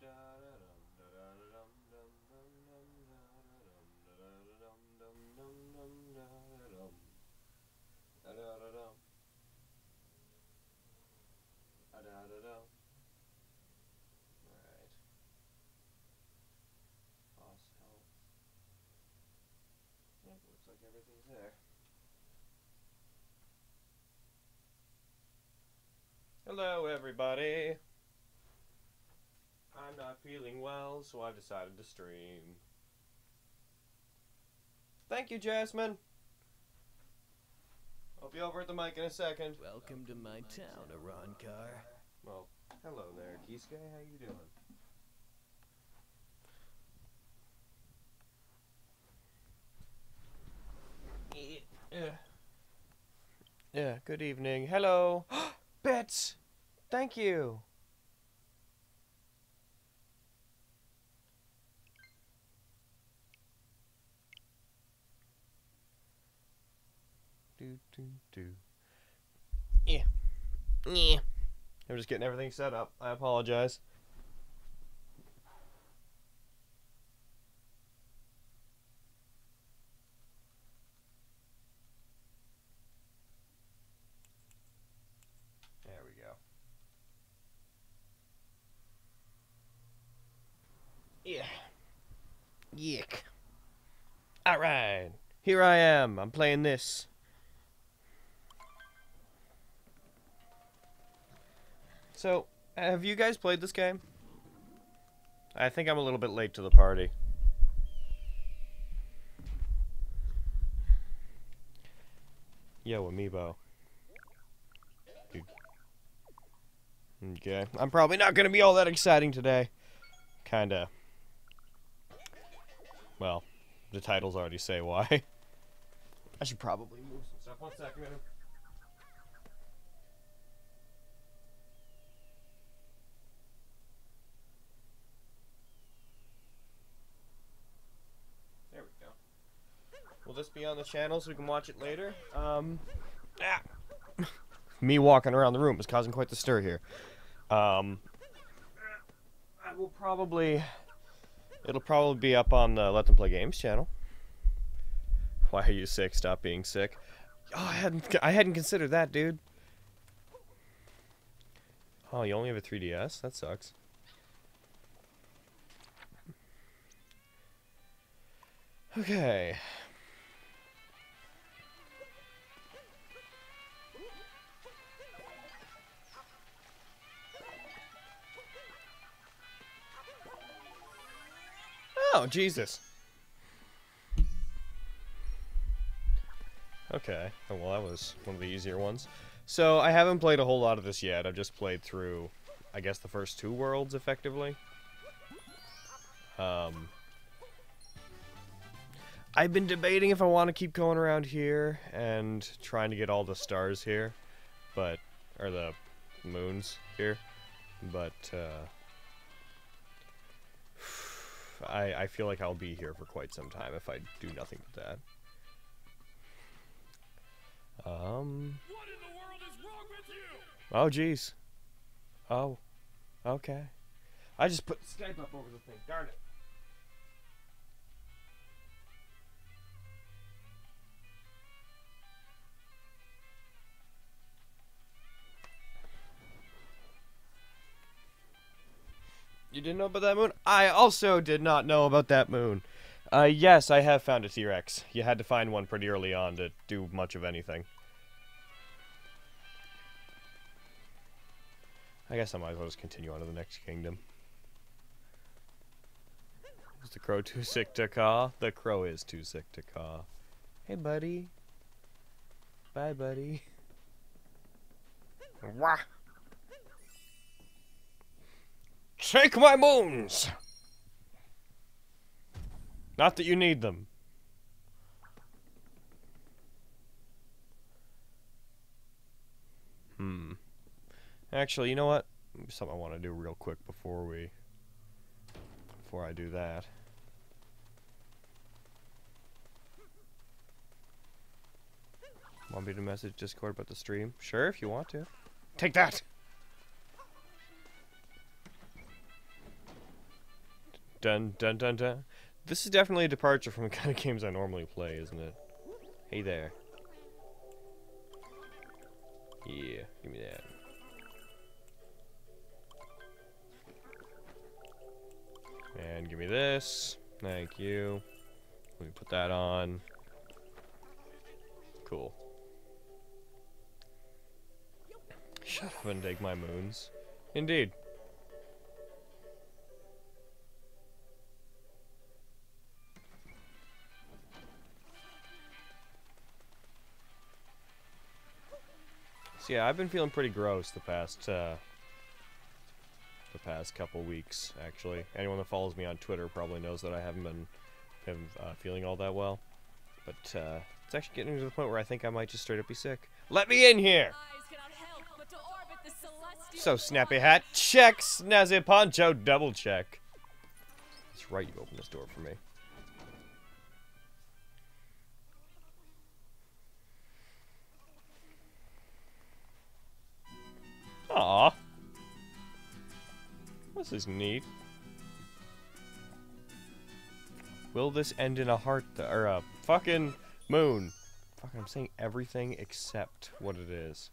Alright. Yep, looks like everything's there. Hello, everybody. I'm not feeling well, so I've decided to stream. Thank you, Jasmine. I'll be over at the mic in a second. Welcome to my town, Arankar. Well, hello there, Kisuke. How you doing? Yeah. Yeah, good evening. Hello. Bits! Thank you. Do, do, do. Yeah. Yeah. I'm just getting everything set up. I apologize. There we go. Yeah. Yick. Alright. Here I am. I'm playing this. So, have you guys played this game? I think I'm a little bit late to the party. Yo, amiibo. Okay. I'm probably not to be all that exciting today. Kinda. Well, the titles already say why. I should probably move some stuff. One second. minute. There we go. Will this be on the channel so we can watch it later? Um, ah. me walking around the room is causing quite the stir here. Um, I will probably, it'll probably be up on the Let Them Play Games channel. Why are you sick? Stop being sick. Oh, I hadn't, I hadn't considered that, dude. Oh, you only have a 3DS? That sucks. Okay. Oh, Jesus. Okay. Oh, well, that was one of the easier ones. So, I haven't played a whole lot of this yet. I've just played through, I guess, the first two worlds, effectively. Um, I've been debating if I want to keep going around here and trying to get all the stars here, but or the moons here, but uh, I I feel like I'll be here for quite some time if I do nothing but that. Um. What in the world is wrong with you? Oh, jeez. Oh. Okay. I just put Skype up over the thing. Darn it. You didn't know about that moon? I also did not know about that moon. Uh, yes, I have found a T-Rex. You had to find one pretty early on to do much of anything. I guess I might as well just continue on to the next kingdom. Is the crow too sick to caw? The crow is too sick to caw. Hey, buddy. Bye, buddy. Wah. Take my moons! Not that you need them. Hmm. Actually, you know what? Something I want to do real quick before we... Before I do that. Want me to message Discord about the stream? Sure, if you want to. Take that! Dun dun dun dun. This is definitely a departure from the kind of games I normally play, isn't it? Hey there. Yeah, give me that. And give me this. Thank you. Let me put that on. Cool. Shut up and take my moons. Indeed. So yeah, I've been feeling pretty gross the past uh, the past couple weeks. Actually, anyone that follows me on Twitter probably knows that I haven't been, been uh, feeling all that well. But uh, it's actually getting to the point where I think I might just straight up be sick. Let me in here. So snappy hat, check, snazzy poncho, double check. That's right, you opened this door for me. Aw. This is neat. Will this end in a heart or a fucking moon? Fuck, I'm saying everything except what it is.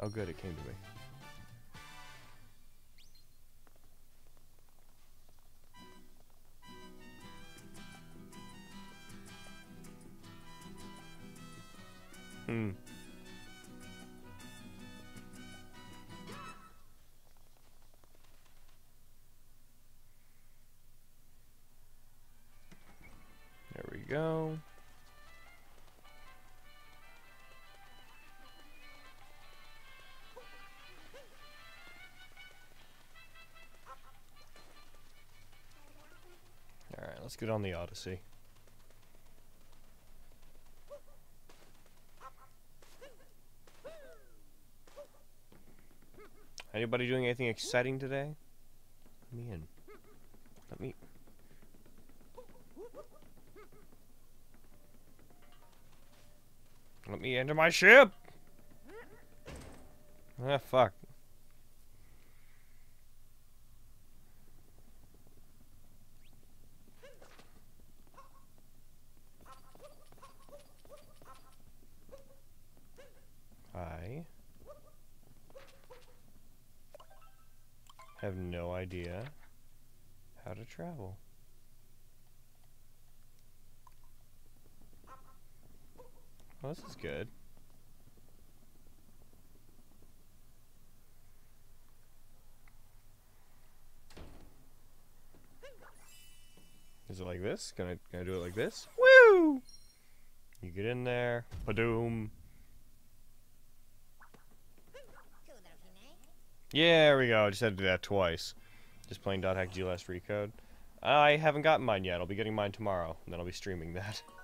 Oh good, it came to me. Hmm. Go. Alright, let's get on the Odyssey. Anybody doing anything exciting today? Let me in. Let me... Let me enter my ship! Ah, fuck. I have no idea how to travel. This is good. Is it like this? Can I, can I do it like this? Woo! You get in there. Padoom. Yeah, there we go. I just had to do that twice. Just playing .hack G.U. Last Recode. I haven't gotten mine yet. I'll be getting mine tomorrow, and then I'll be streaming that.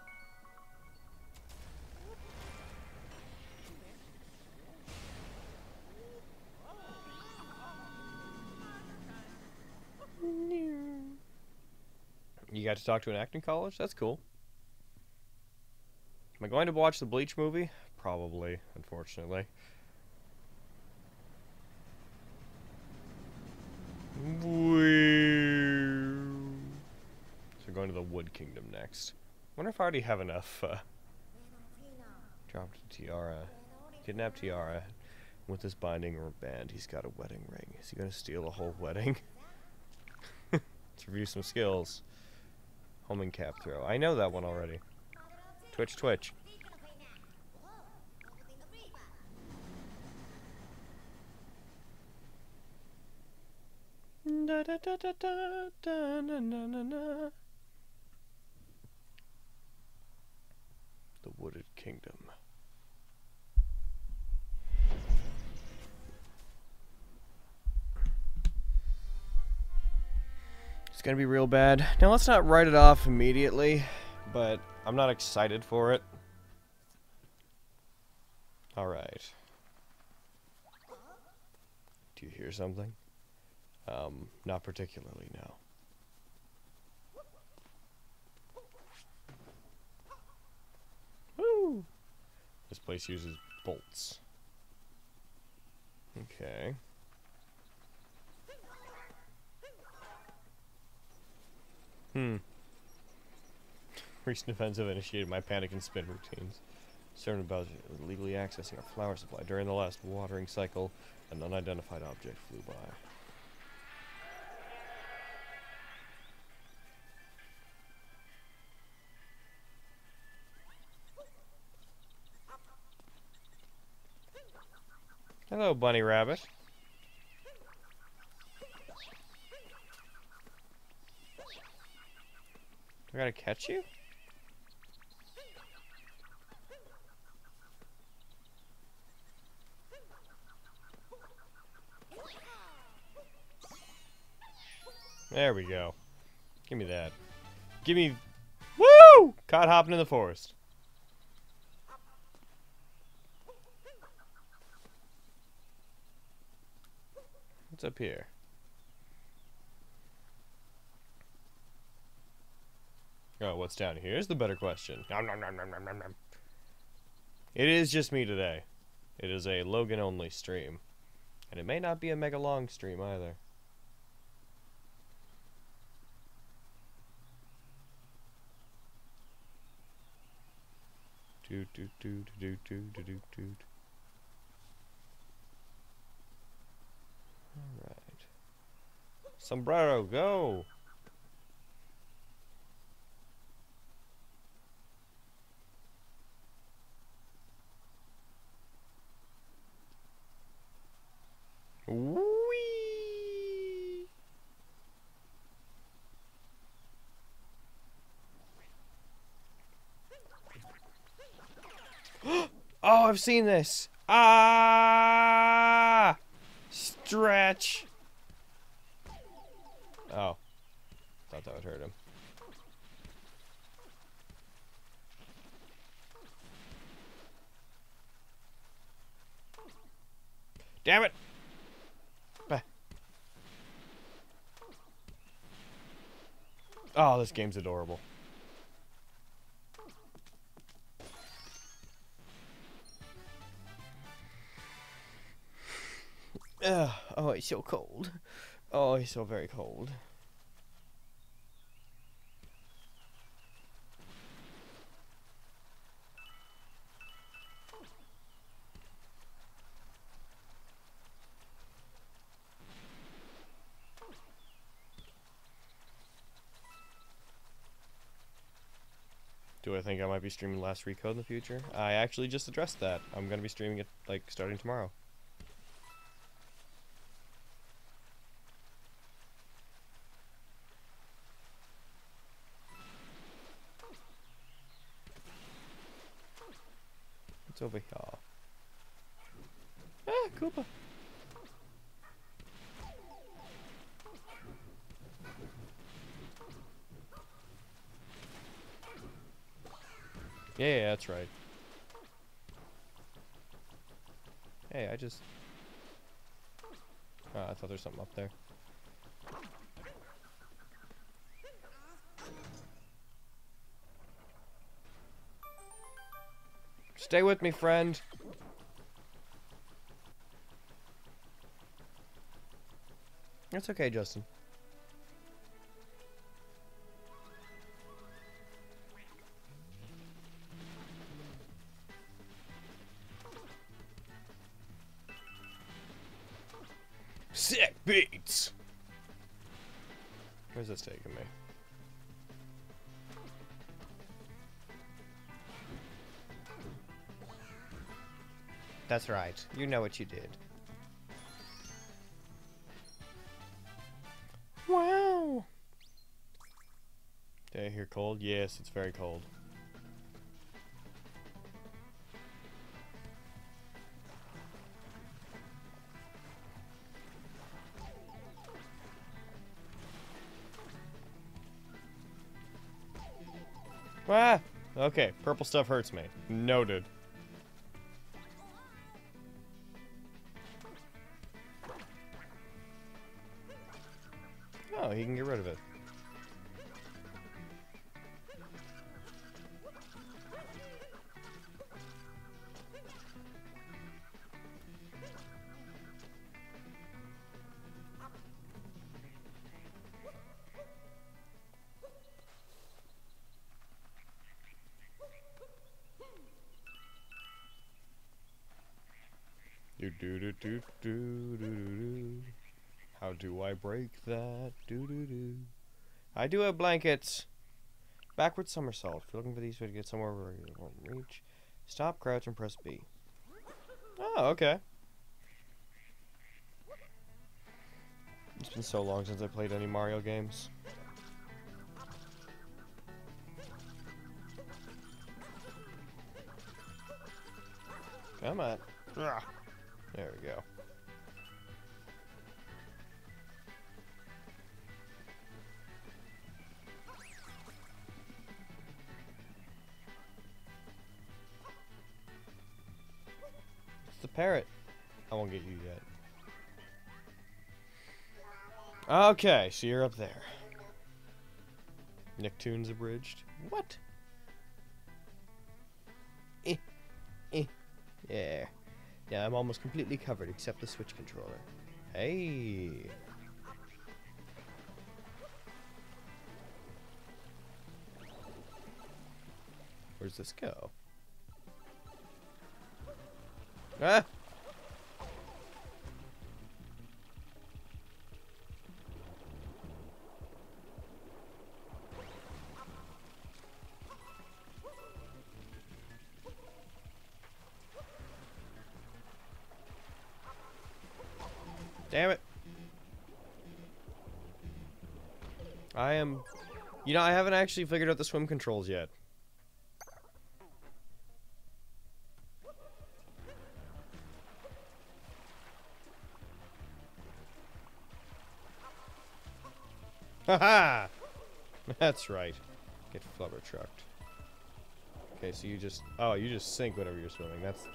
to talk to an acting college? That's cool. Am I going to watch the Bleach movie? Probably, unfortunately. So going to the Wood Kingdom next. wonder if I already have enough, uh... Dropped tiara. Kidnapped tiara. With this binding or band, he's got a wedding ring. Is he gonna steal a whole wedding? Let's review some skills. Homing cap throw. I know that one already. Twitch, twitch. Da, da, da, da, da, da, na, na, na, na. The Wooded Kingdom. It's gonna be real bad. Now let's not write it off immediately, but I'm not excited for it. Alright. Do you hear something? Um, not particularly, no. Woo! This place uses bolts. Okay. Hmm. Recent events have initiated my panic and spin routines. Certain about illegally accessing our flower supply. During the last watering cycle, an unidentified object flew by. Hello, bunny rabbit. I gotta catch you? There we go. Give me that. Give me... Woo! Caught hopping in the forest. What's up here? Oh, what's down here is the better question. Nom, nom, nom. It is just me today. It is a Logan only stream. And it may not be a mega long stream either. Do do do do do do do do. Alright. Sombrero, go! Whee! oh, I've seen this. Ah! Stretch. Oh. Thought that would hurt him. Damn it! Oh, this game's adorable. Ugh, oh, it's so cold. Oh, it's so very cold. Do I think I might be streaming Last Recode in the future? I actually just addressed that. I'm gonna be streaming it, like, starting tomorrow. What's over here? Ah, Koopa. Yeah, yeah, right. Hey, I just... Oh, I thought there's something up there. Stay with me, friend. That's okay, Justin. Right. You know what you did. Wow! Did I hear cold? Yes, it's very cold. Ah! Okay, purple stuff hurts me. Noted. Do do do do do do. How do I break that? Do do do. I do have blankets. Backward somersault. If you're looking for these, to get somewhere where you won't reach. Stop, crouch, and press B. Oh, okay. It's been so long since I played any Mario games. Come on. Ugh. There we go. It's the parrot. I won't get you yet. Okay, so you're up there. Nicktoons abridged. What? Eh. Eh. Yeah. Yeah, I'm almost completely covered except the Switch controller. Hey. Where's this go? Ah! Actually figured out the swim controls yet. Haha! That's right. Get flubber trucked. Okay, so you just... Oh, you just sink whenever you're swimming. That's...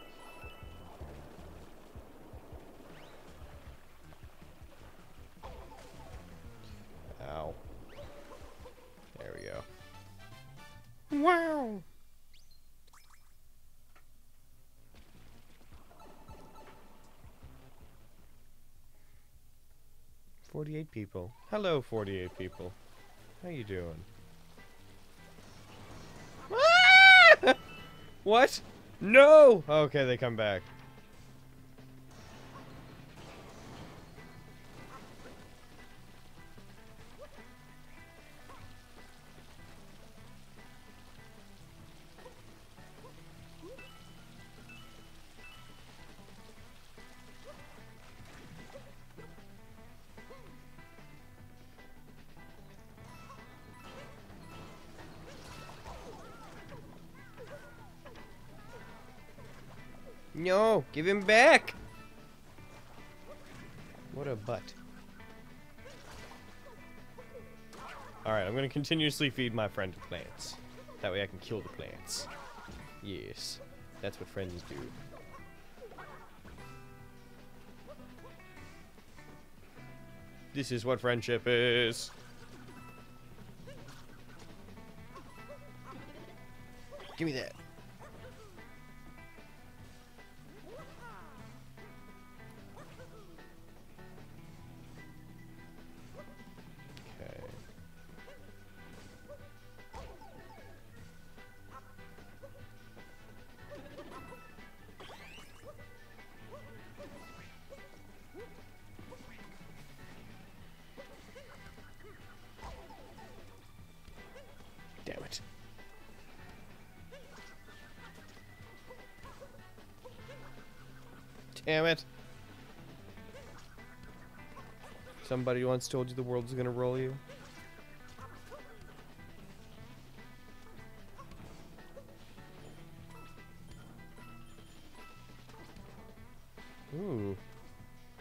48 people. Hello, 48 people. How you doing? Ah! what? No! Okay, they come back. Give him back. What a butt. Alright, I'm gonna continuously feed my friend plants. That way I can kill the plants. Yes, that's what friends do. This is what friendship is. Give me that. Somebody once told you the world's gonna roll you. Ooh.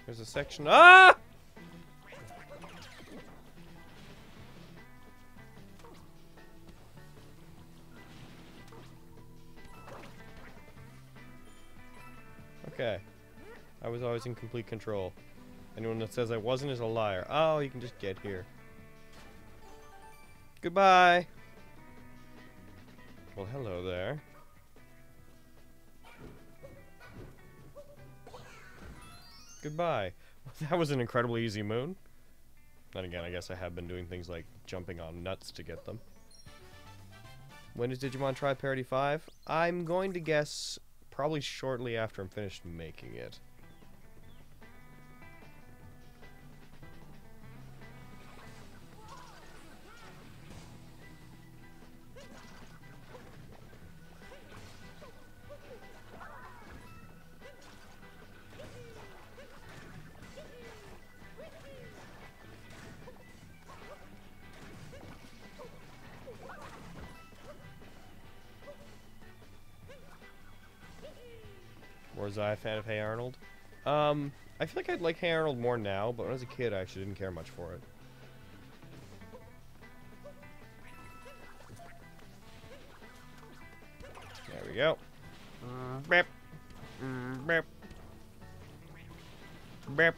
There's a section. Ah! Okay. I was always in complete control. Anyone that says I wasn't is a liar. Oh, you can just get here. Goodbye. Well, hello there. Goodbye. That was an incredibly easy moon. Then again, I guess I have been doing things like jumping on nuts to get them. When is Digimon Tri Parody 5? I'm going to guess probably shortly after I'm finished making it. A fan of Hey Arnold? Um, I feel like I'd like Hey Arnold more now, but when I was a kid, I actually didn't care much for it. There we go. Beep. Beep. Beep.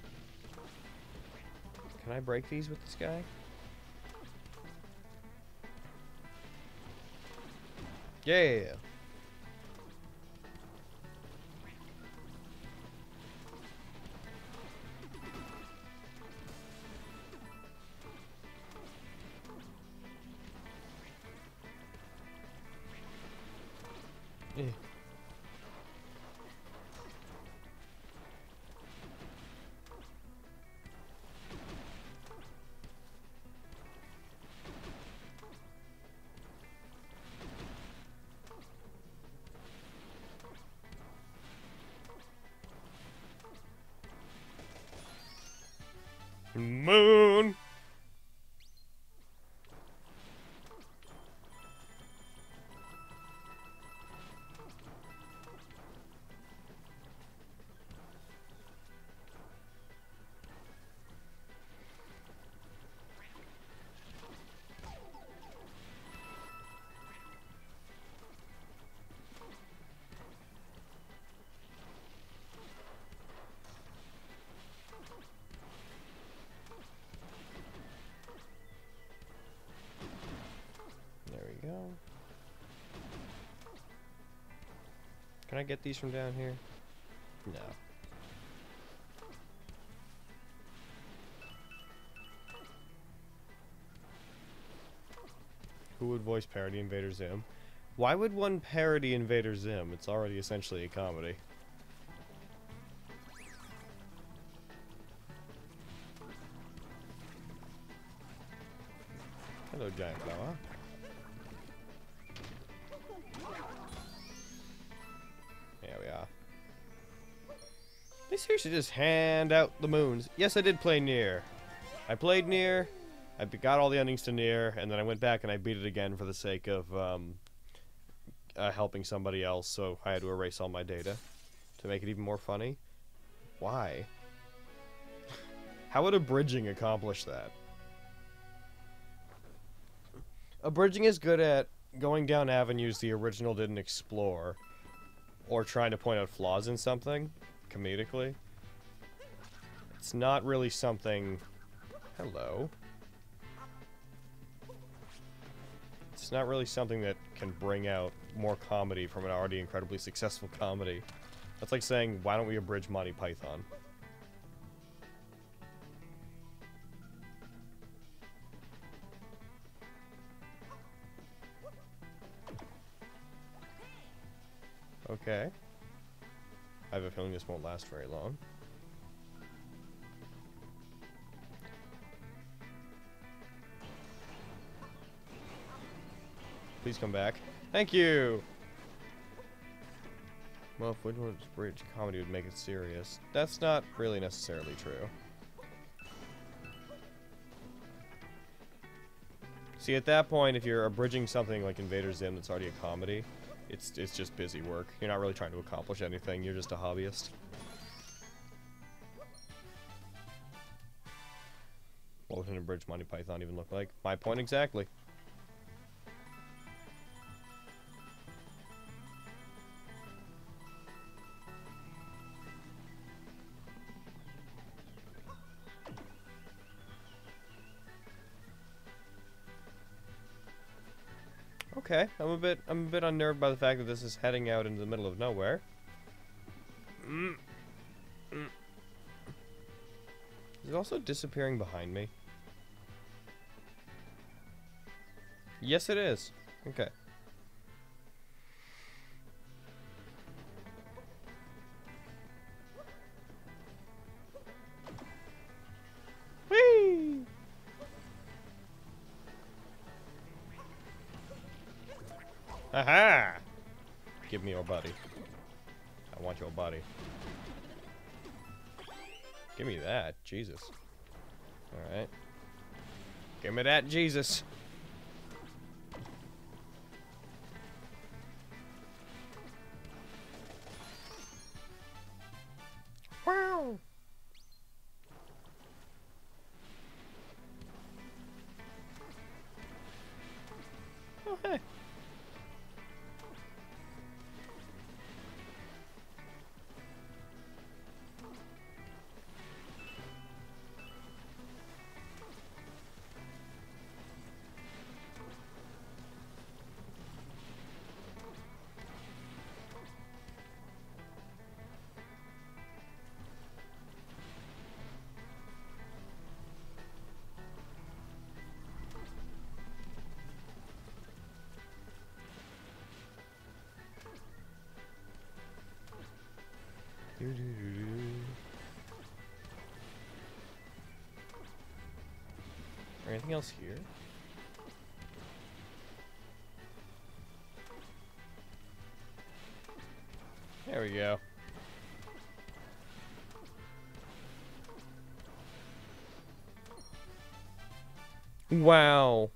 Can I break these with this guy? Yeah. Can I get these from down here? No. Who would voice parody Invader Zim? Why would one parody Invader Zim? It's already essentially a comedy. They just hand out the moons. Yes, I did play NieR. I played NieR. I got all the endings to NieR, and then I went back and I beat it again for the sake of um, uh, helping somebody else. So I had to erase all my data to make it even more funny. Why? How would abridging accomplish that? Abridging is good at going down avenues the original didn't explore, or trying to point out flaws in something, comedically. It's not really something... Hello. It's not really something that can bring out more comedy from an already incredibly successful comedy. That's like saying, why don't we abridge Monty Python? Okay. I have a feeling this won't last very long. Please come back. Thank you! Well, if Woodward's Bridge comedy would make it serious. That's not really necessarily true. See, at that point, if you're abridging something like Invader Zim that's already a comedy, it's it's just busy work. You're not really trying to accomplish anything. You're just a hobbyist. What would an abridged Monty Python even look like? My point exactly. Okay, I'm a bit I'm a bit unnerved by the fact that this is heading out into the middle of nowhere. Mm. Mm. Is it also disappearing behind me? Yes, it is. Okay. Jesus. Else here? There we go. Wow.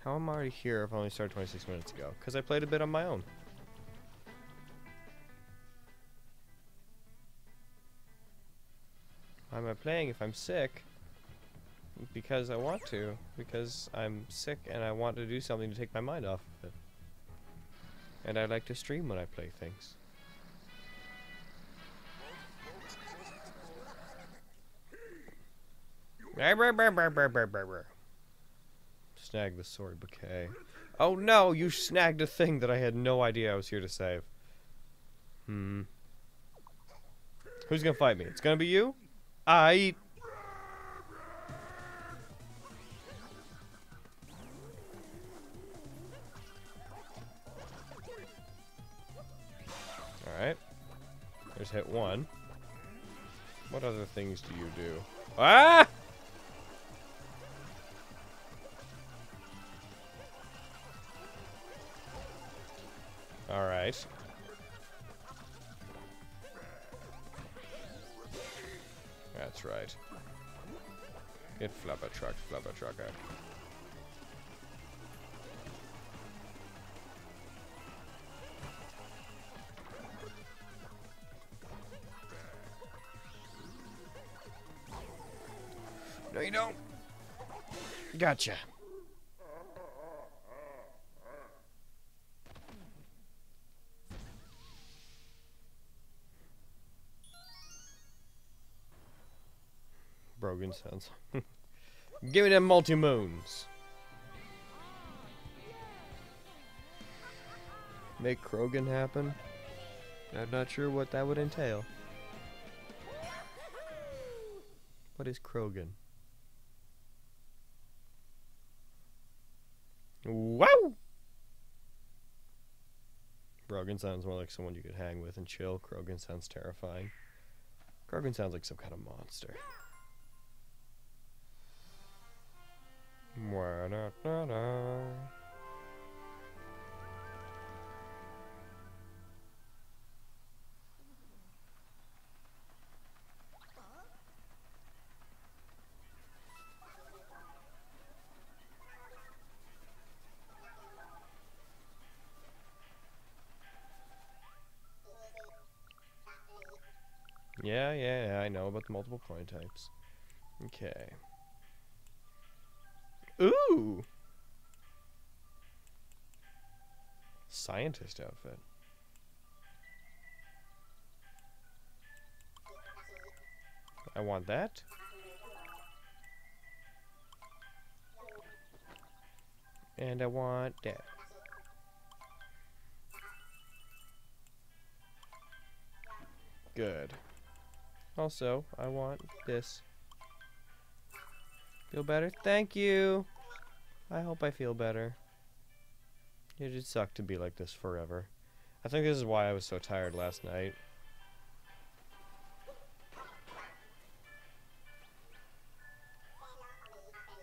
How am I already here if I only started 26 minutes ago? Because I played a bit on my own. Why am I playing if I'm sick? Because I want to. Because I'm sick and I want to do something to take my mind off of it. And I like to stream when I play things. Snag the sword bouquet. Oh no, you snagged a thing that I had no idea I was here to save. Hmm. Who's gonna fight me? It's gonna be you? I. things do you do? Ah! Alright. That's right. Get flubber truck, flubber trucker. You don't. Gotcha. Brogan sounds. Give me them multi moons. Make Krogan happen? I'm not sure what that would entail. What is Krogan? Wow! Brogan sounds more like someone you could hang with and chill. Krogan sounds terrifying. Krogan sounds like some kind of monster. The multiple coin types. Okay. Ooh! Scientist outfit. I want that. And I want that. Good. Also, I want this. Feel better? Thank you. I hope I feel better. It just suck to be like this forever. I think this is why I was so tired last night.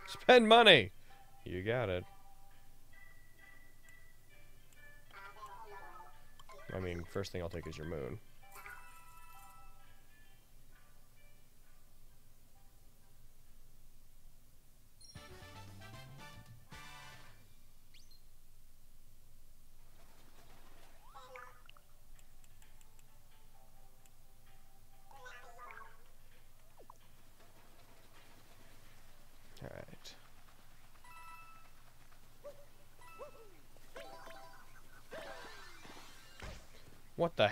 Spend money! You got it. I mean, first thing I'll take is your moon.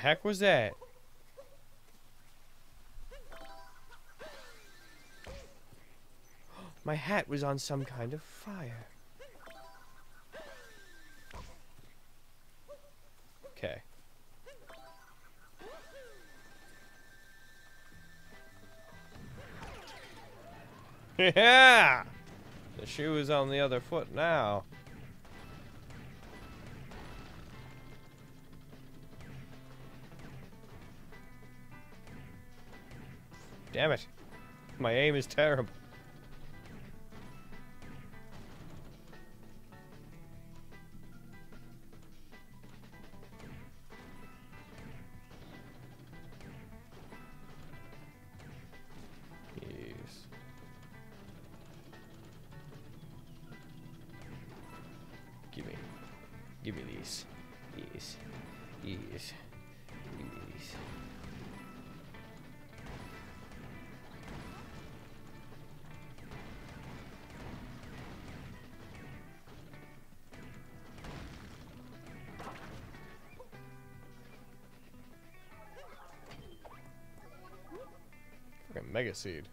Heck was that? My hat was on some kind of fire. Okay. Yeah! The shoe is on the other foot now. Damn it. My aim is terrible. Mega seed.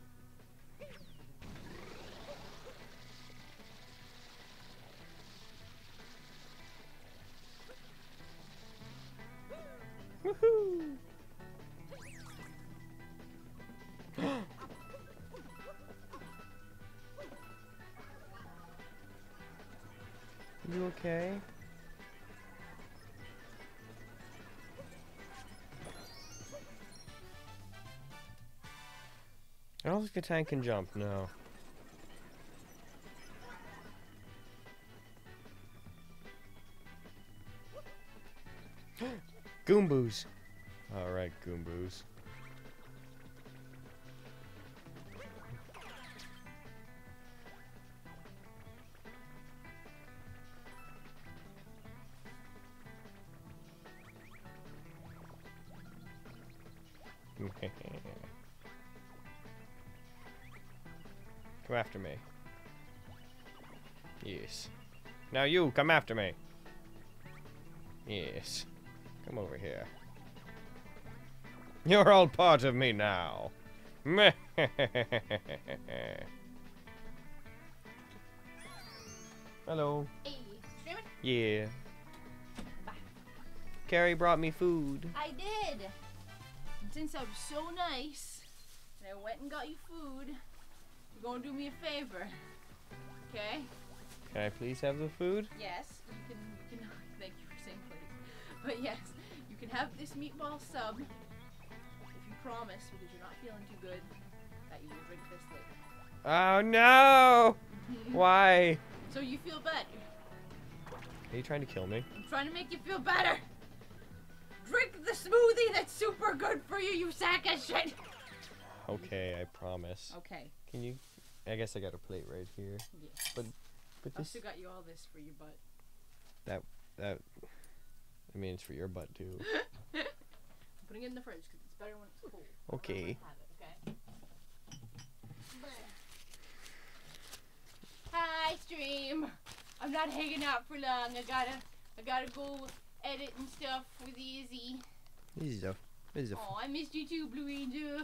The tank can jump, no. Goomboos. Alright, Goomboos. You, come after me. Yes. Come over here. You're all part of me now. Meh. Hello. Hey. Yeah. Bye. Carrie brought me food. I did. And since I'm so nice, and I went and got you food, you're gonna do me a favor. Okay? Can I please have the food? Yes, you can. You can. Thank you for saying please. But yes, you can have this meatball sub if you promise, because you're not feeling too good, that you will drink this later. Oh no! Why? So you feel better. Are you trying to kill me? I'm trying to make you feel better. Drink the smoothie that's super good for you, you sack of shit. Okay, I promise. Okay. Can you? I guess I got a plate right here. Yeah. But I this still got you all this for your butt. that that. I mean, it's for your butt too. I'm putting it in the fridge because it's better when it's cold. Okay. It, okay? Hi, stream. I'm not hanging out for long. I gotta, I gotta go edit and stuff with Izzy. This is a. This. Oh, I missed you too, Blue Angel.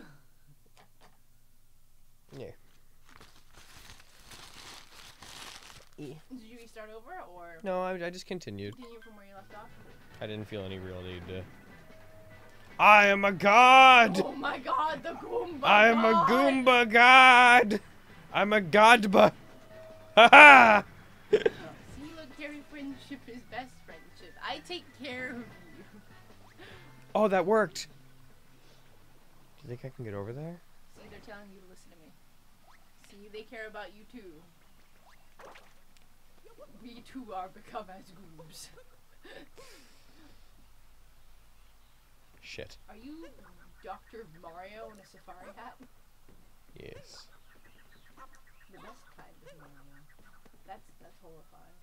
Yeah. Did you restart over or No, I, I just continued. continue from where you left off? I didn't feel any real need to. I am a god! Oh my God, the Goomba. I am a Goomba god! I'm a godba! Ha ha! See, look, Carrie, friendship is best friendship. I take care of you. Oh, that worked! Do you think I can get over there? See, they're telling you to listen to me. See, they care about you too. We too are become as goobs. Shit. Are you Dr. Mario in a safari hat? Yes. The best kind of Mario. That's that's horrifying.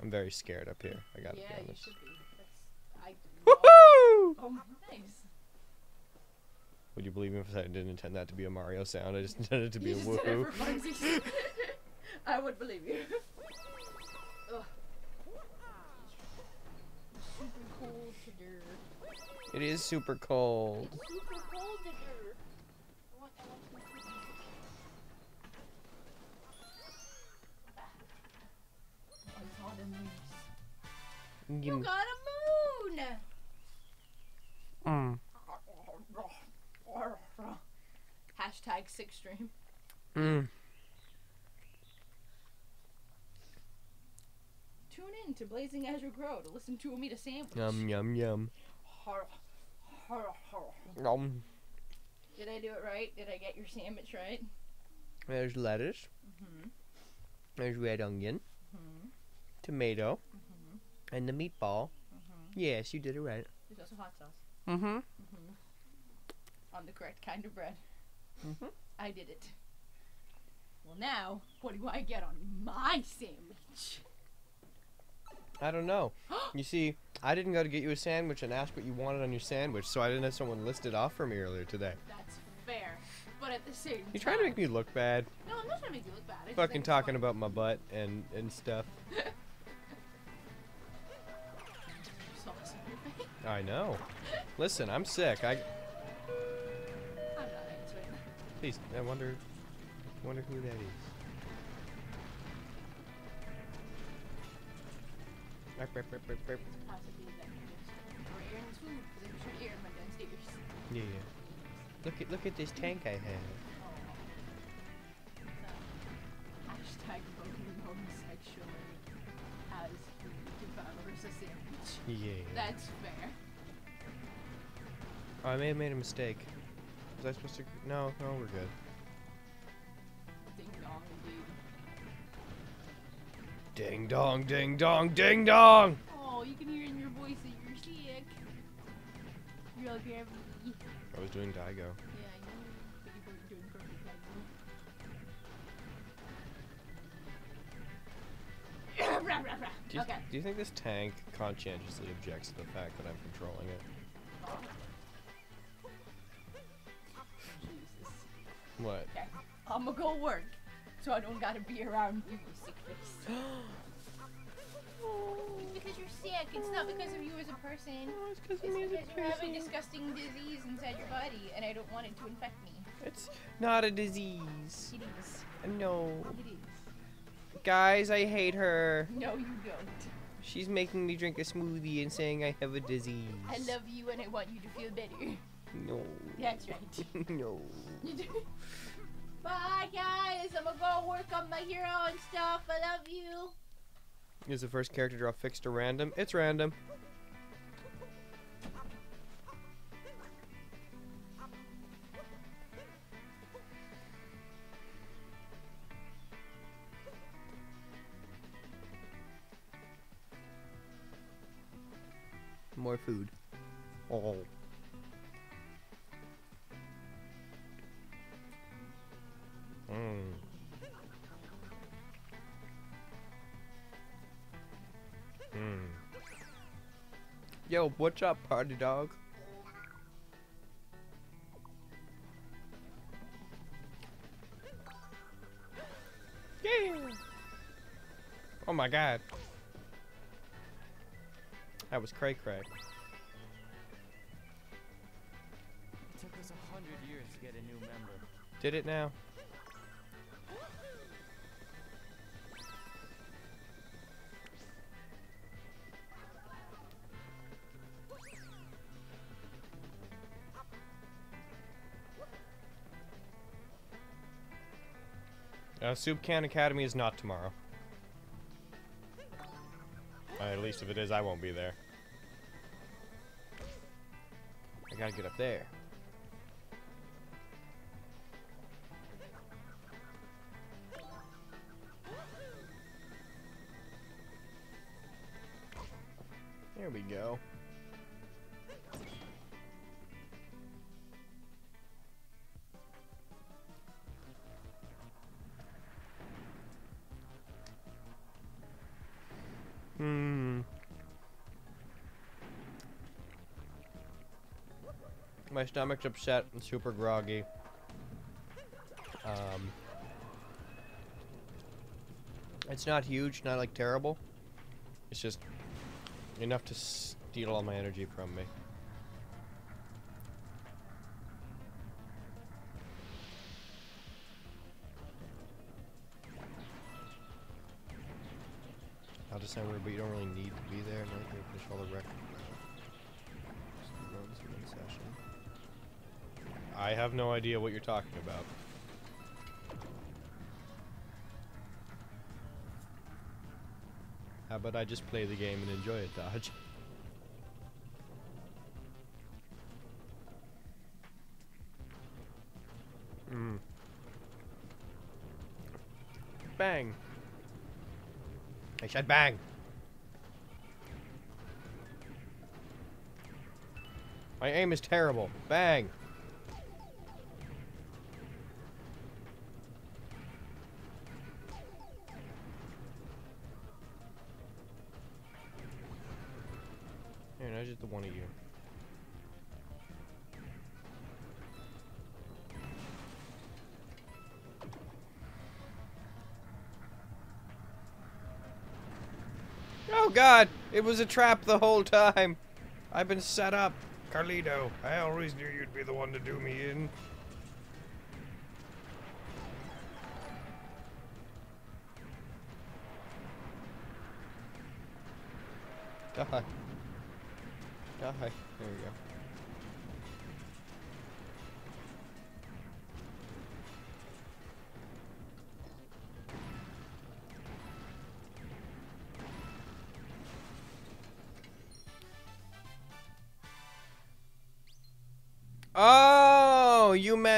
I'm very scared up here. I gotta yeah, be you honest. should be. That's I. Woohoo! Oh, nice. Would you believe me if I didn't intend that to be a Mario sound? I just intended it to be You a just did woohoo. for funsies. I would believe you. Super cold today. It is super cold. It's super cold today. I want, I want some cookies. I saw the moose. You got a moon! Mm. Hashtag six stream. Mm. Tune in to Blazing Azure Crow to listen to me to sandwich. Yum yum yum. Har- har- har. Yum. Did I do it right? Did I get your sandwich right? There's lettuce. Mm-hmm. There's red onion, Mm-hmm. tomato, Mm-hmm. and the meatball. Mm-hmm. Yes, you did it right. There's also hot sauce. Mm-hmm. Mm-hmm. On the correct kind of bread. Mm-hmm. I did it. Well, now, what do I get on my sandwich? I don't know. You see, I didn't go to get you a sandwich and ask what you wanted on your sandwich, so I didn't have someone list it off for me earlier today. That's fair. But at the same You time. trying to make me look bad? No, I'm not trying to make you look bad. I Fucking talking about my butt and and stuff. Sauce on your face. I know. Listen, I'm sick. I I'm not answering. please. I wonder. Wonder who that is. Burp, burp, burp, burp, burp. Possibly that or Aaron's food, because I'm sure Aaron went downstairs. Yeah. Look at look at this tank I have. Hashtag voting homosexual as devours a sandwich. Yeah. That's fair. Oh, I may have made a mistake. Was I supposed to? No, no, we're good. Ding dong, ding dong, ding dong. Oh, you can hear in your voice that you're sick. You're like every. I was doing Daigo. Yeah, I know. But you weren't doing perfect, I. Rah, rah, rah. Do you, okay. do you think this tank conscientiously objects to the fact that I'm controlling it? Oh, Jesus. What? Okay. I'm gonna go work, so I don't gotta be around you, you sick face. It's because you're sick. It's not because of you as a person. it's because It's because you have a disgusting disease inside your body, and I don't want it to infect me. It's not a disease. It is. No. It is. Guys, I hate her. No, you don't. She's making me drink a smoothie and saying I have a disease. I love you, and I want you to feel better. No. That's right. no. You do. Bye, guys. I'm gonna go work on my hero and stuff. I love you. Is the first character draw fixed or random? It's random. More food. Oh. Mmm. Mm. Yo, what's up, party dog? Yeah. Oh my god. That was cray cray. It took us a hundred years to get a new member. Did it now? Uh, Soup Can Academy is not tomorrow. Uh, at least if it is, I won't be there. I gotta get up there. There we go. My stomach's upset and super groggy. Um, it's not huge, not like terrible. It's just enough to steal all my energy from me. I'll just sound weird, but you don't really need to be there. Finish all the rec. I have no idea what you're talking about. How about I just play the game and enjoy it, Dodge? Mm. Bang! I said bang! My aim is terrible. Bang! It was a trap the whole time! I've been set up! Carlito, I always knew you'd be the one to do me in. Die.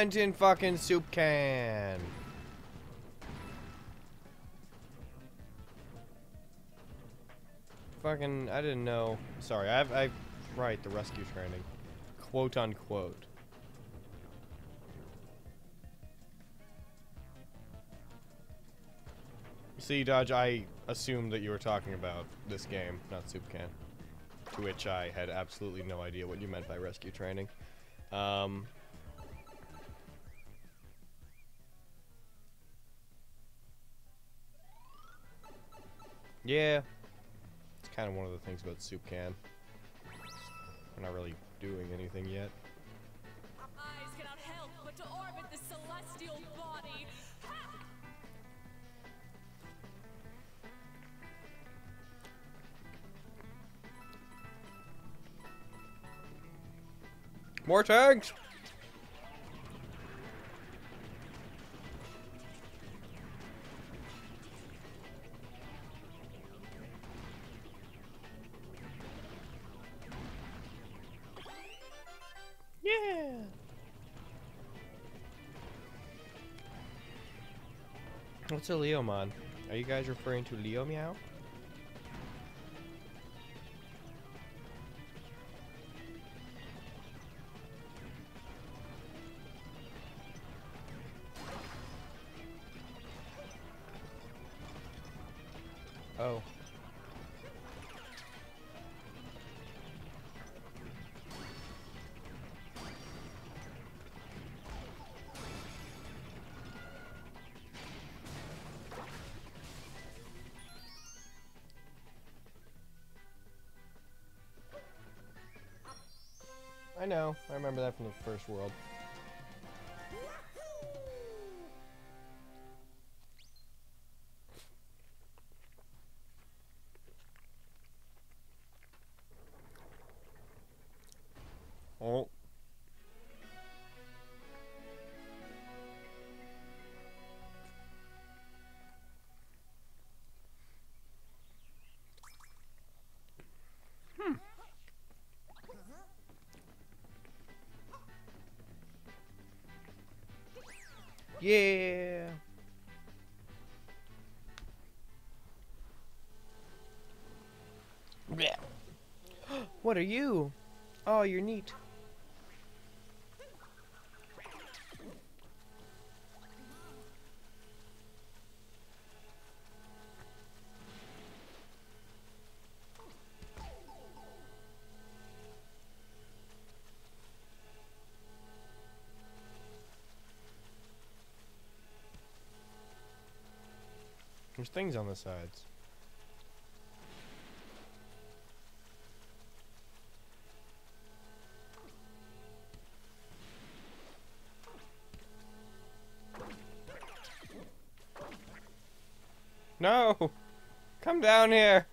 In fucking soup can. Fucking, I didn't know. Sorry, I I, right, the rescue training. Quote unquote. See, Dodge, I assumed that you were talking about this game, not Soup Can. To which I had absolutely no idea what you meant by rescue training. Um, yeah, it's kind of one of the things about Soup Can. We're not really doing anything yet. Eyes cannot What's a Leomon? Are you guys referring to Leo Meow? I know. I remember that from the first world. Oh, you're neat. There's things on the sides. Come down here!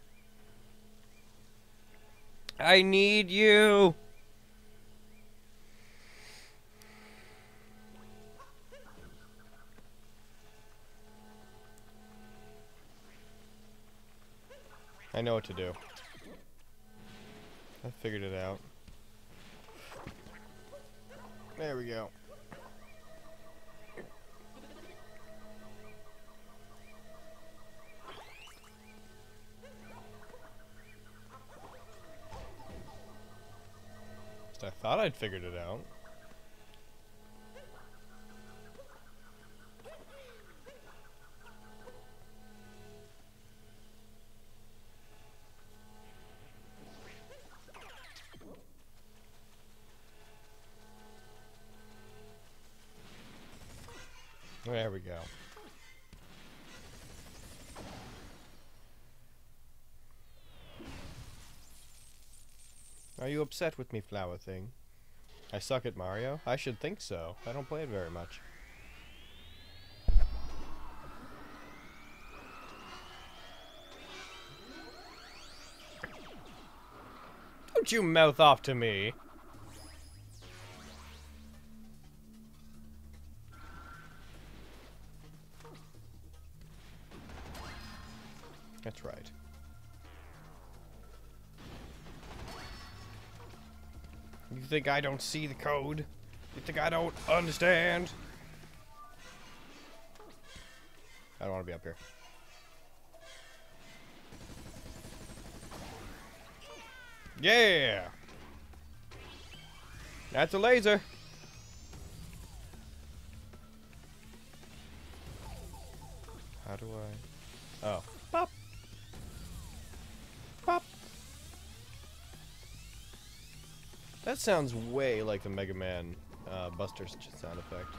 I need you! I know what to do. I figured it out. There we go. Thought I'd figured it out. There we go. Upset with me, flower thing? I suck at Mario? I should think so. I don't play it very much. Don't you mouth off to me. Think I don't see the code? You think I don't understand? I don't want to be up here. Yeah! That's a laser. That sounds way like the Mega Man uh, Buster's sound effect.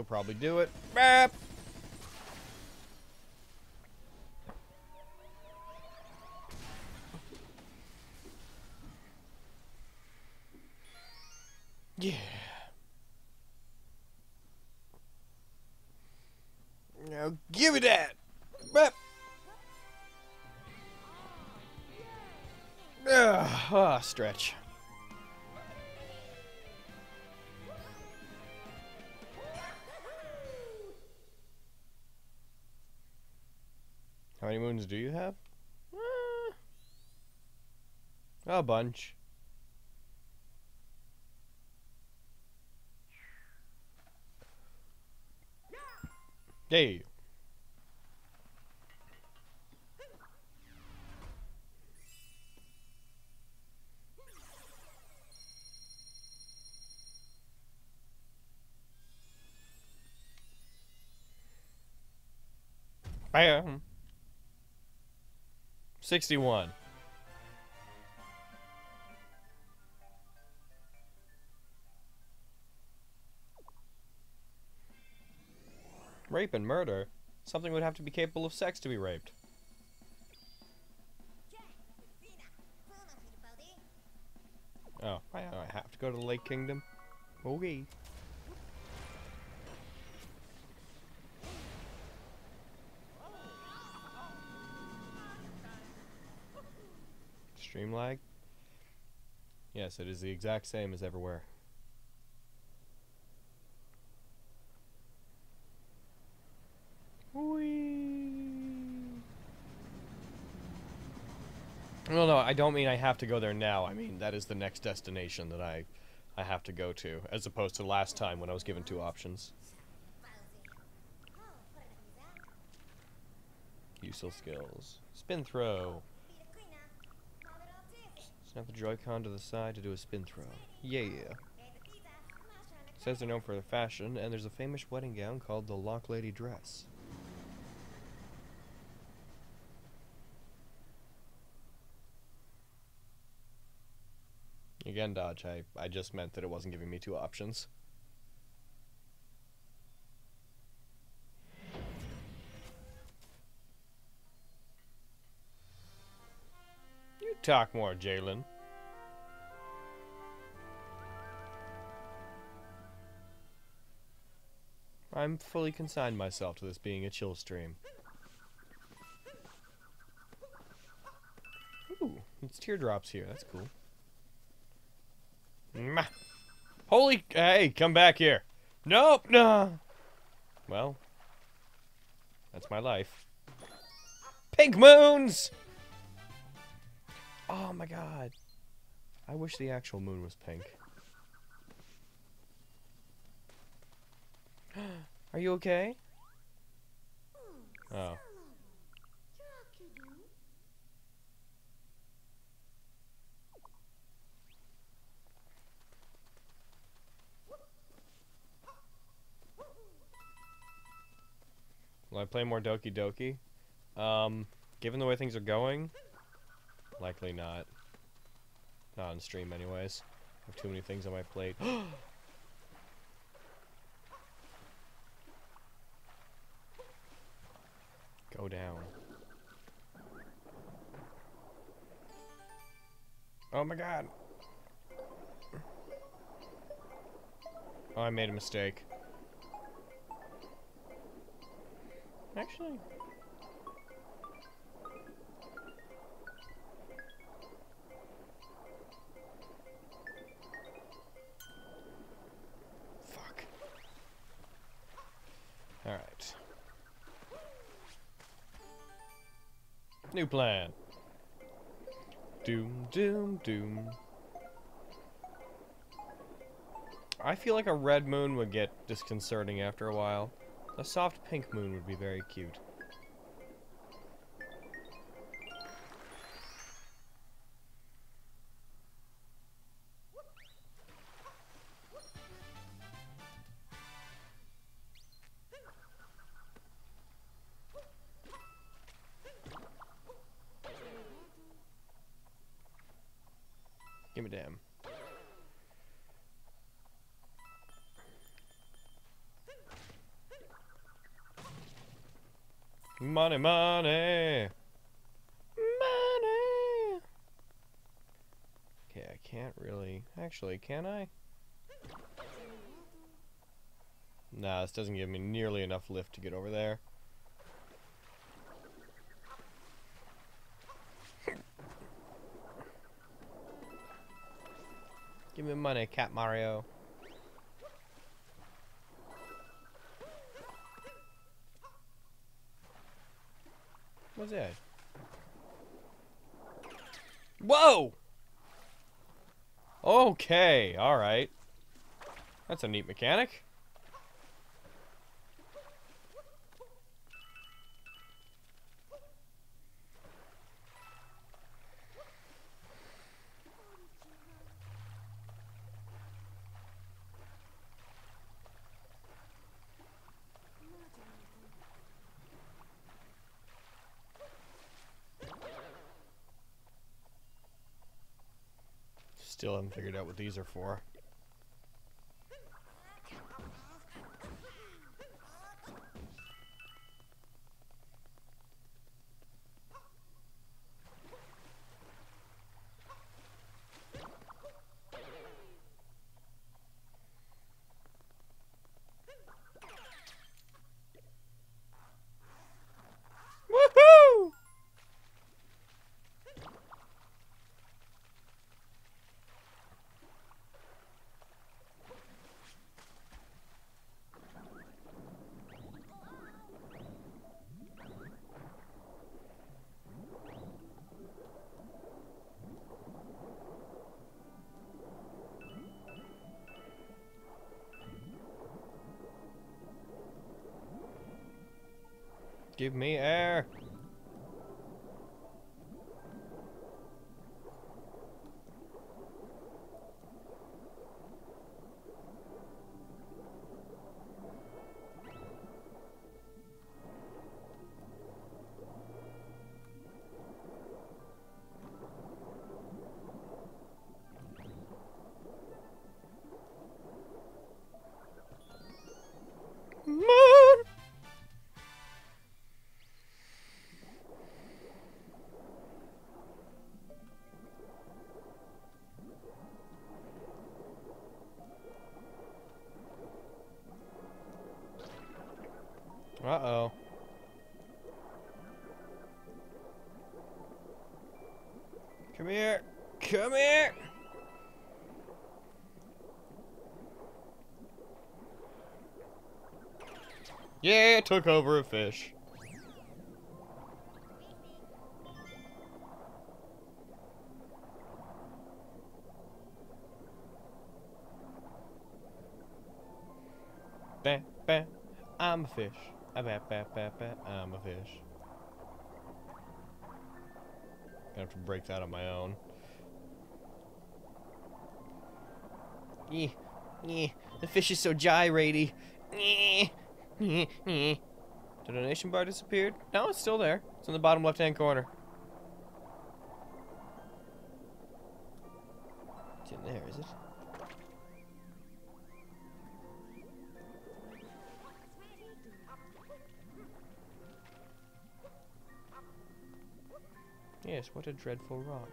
Will probably do it. Bap! Yeah. Now give me that. Bap. Ah, ah, stretch. How do you have? Eh, a bunch. Hey. Bam. 61. Rape and murder? Something would have to be capable of sex to be raped. Oh, I, have to go to the Lake Kingdom? Okay. Stream lag? Yes, it is the exact same as everywhere. Whee! No, no, I don't mean I have to go there now. I mean that is the next destination that I, I have to go to, as opposed to last time when I was given two options. Useful skills. Spin throw. Snap the Joy-Con to the side to do a spin throw. Yeah. Yeah. Says they're known for their fashion, and there's a famous wedding gown called the Lochlady Dress. Again, Dodge, I, I just meant that it wasn't giving me two options. Talk more, Jalen. I'm fully consigned myself to this being a chill stream. Ooh, it's teardrops here. That's cool. Mwah. Holy, hey, come back here. Nope, no. Well, that's my life. Pink moons! Oh my god. I wish the actual moon was pink. Are you okay? Oh. Will I play more Doki Doki? Um, given the way things are going, likely not. Not on stream, anyways. I have too many things on my plate. Go down. Oh my god. Oh, I made a mistake. Actually. New plan. Doom, doom, doom. I feel like a red moon would get disconcerting after a while. A soft pink moon would be very cute. Actually, can I? Nah, this doesn't give me nearly enough lift to get over there. Give me money, Cat Mario. What's that? Whoa! Okay, alright. That's a neat mechanic. Still haven't figured out what these are for. Took over a fish. Ba, ba, I'm a fish. Ah, ba, ba, ba, ba, I'm a fish. Gonna have to break that on my own. Eh, eh, the fish is so gyratey. Eh, eh. The donation bar disappeared? No, it's still there. It's in the bottom left-hand corner. It's in there, is it? Yes, what a dreadful rock.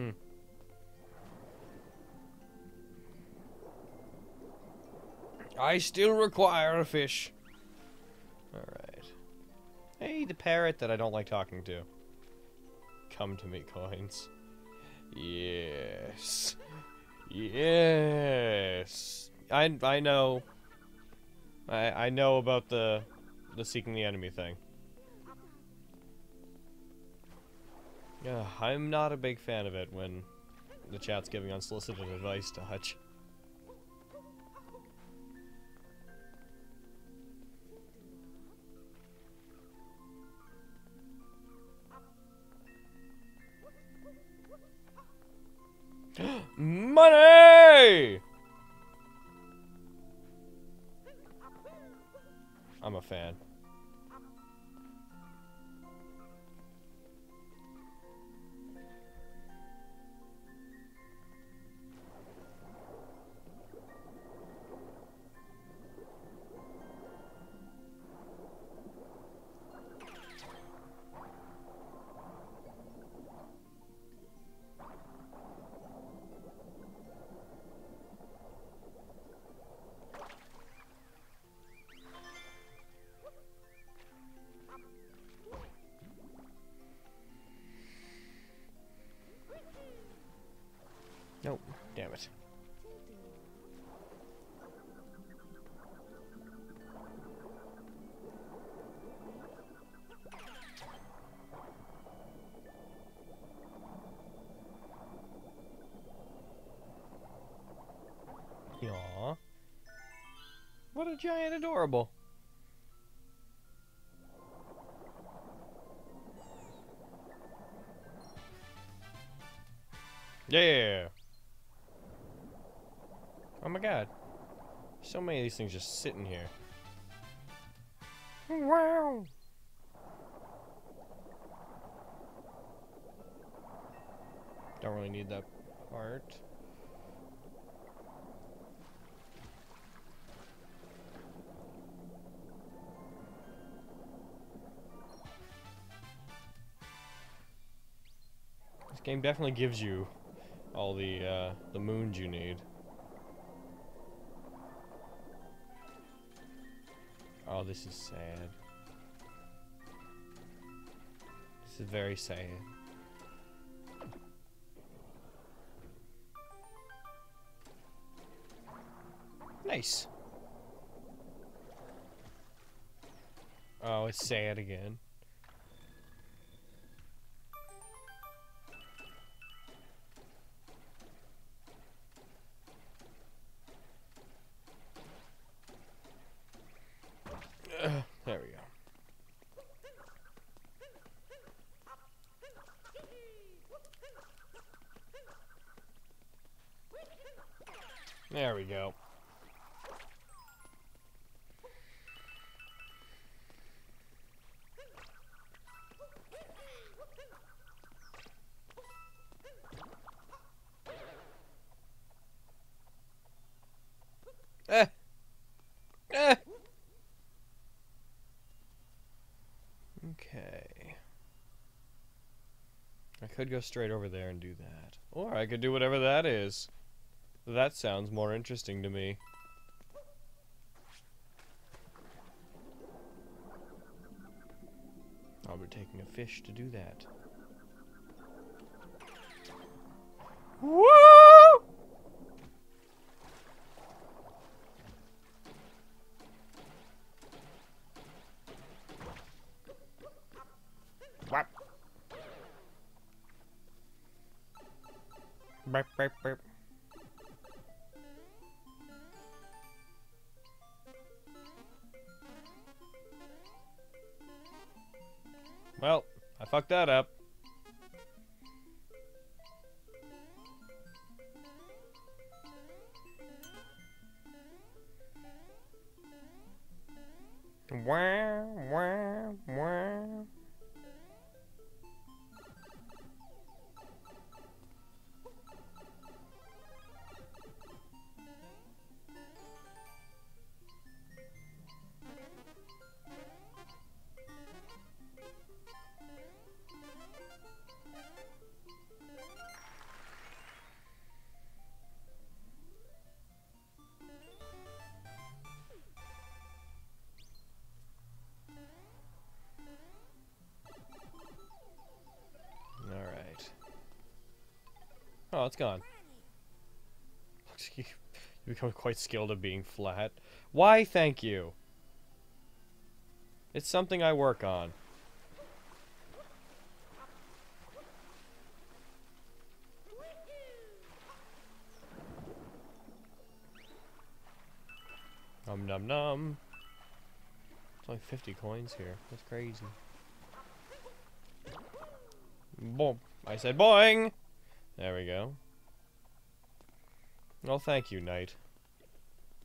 Hmm. I still require a fish. Alright. Hey, the parrot that I don't like talking to. Come to me, coins. Yes. Yes. I I know. I I know about the the seeking the enemy thing. Yeah, I'm not a big fan of it when the chat's giving unsolicited advice to Hutch. Giant adorable. Yeah. Oh my god. So many of these things just sitting here. Wow. Don't really need that part. Game definitely gives you all the uh, the moons you need. Oh, this is sad. This is very sad. Nice. Oh, it's sad again. Could go straight over there and do that. Or I could do whatever that is. That sounds more interesting to me. I'll be taking a fish to do that. Woo! Burp, burp, burp. Well, I fucked that up. Gone. you become quite skilled at being flat. Why, thank you. It's something I work on. Num num num. It's only 50 coins here. That's crazy. Boom. I said boing! There we go. Well, thank you, Knight.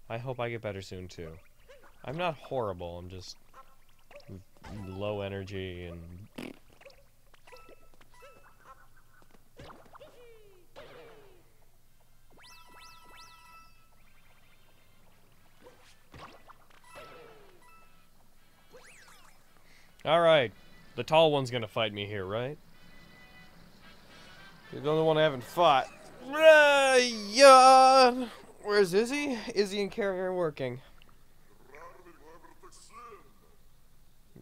I hope I get better soon, too. I'm not horrible, I'm just low energy and... Alright. The tall one's gonna fight me here, right? You're the only one I haven't fought. Uh. Where's Izzy? Izzy and Carrie are working.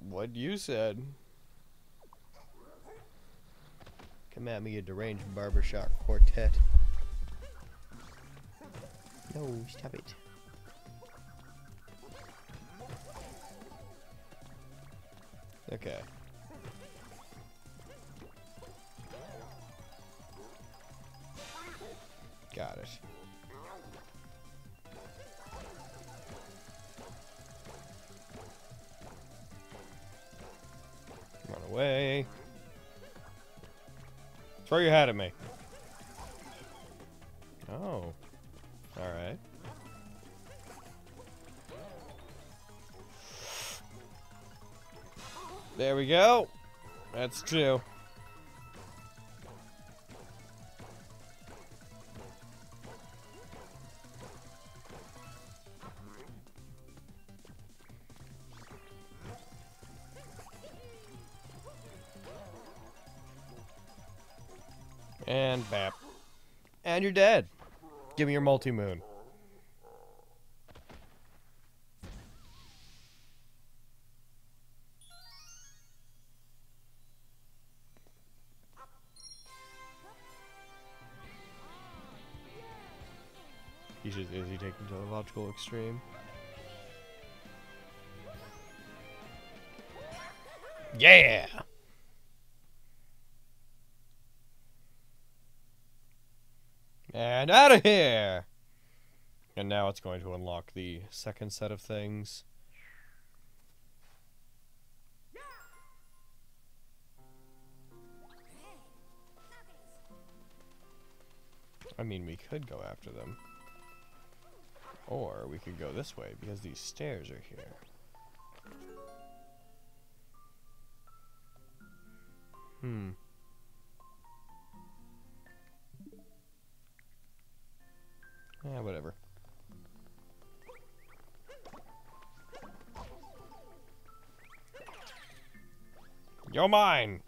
What you said. Come at me, you deranged barbershop quartet. No, stop it. Okay. Got it. Run away. Throw your hat at me. Oh. Alright. There we go. That's two. And bap. And you're dead. Give me your multi-moon. He should, is he taking to the logical extreme? Yeah! And out of here! And now it's going to unlock the second set of things. I mean, we could go after them. Or we could go this way because these stairs are here. Hmm. Yeah, whatever. You're mine!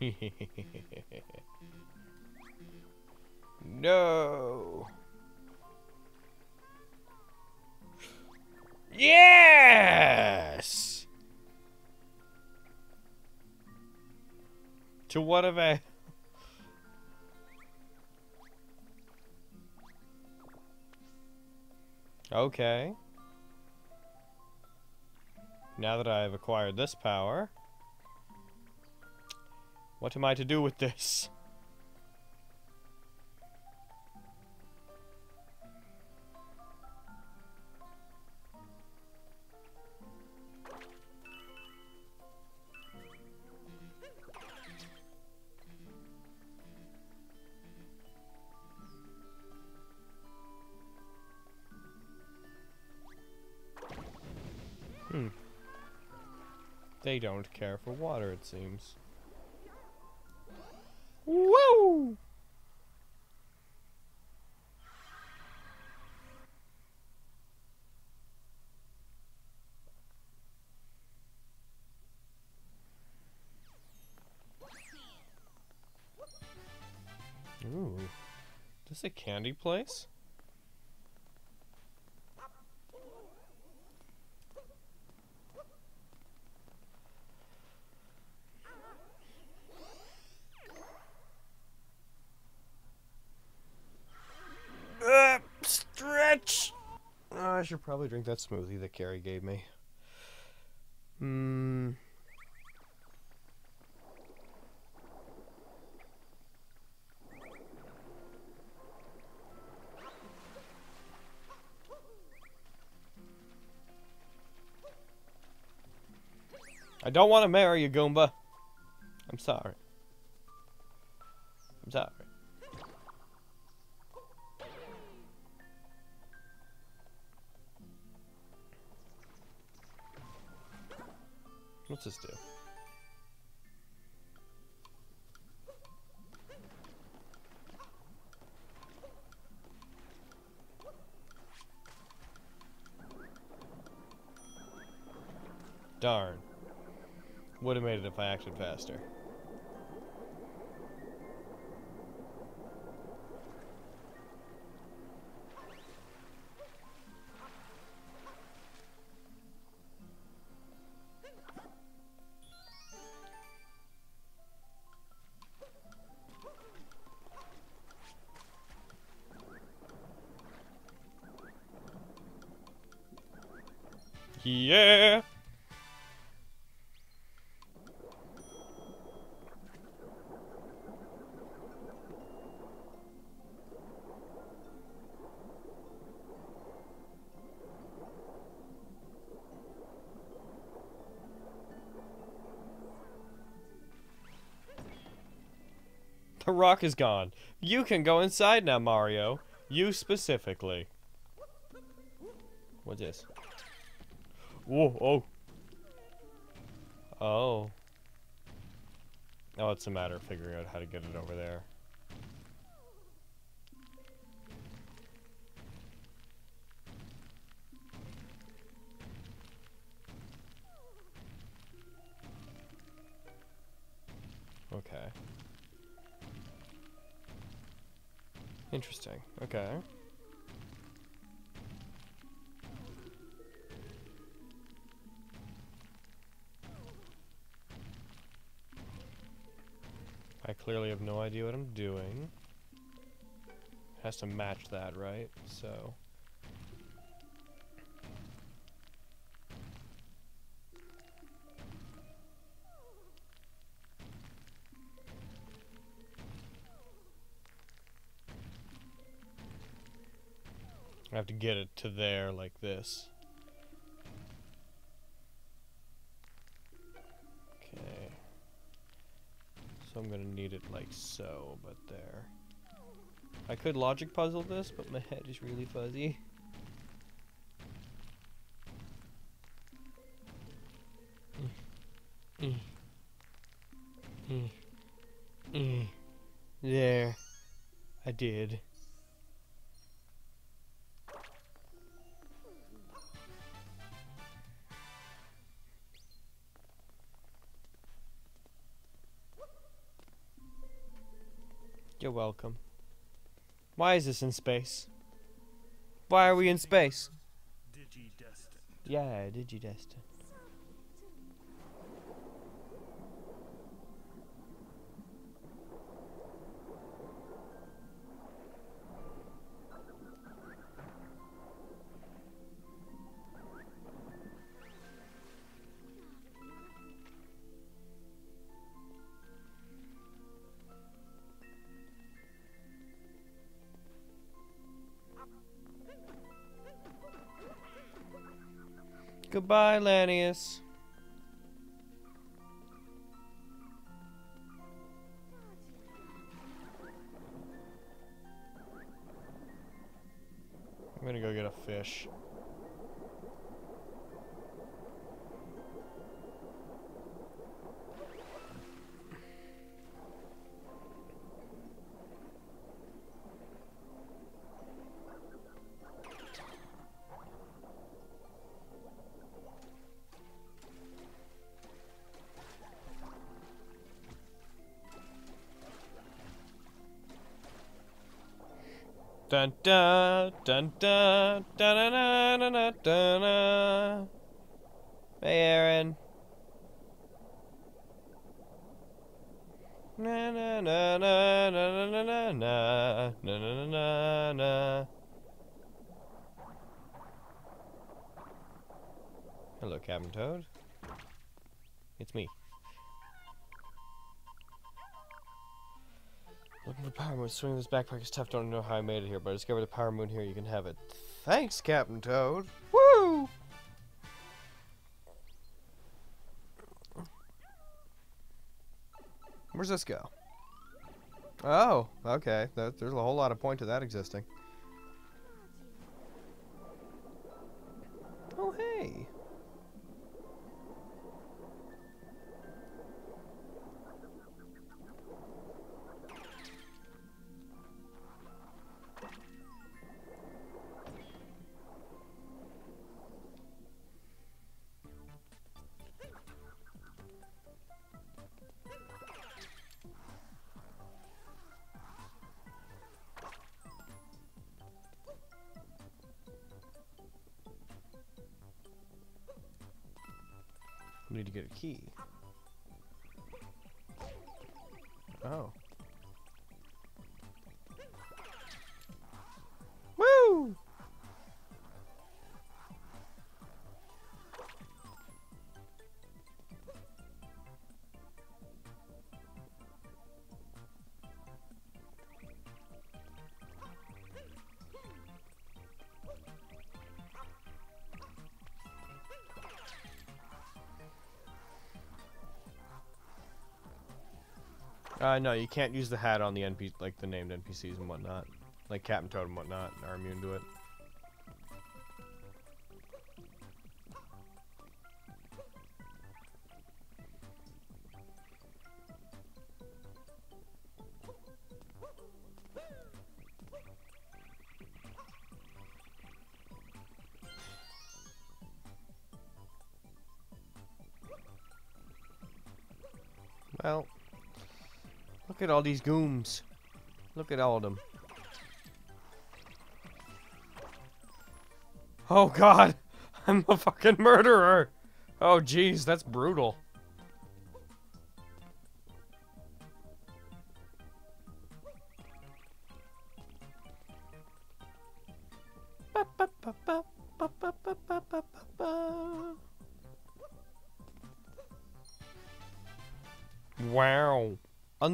no! Yes! To what have I... Okay. Now that I have acquired this power, what am I to do with this? They don't care for water, it seems. Woo! Ooh. Is this a candy place? Uh, stretch! Uh, I should probably drink that smoothie that Carrie gave me. Hmm. I don't want to marry you, Goomba. I'm sorry. I'm sorry. What's this do? Darn. Would have made it if I acted faster. Rock is gone. You can go inside now, Mario. You specifically. What's this? Whoa, oh. Oh. Oh, it's a matter of figuring out how to get it over there. Doing. Has to match that, right? So. I have to get it to there like this. So, but there. I could logic puzzle this, but my head is really fuzzy. Why is this in space? Why are we in space? Digidestined. Yeah, Digidestin. Goodbye, Lanius. Dun dun dun dun dun dun dun dun dun dun dun. Hey Aaron. Na na na na na na na na na na na na. Hello, Captain Toad. Power moon. Swinging this backpack is tough. Don't know how I made it here, but I discovered the power moon here. You can have it. Thanks, Captain Toad. Woo! Where's this go? Oh, okay. There's a whole lot of point to that existing. Key. Uh, no, you can't use the hat on the NP, like the named NPCs and whatnot. Like Captain Toad and whatnot are immune to it. at all these gooms. Look at all of them. Oh god, I'm a fucking murderer. Oh jeez, that's brutal.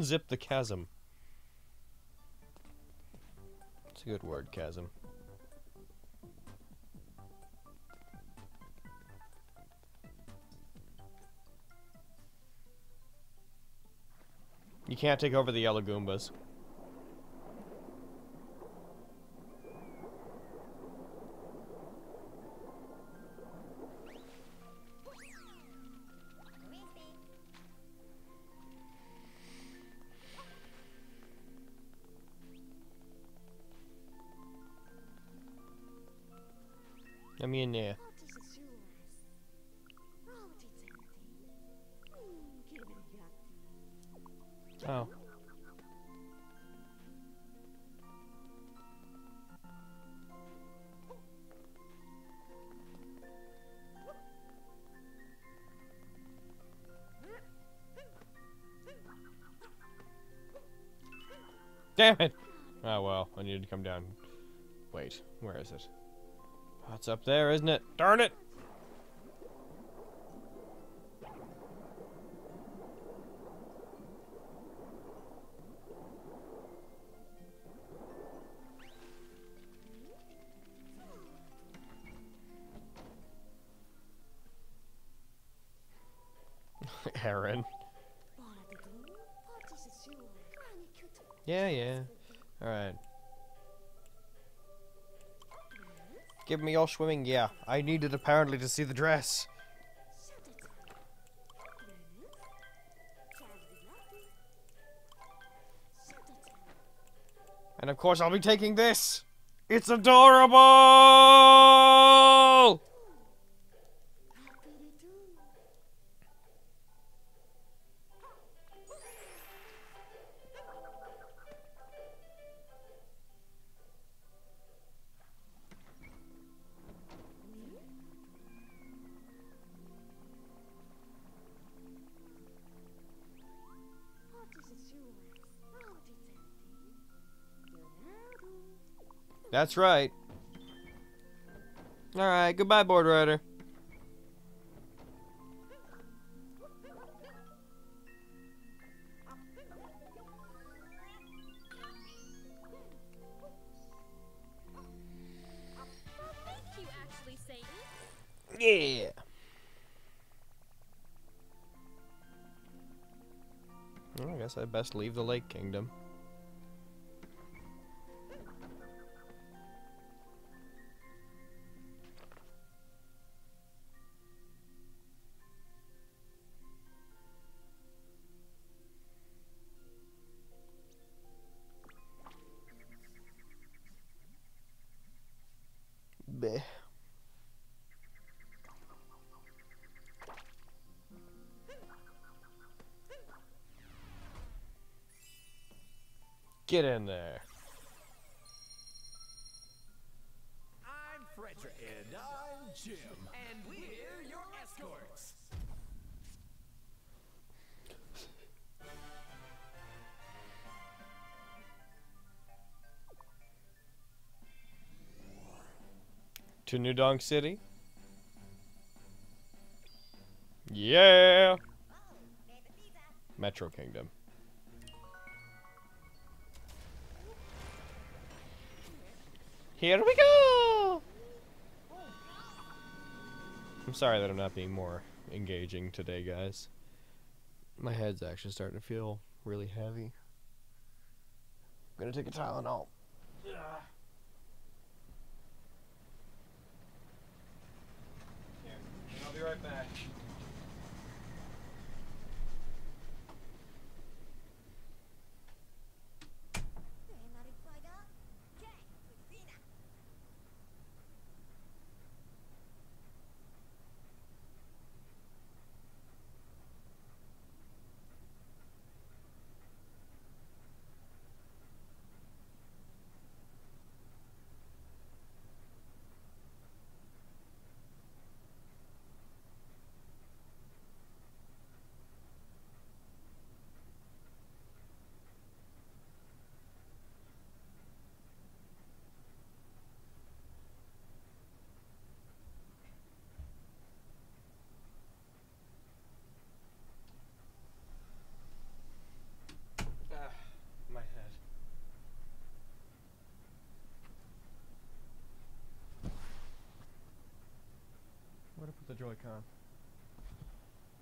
Unzip the chasm. It's a good word, chasm. You can't take over the yellow Goombas. Come down. Wait, where is it? Oh, it's up there, isn't it? Darn it! Me your swimming Yeah, I needed apparently to see the dress. And of course I'll be taking this. It's adorable! That's right. Alright, goodbye, board rider. Yeah. Well, I guess I best leave the Lake Kingdom. Get in there. I'm Frederick. And I'm Jim. And we're your escorts. To New Donk City? Yeah! Metro Kingdom. Here we go! I'm sorry that I'm not being more engaging today, guys. My head's actually starting to feel really heavy. I'm gonna take a Tylenol. Here, I'll be right back. The Joy-Con?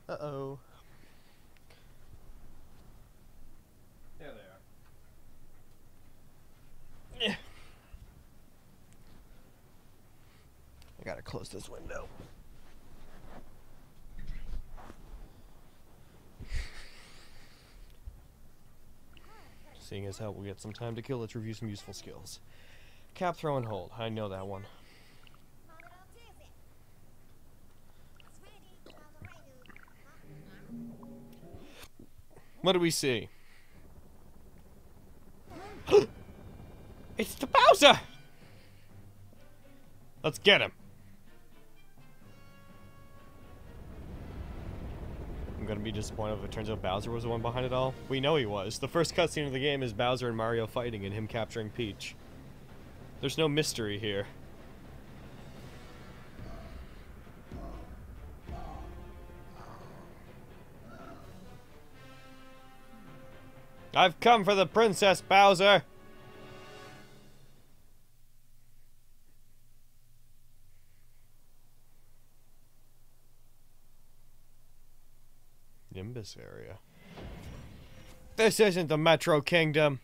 Uh-oh. There they are. Yeah. I gotta close this window. Seeing as how we get some time to kill, let's review some useful skills. Cap, throw, and hold. I know that one. What do we see? it's the Bowser! Let's get him. I'm gonna be disappointed if it turns out Bowser was the one behind it all. We know he was. The first cutscene of the game is Bowser and Mario fighting and him capturing Peach. There's no mystery here. I've come for the princess, Bowser! Nimbus Arena. This isn't the Metro Kingdom.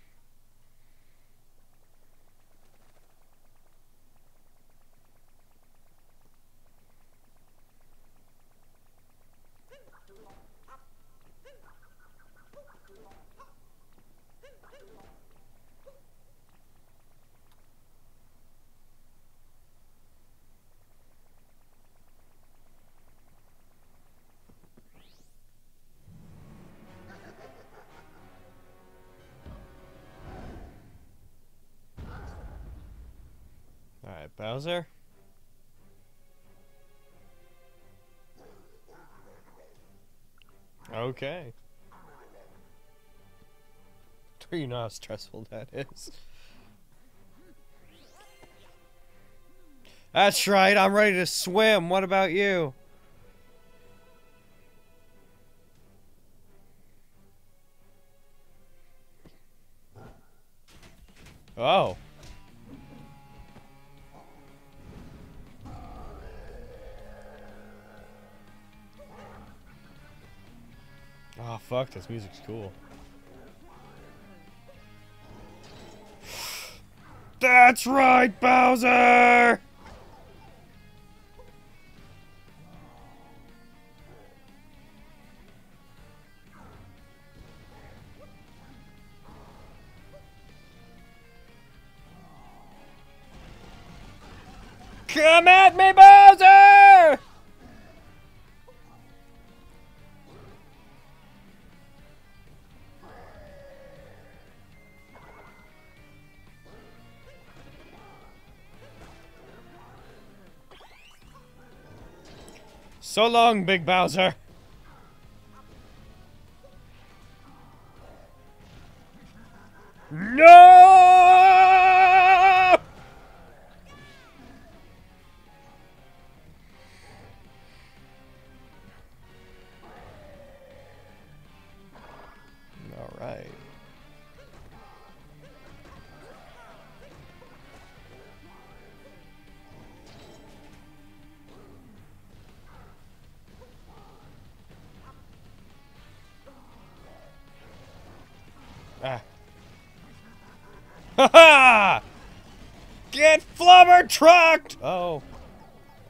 Know how stressful that is? That's right, I'm ready to swim. What about you? Oh. Oh fuck, this music's cool. That's right, Bowser! So long, Big Bowser. Trucked! Oh.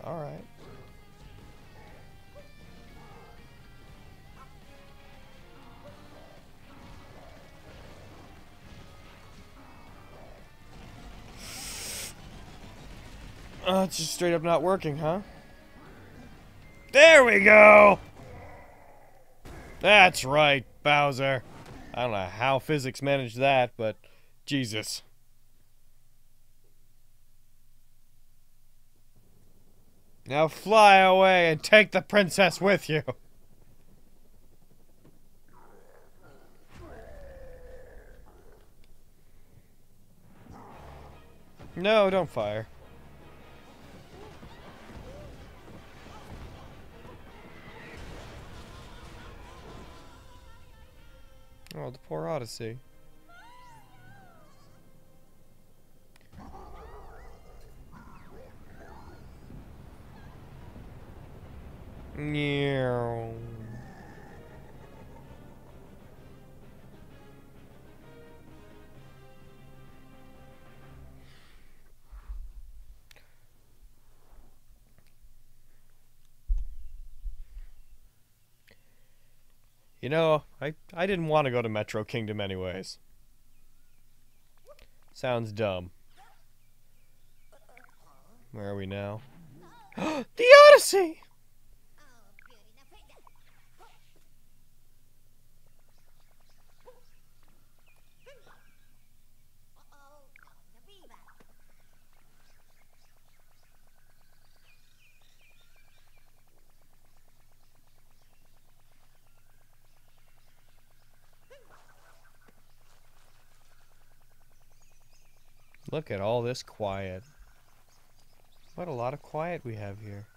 Alright. Oh, uh, it's just straight up not working, huh? There we go! That's right, Bowser. I don't know how physics managed that, but Jesus. Now fly away and take the princess with you. No, don't fire. Oh, the poor Odyssey. You know, I, I didn't want to go to Metro Kingdom anyways. Sounds dumb. Where are we now? the Odyssey! Look at all this quiet. What a lot of quiet we have here.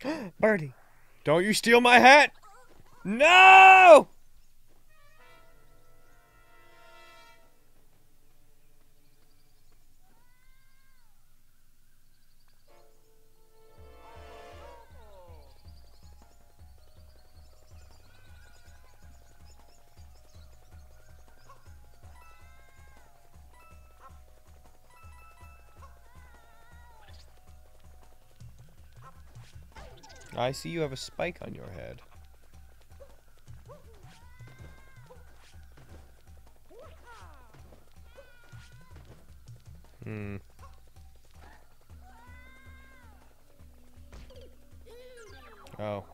Birdie, don't you steal my hat! No! I see you have a spike on your head. Hmm. Oh.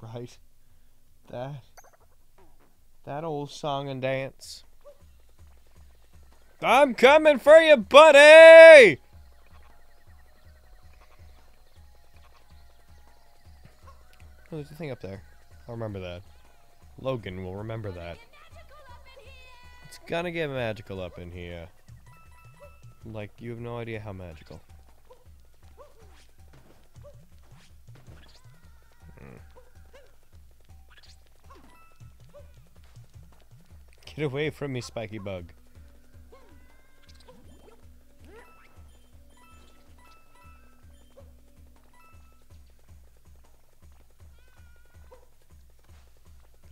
Right. That. That old song and dance. I'm coming for you, buddy! Oh, there's a thing up there. I'll remember that. Logan will remember that. It's gonna get magical up in here. Like, you have no idea how magical. Hmm. Get away from me, spiky bug.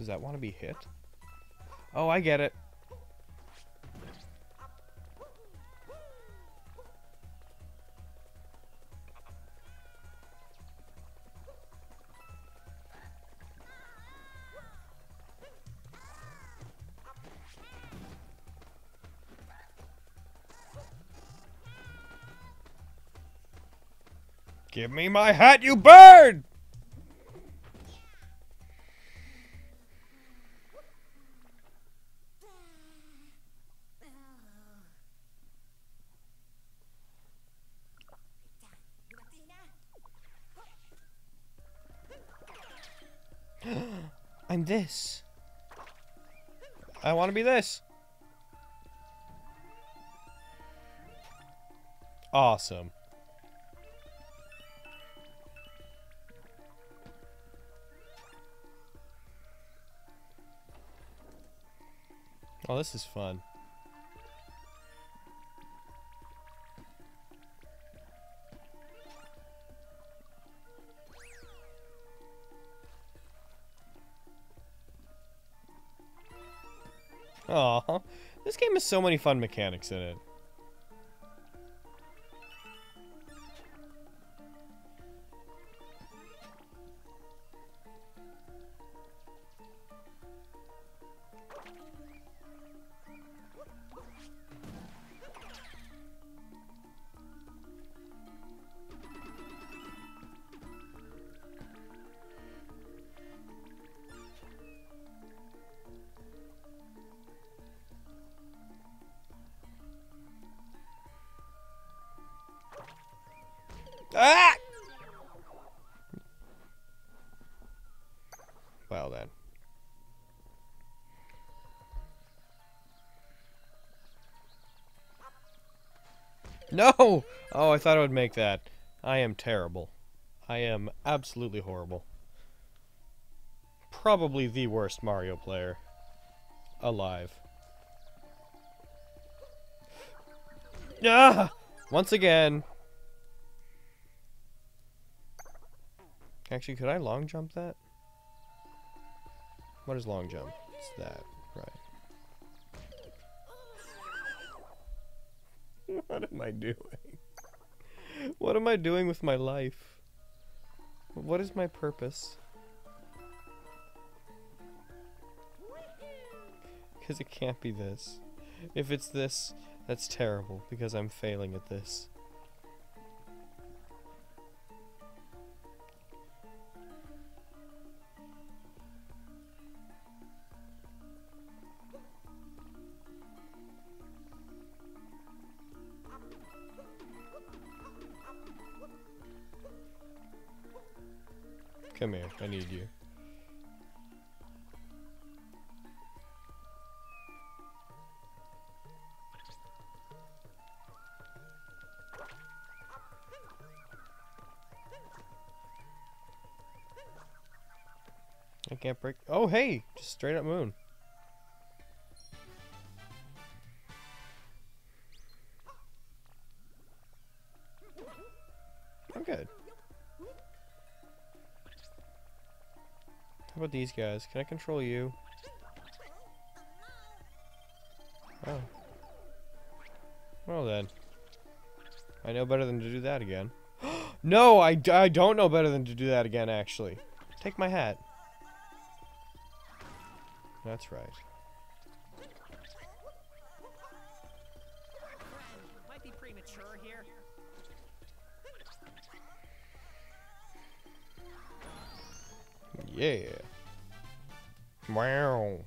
Does that want to be hit? Oh, I get it. Give me my hat, you bird! This. Awesome. Oh, this is fun. Game has so many fun mechanics in it. No! Oh, I thought I would make that. I am terrible. I am absolutely horrible. Probably the worst Mario player alive. Ah! Once again. Actually, could I long jump that? What is long jump? It's that, What am I doing? What am I doing with my life? What is my purpose? Because it can't be this. If it's this, that's terrible because I'm failing at this. I need you. I can't break. Oh, hey! Just straight up moon. These guys? Can I control you? Oh. Well then. I know better than to do that again. no, I, I don't know better than to do that again, actually. Take my hat. That's right. Might be premature here. Yeah. Wow.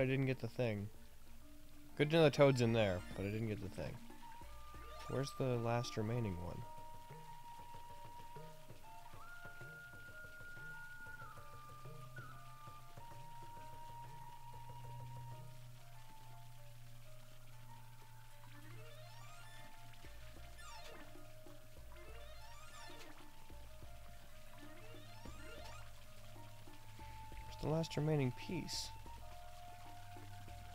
But I didn't get the thing. Good to know the toad's in there, but I didn't get the thing. Where's the last remaining one? The last remaining piece?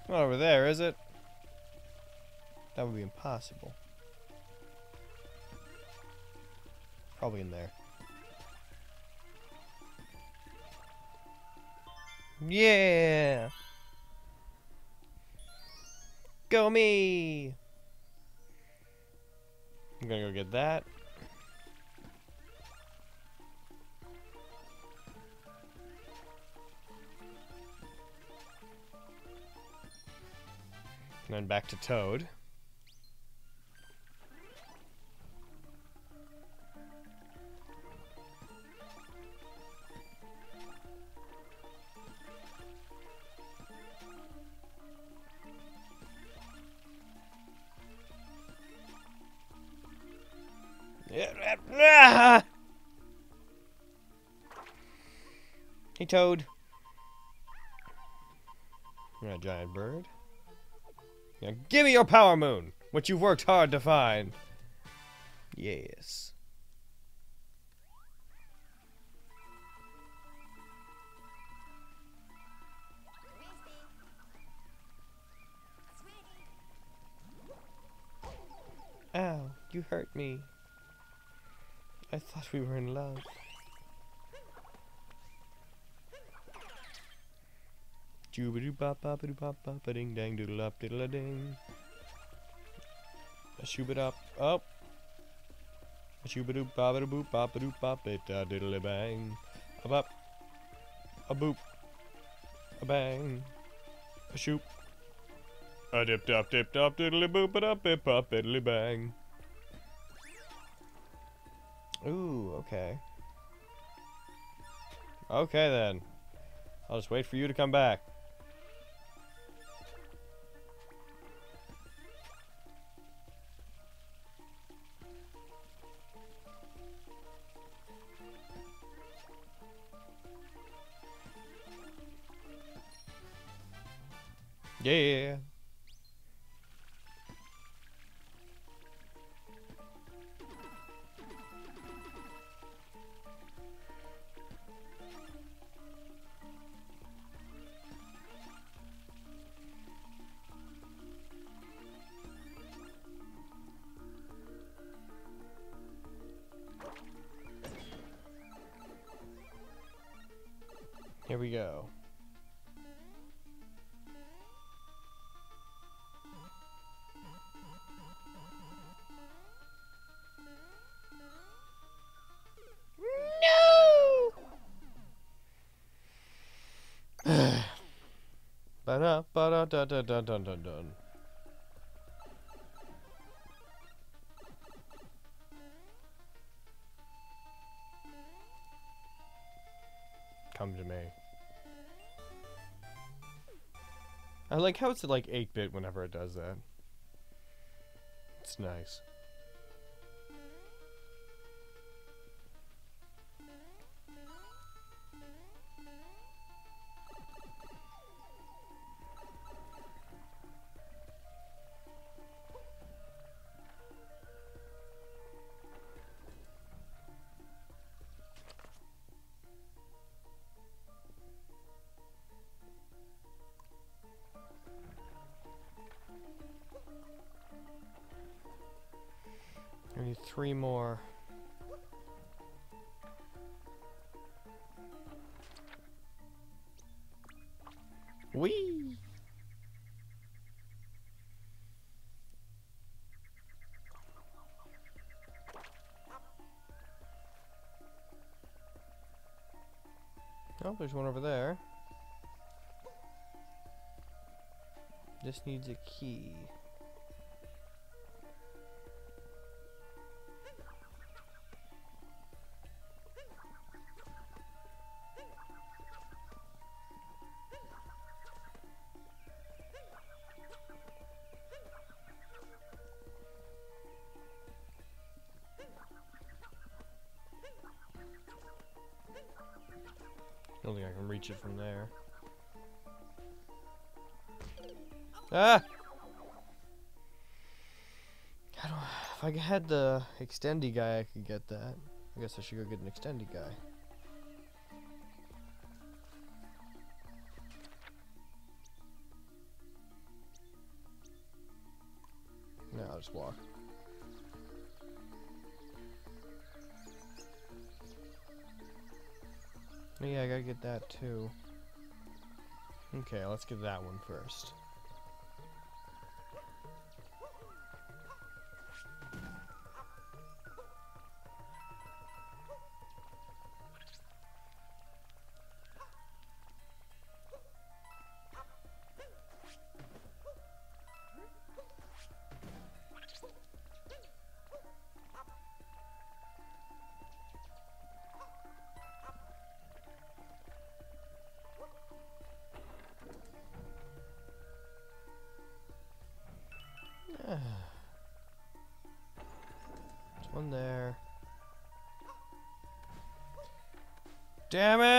Not over there, is it? That would be impossible. Probably in there. Yeah! Go me! I'm gonna go get that. And then back to Toad. Hey, Toad. You're a giant bird. Now give me your power moon, which you've worked hard to find. Yes. Ow, you hurt me. I thought we were in love. Doobadoo bop bop doo bop bop ding dang doodle up diddle a ding. A shoobit up up. A shoobadoo bop a boop bop a doop bop it a diddle a bang. A bop. A boop. A bang. A shoop. A dip dop dip dop diddly boop a dop bip pop diddly bang. Ooh, okay. Okay then. I'll just wait for you to come back. Come to me. I like how it's like 8-bit whenever it does that. It's nice. There's one over there. This needs a key. Had the extendy guy, I could get that. I guess I should go get an extendy guy. No, I'll just walk. Yeah, I gotta get that too. Okay, let's get that one first. Damn it!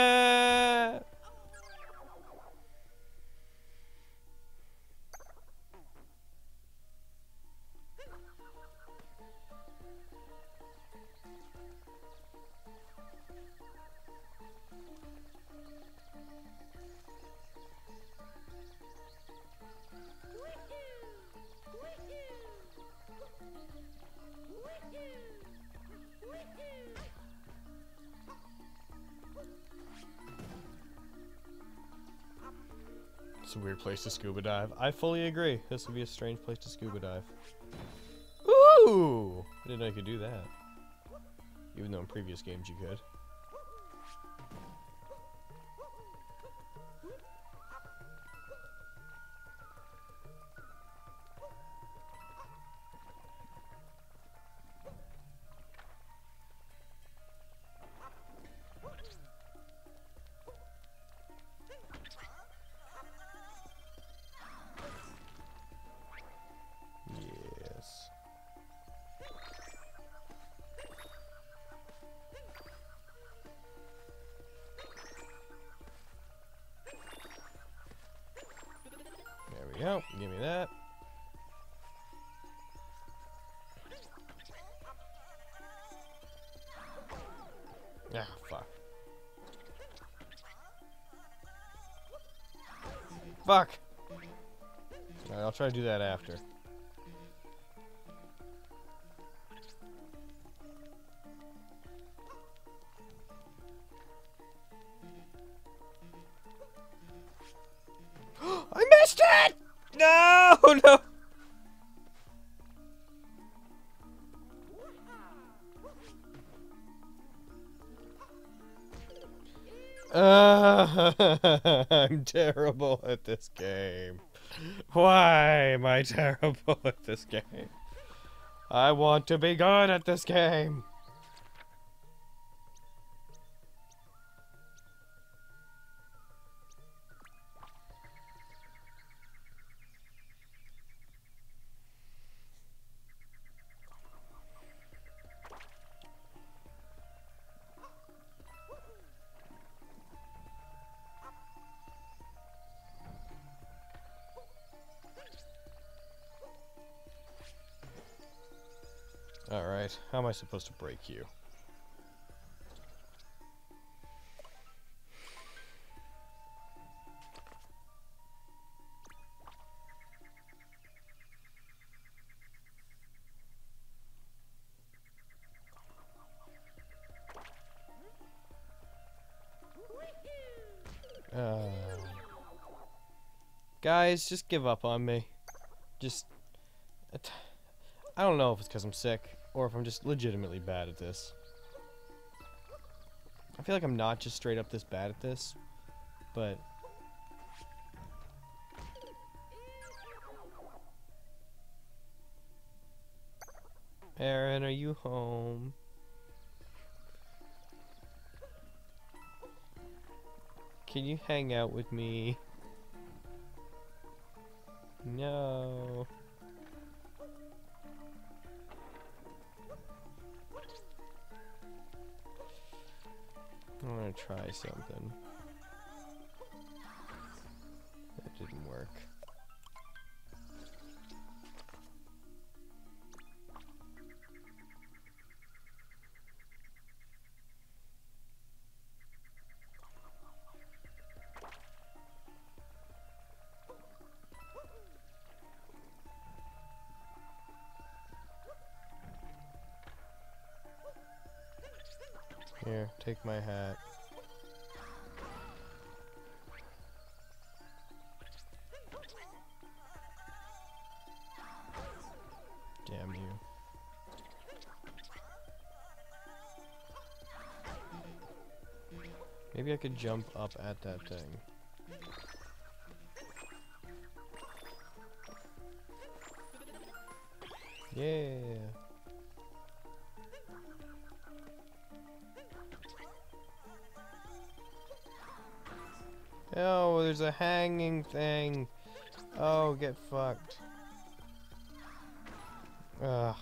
Place to scuba dive. I fully agree. This would be a strange place to scuba dive. Ooh! I didn't know you could do that. Even though in previous games you could. Fuck! Alright, I'll try to do that after. Terrible at this game. Why am I terrible at this game? I want to be good at this game. Supposed to break you? Uh, guys, just give up on me. Just. I don't know if it's because I'm sick or if I'm just legitimately bad at this. I feel like I'm not just straight up this bad at this, but. Aaron, are you home? Can you hang out with me? No. To try something. That didn't work. Here, take my hat. Could jump up at that thing. Yeah. Oh, there's a hanging thing. Oh, get fucked. Ugh.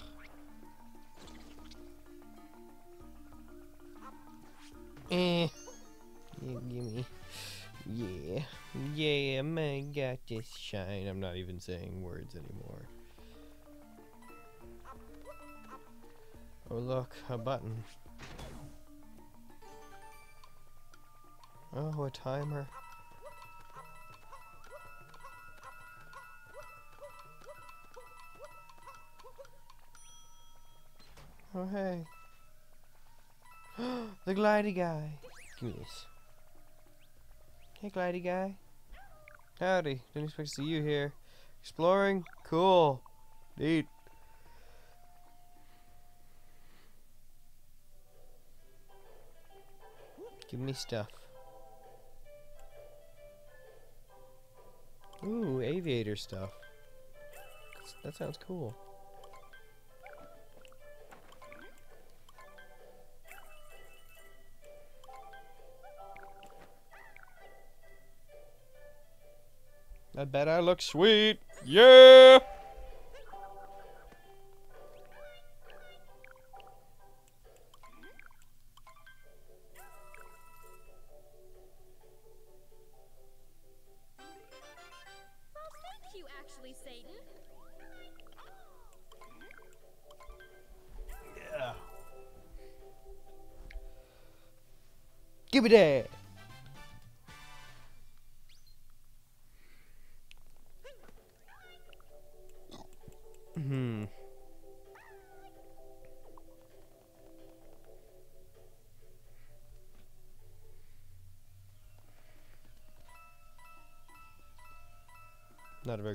This shine. I'm not even saying words anymore. Oh, look, a button. Oh, a timer. Oh, hey. the glidey guy. Give me this. Hey, glidey guy. Howdy. Didn't expect to see you here. Exploring? Cool. Neat. Give me stuff. Ooh, aviator stuff. That sounds cool. I bet I look sweet. Yeah!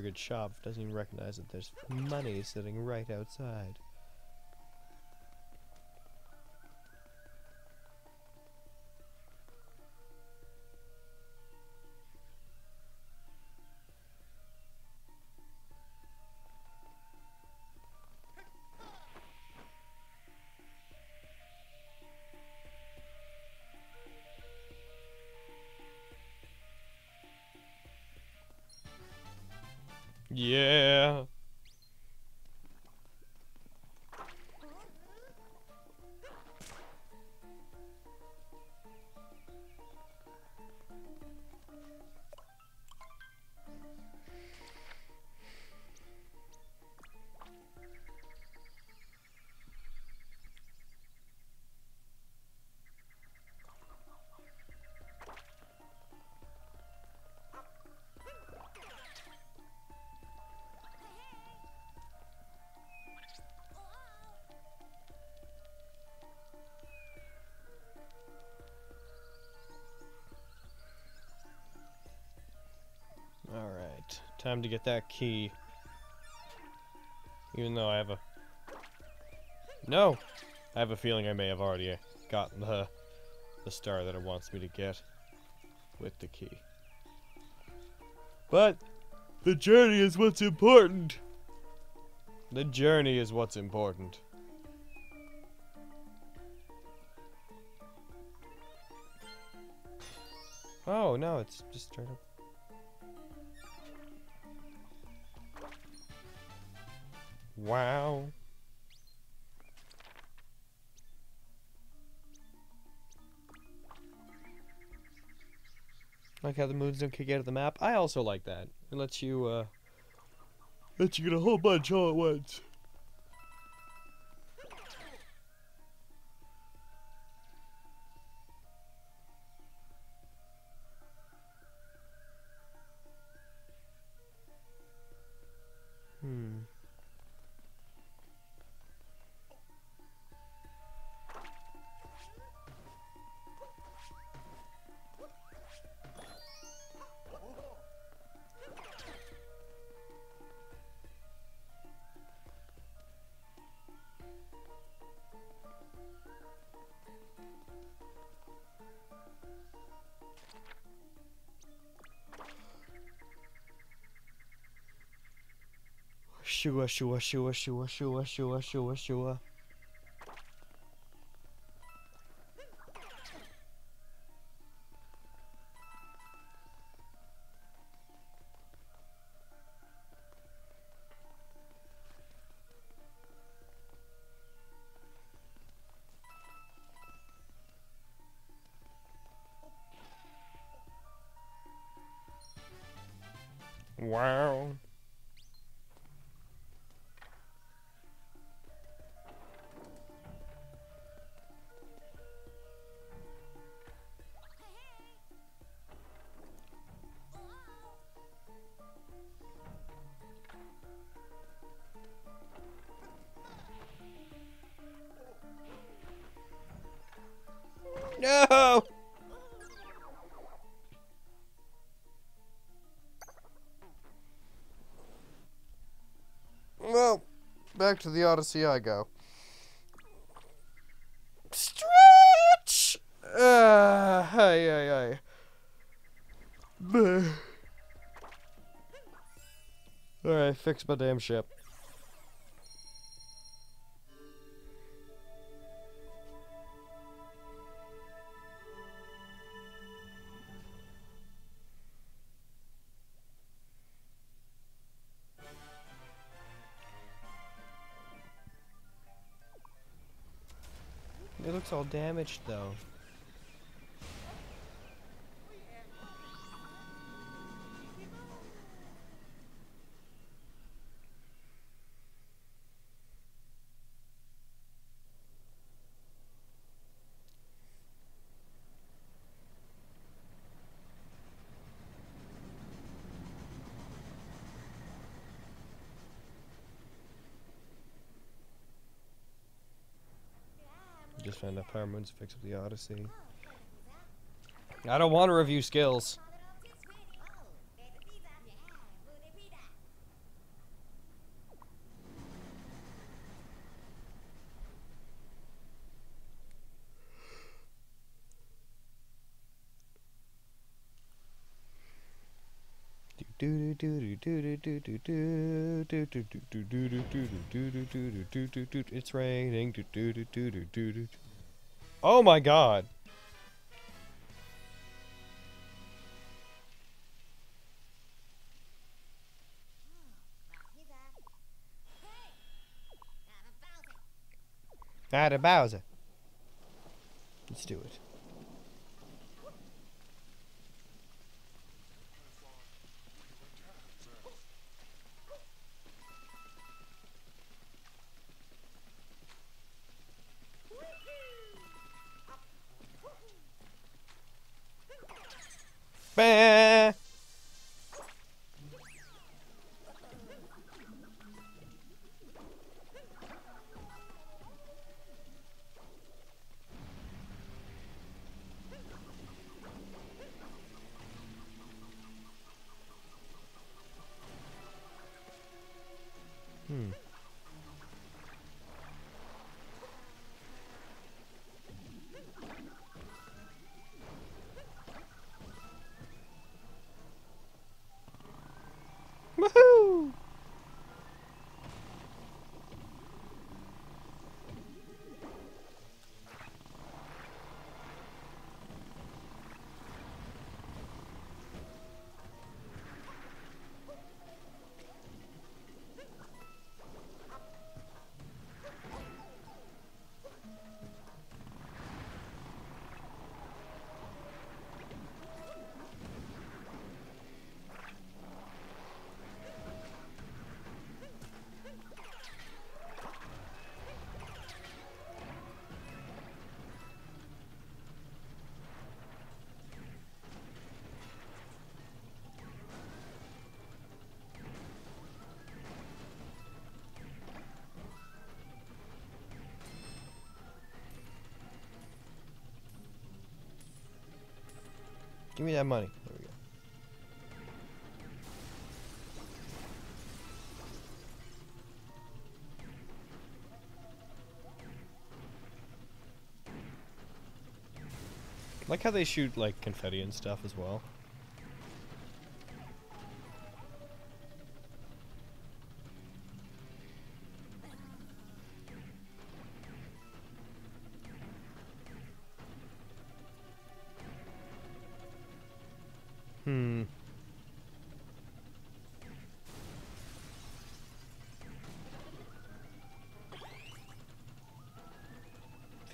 Very good shop. Doesn't even recognize that there's money sitting right outside. Time to get that key. Even though I have a... No! I have a feeling I may have already gotten the, the star that it wants me to get with the key. But the journey is what's important. The journey is what's important. Oh, no, it's just turned up. Wow. Like how the moons don't kick out of the map. I also like that. It lets you, uh... Lets you get a whole bunch all at once. Shua, shua, shua, shua, shua, shua, shua, shua. To the Odyssey I go. Stretch! Uh, hey, hey, hey. Alright, fix my damn ship. Damaged though. Enough power moons fix up the Odyssey. I don't want to review skills. It's raining. Oh my god. Ada Bowser. Let's do it. Bah! Give me that money. There we go. Like how they shoot like confetti and stuff as well.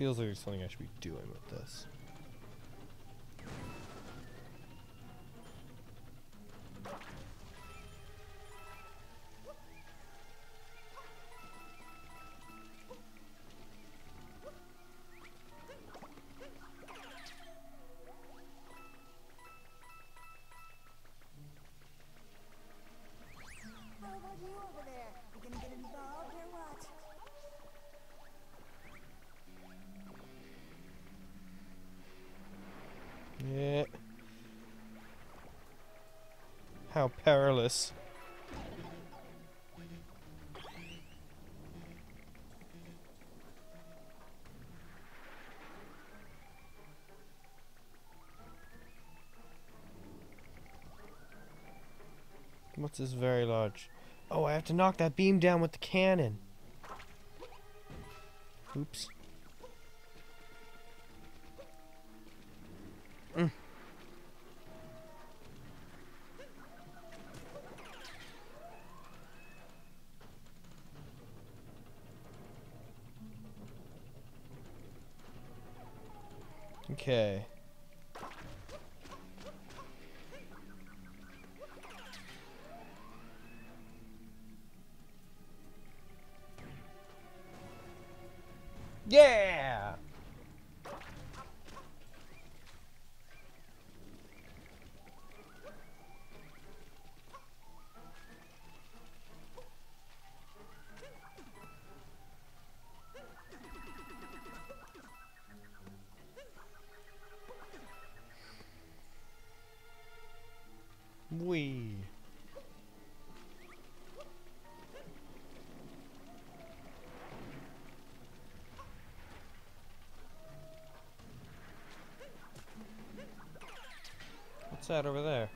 Feels like there's something I should be doing with this. Perilous. What's this very large? Oh, I have to knock that beam down with the cannon. Oops. Okay. What's that over there?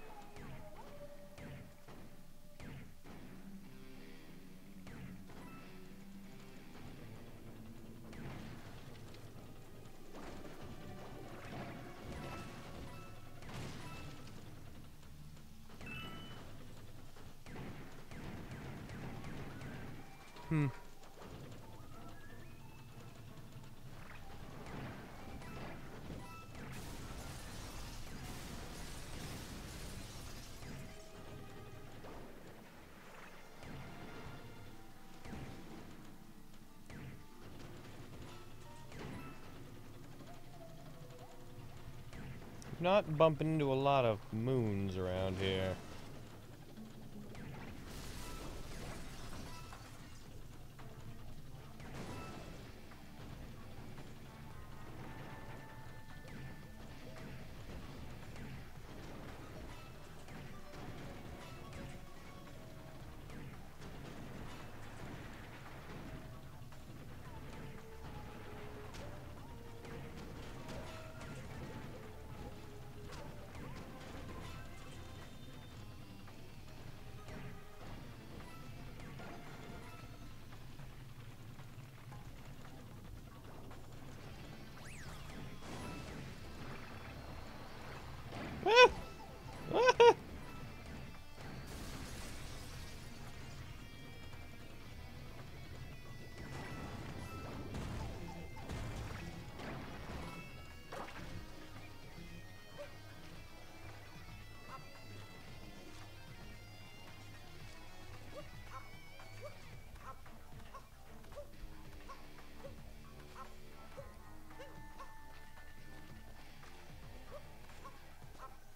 Not bumping into a lot of moons around here.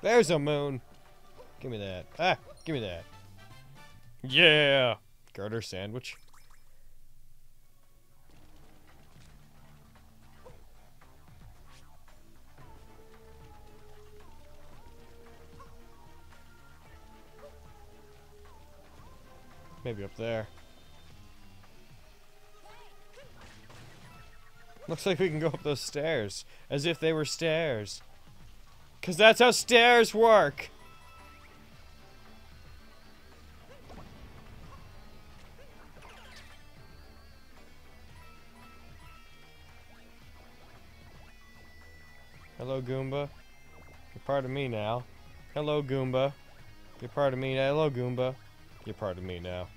There's a moon. Give me that. Ah, give me that. Yeah. Garter sandwich. Maybe up there. Looks like we can go up those stairs. As if they were stairs. Because that's how stairs work. Hello, Goomba. You're part of me now. Hello, Goomba. You're part of me. Now. Hello, Goomba. You're part of me now.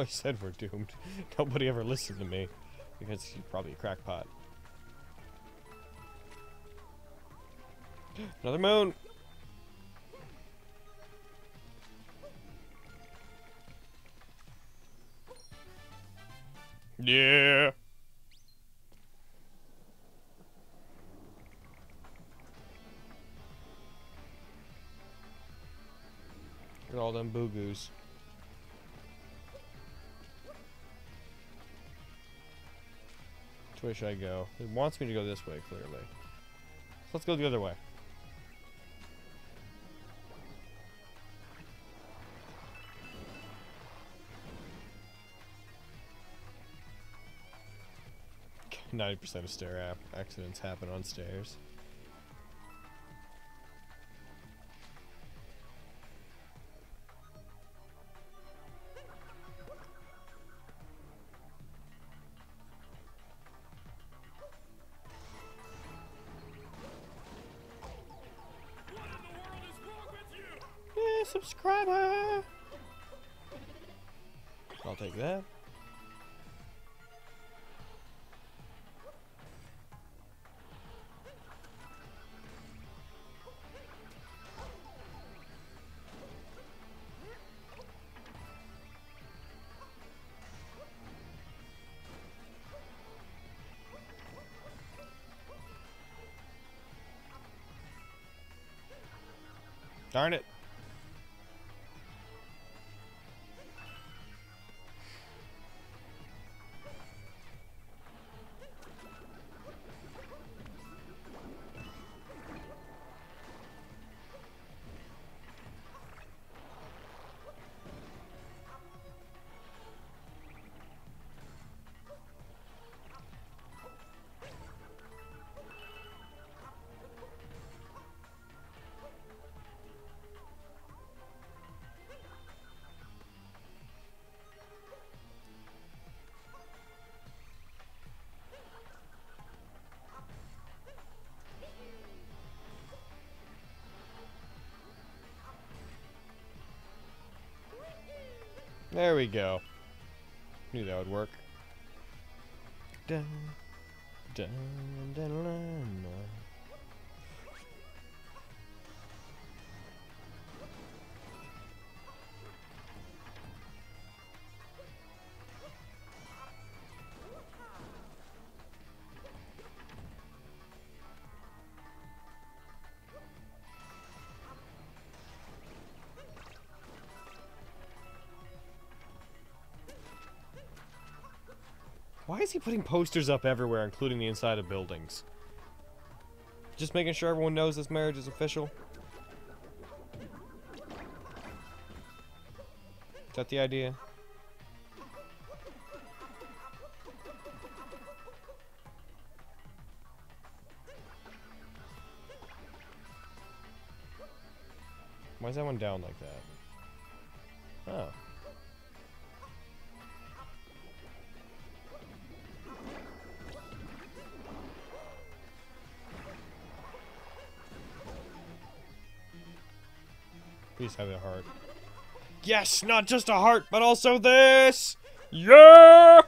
always said we're doomed. Nobody ever listened to me because he's probably a crackpot. Another moon! Yeah! Look at all them boo-goos. Which way should I go? It wants me to go this way, clearly. So let's go the other way. Ninety percent of stair accidents happen on stairs. I'll that. Darn it. There we go. Knew that would work. Dun, dun, dun. Is he putting posters up everywhere, including the inside of buildings? Just making sure everyone knows this marriage is official? Is that the idea? Why is that one down like that? Oh. Please have a heart. Yes, not just a heart, but also this! Yeah!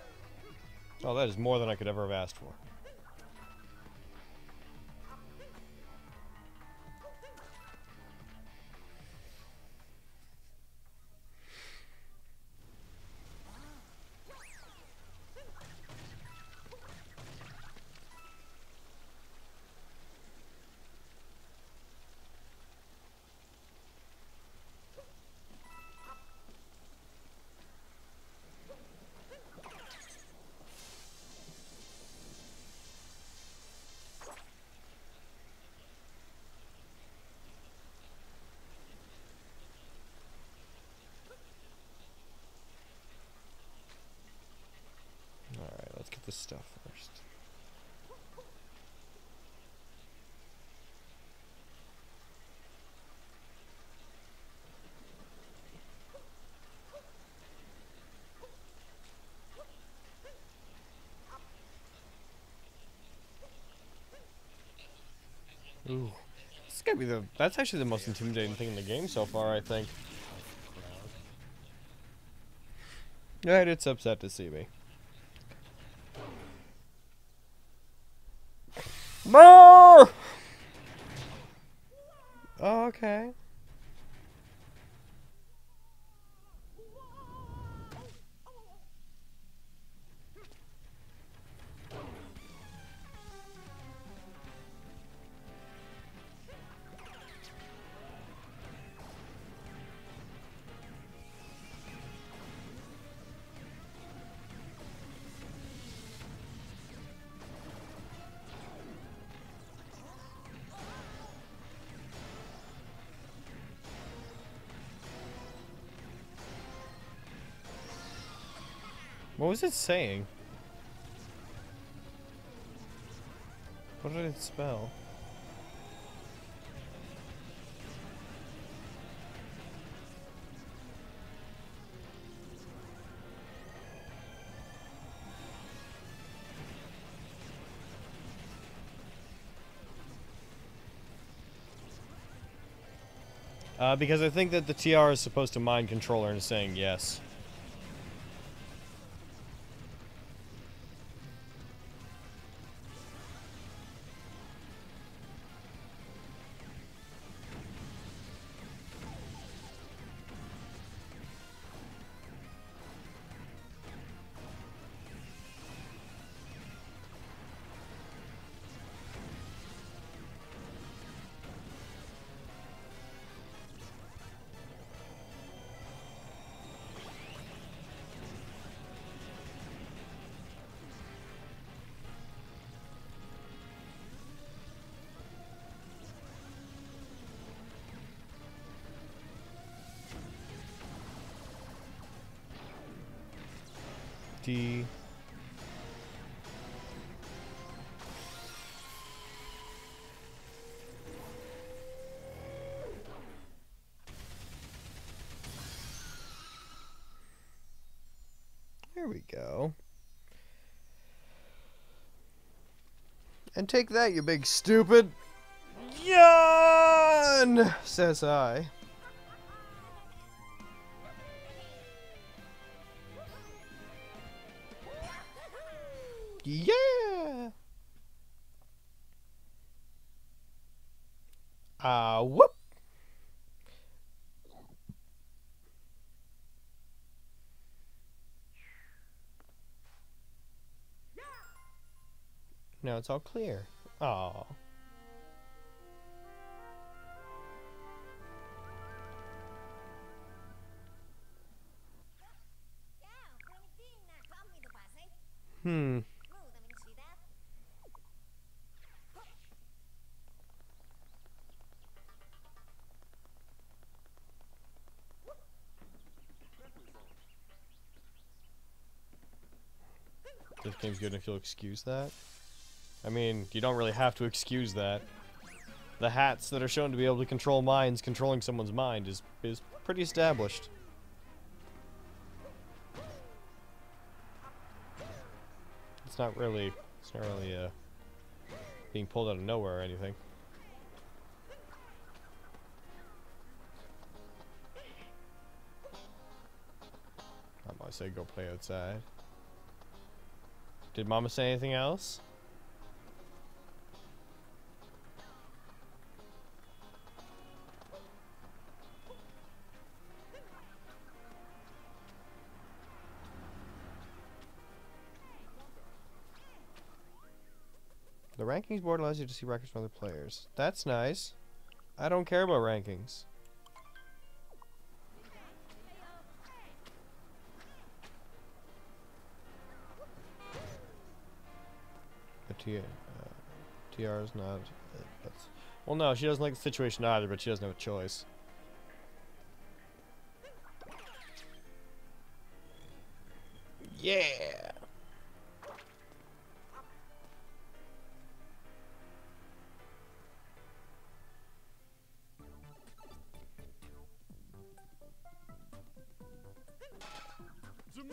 Oh, that is more than I could ever have asked for. Be the that's actually the most intimidating thing in the game so far, I think. Right, it's upset to see me. Was it saying? What did it spell? Uh, because I think that the Tiara is supposed to mind control her into saying yes. There we go. And take that, you big stupid. Yawn, says I. it's all clear. Oh. Hmm. This game's good if you'll excuse that. I mean, you don't really have to excuse that. The hats that are shown to be able to control minds controlling someone's mind is is pretty established. It's not really it's not really uh being pulled out of nowhere or anything. I'm gonna say go play outside. Did Mama say anything else? Rankings board allows you to see records from other players. That's nice. I don't care about rankings. But T uh, Tiara is not. Uh, well, no, she doesn't like the situation either, but she doesn't have a choice.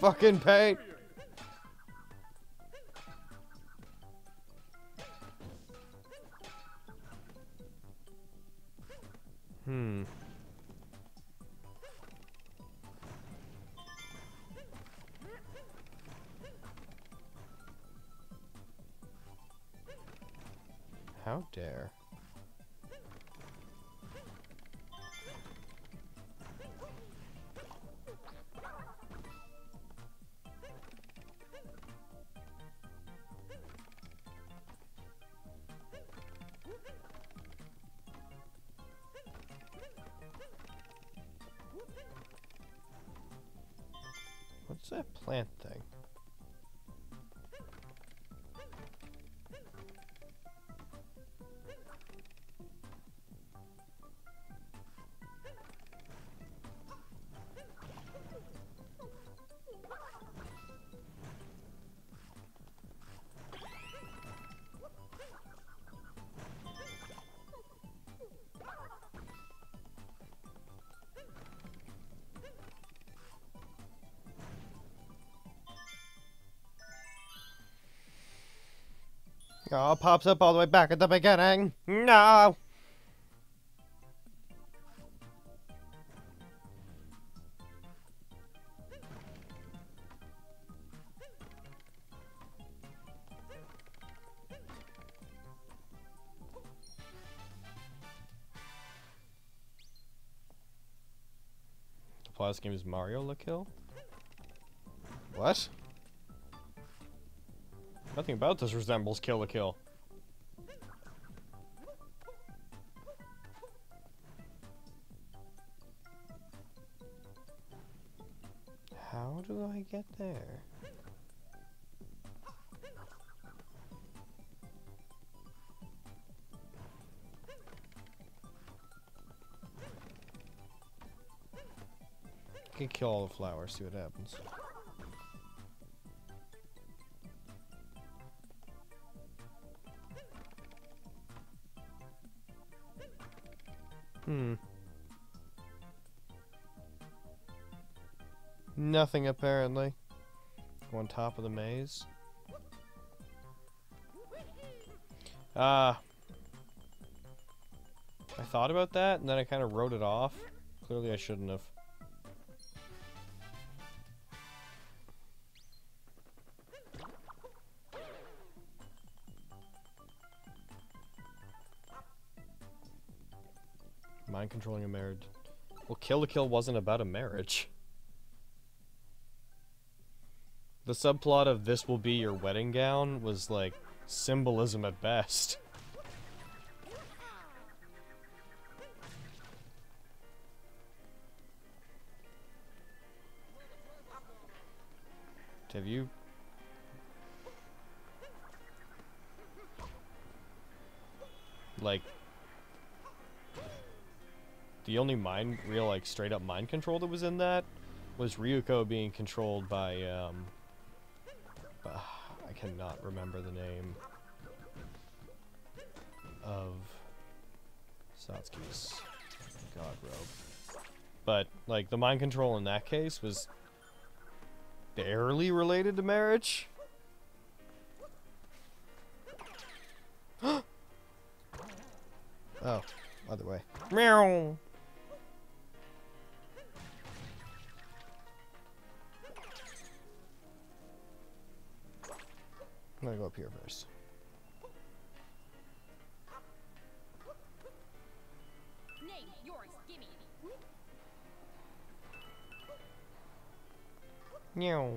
Fucking paint. Oh, pops up all the way back at the beginning. No. The this game is Mario La Kill? What? Nothing about this resembles Kill la Kill. How do I get there? I can kill all the flowers, see what happens. Nothing apparently. Go on top of the maze. Ah. I thought about that and then I kind of wrote it off. Clearly I shouldn't have. Mind controlling a marriage. Well, Kill la Kill wasn't about a marriage. The subplot of this will be your wedding gown was like symbolism at best. Have you like the only mind real like straight up mind control that was in that was Ryuko being controlled by um uh, I cannot remember the name of Satsuki's god robe. But like the mind control in that case was barely related to marriage. oh, other way. Meow. I'm gonna go up here first. Name yours, gimme. Meow.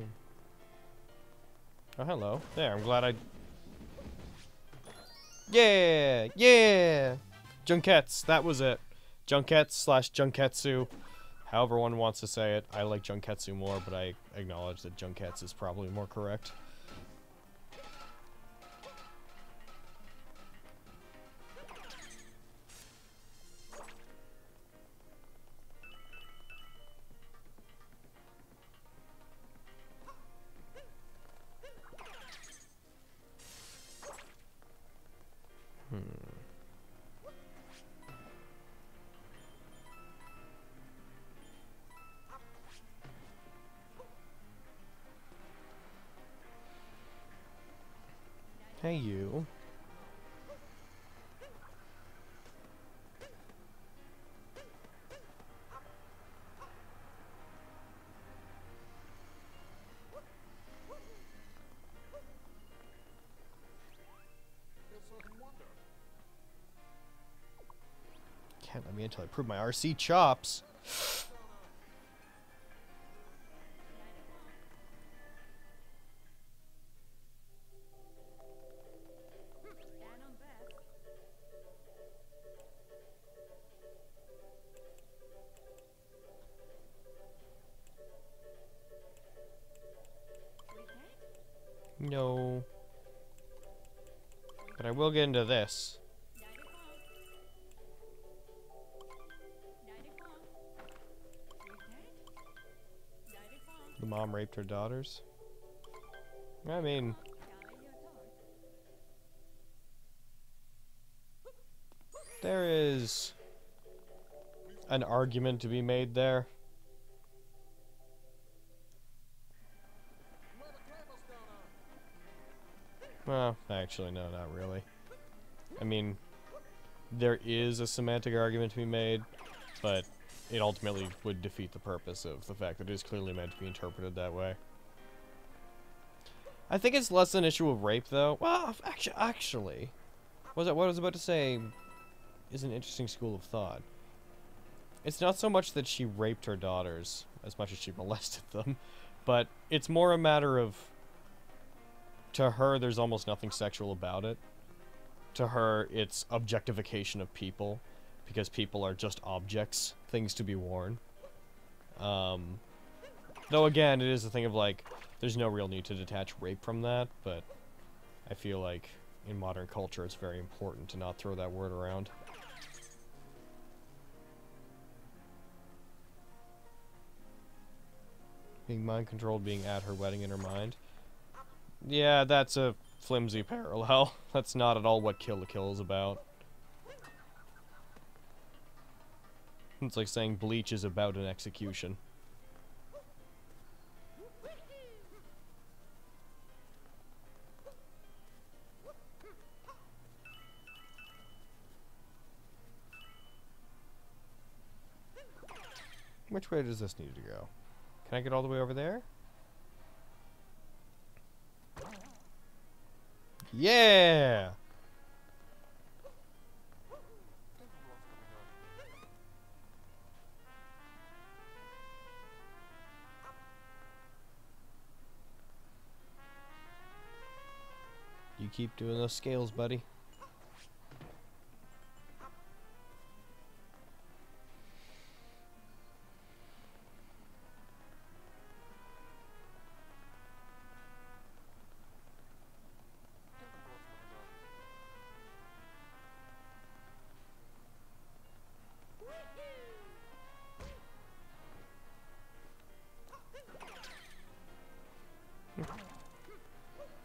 Oh, hello. There, I'm glad I... Yeah! Yeah! Junkets, that was it. Junkets slash Junketsu. However one wants to say it. I like Junketsu more, but I acknowledge that Junkets is probably more correct. Prove my RC chops. No. But I will get into this. Mom raped her daughters. I mean, there is an argument to be made there. Well, actually, no, not really. I mean, there is a semantic argument to be made, but it ultimately would defeat the purpose of the fact that it is clearly meant to be interpreted that way. I think it's less an issue of rape, though. Well, actually, actually, was it what I was about to say is an interesting school of thought. It's not so much that she raped her daughters as much as she molested them, but it's more a matter of to her there's almost nothing sexual about it. To her it's objectification of people because people are just objects, things to be worn. Um though again, it is a thing of like there's no real need to detach rape from that, but I feel like in modern culture it's very important to not throw that word around. Being mind controlled, being at her wedding in her mind. Yeah, that's a flimsy parallel. That's not at all what Kill la Kill is about. It's like saying Bleach is about an execution. Which way does this need to go? Can I get all the way over there? Yeah! Keep doing those scales, buddy.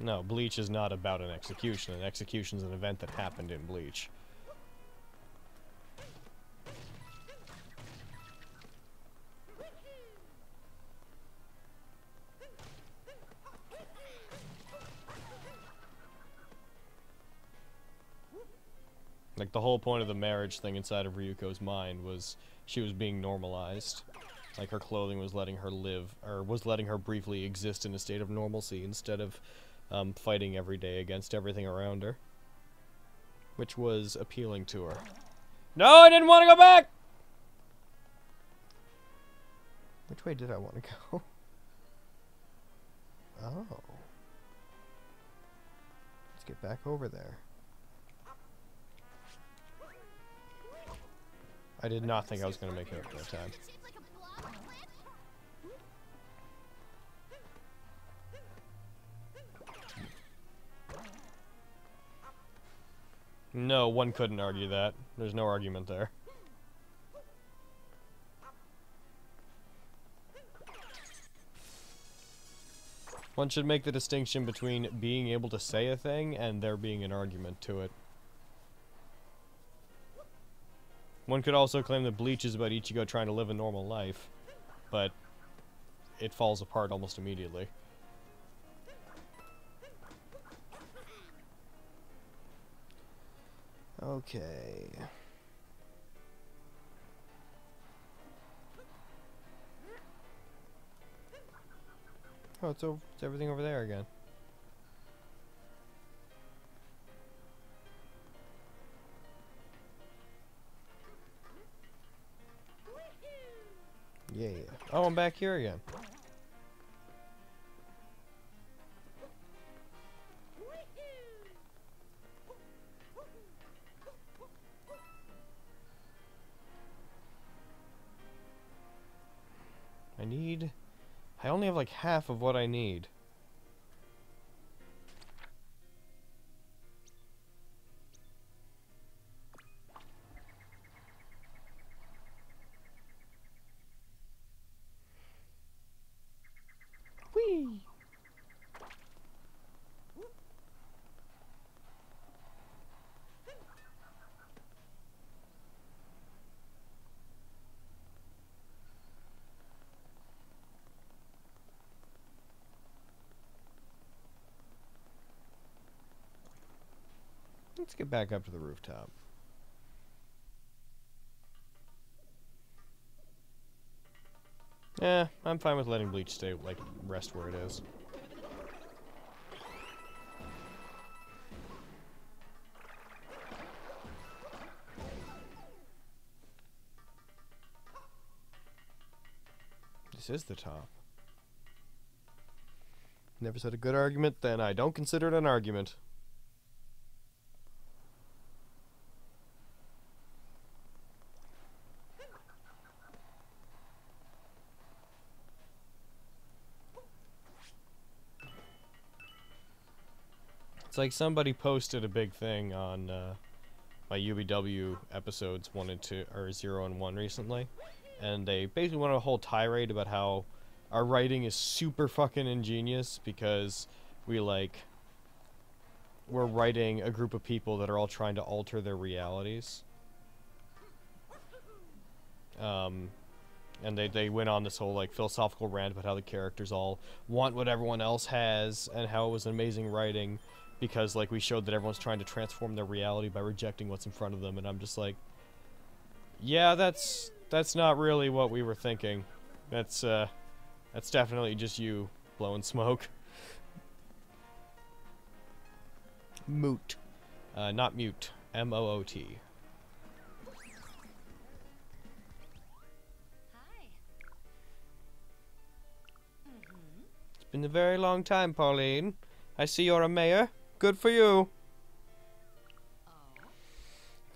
No, Bleach is not about an execution. An execution is an event that happened in Bleach. Like, the whole point of the marriage thing inside of Ryuko's mind was she was being normalized. Like, her clothing was letting her live, or was letting her briefly exist in a state of normalcy instead of um, fighting every day against everything around her. Which was appealing to her. No, I didn't want to go back! Which way did I want to go? Oh. Let's get back over there. I did not think I was going to make it up that time. No, one couldn't argue that. There's no argument there. One should make the distinction between being able to say a thing and there being an argument to it. One could also claim that Bleach is about Ichigo trying to live a normal life, but it falls apart almost immediately. Okay. Oh, it's, over, it's everything over there again. Yeah. Oh, I'm back here again. I need... I only have like half of what I need. Let's get back up to the rooftop. Yeah, I'm fine with letting Bleach stay, like, rest where it is. This is the top. Never said a good argument, then I don't consider it an argument. It's like somebody posted a big thing on uh, my UBW episodes one and two or zero and one recently, and they basically went on a whole tirade about how our writing is super fucking ingenious because we like we're writing a group of people that are all trying to alter their realities. Um, and they, they went on this whole like philosophical rant about how the characters all want what everyone else has and how it was amazing writing because like we showed that everyone's trying to transform their reality by rejecting what's in front of them and I'm just like yeah that's that's not really what we were thinking that's uh that's definitely just you blowing smoke moot uh, not mute M-O-O-T Hi. It's been a very long time, Pauline. I see you're a mayor. Good for you.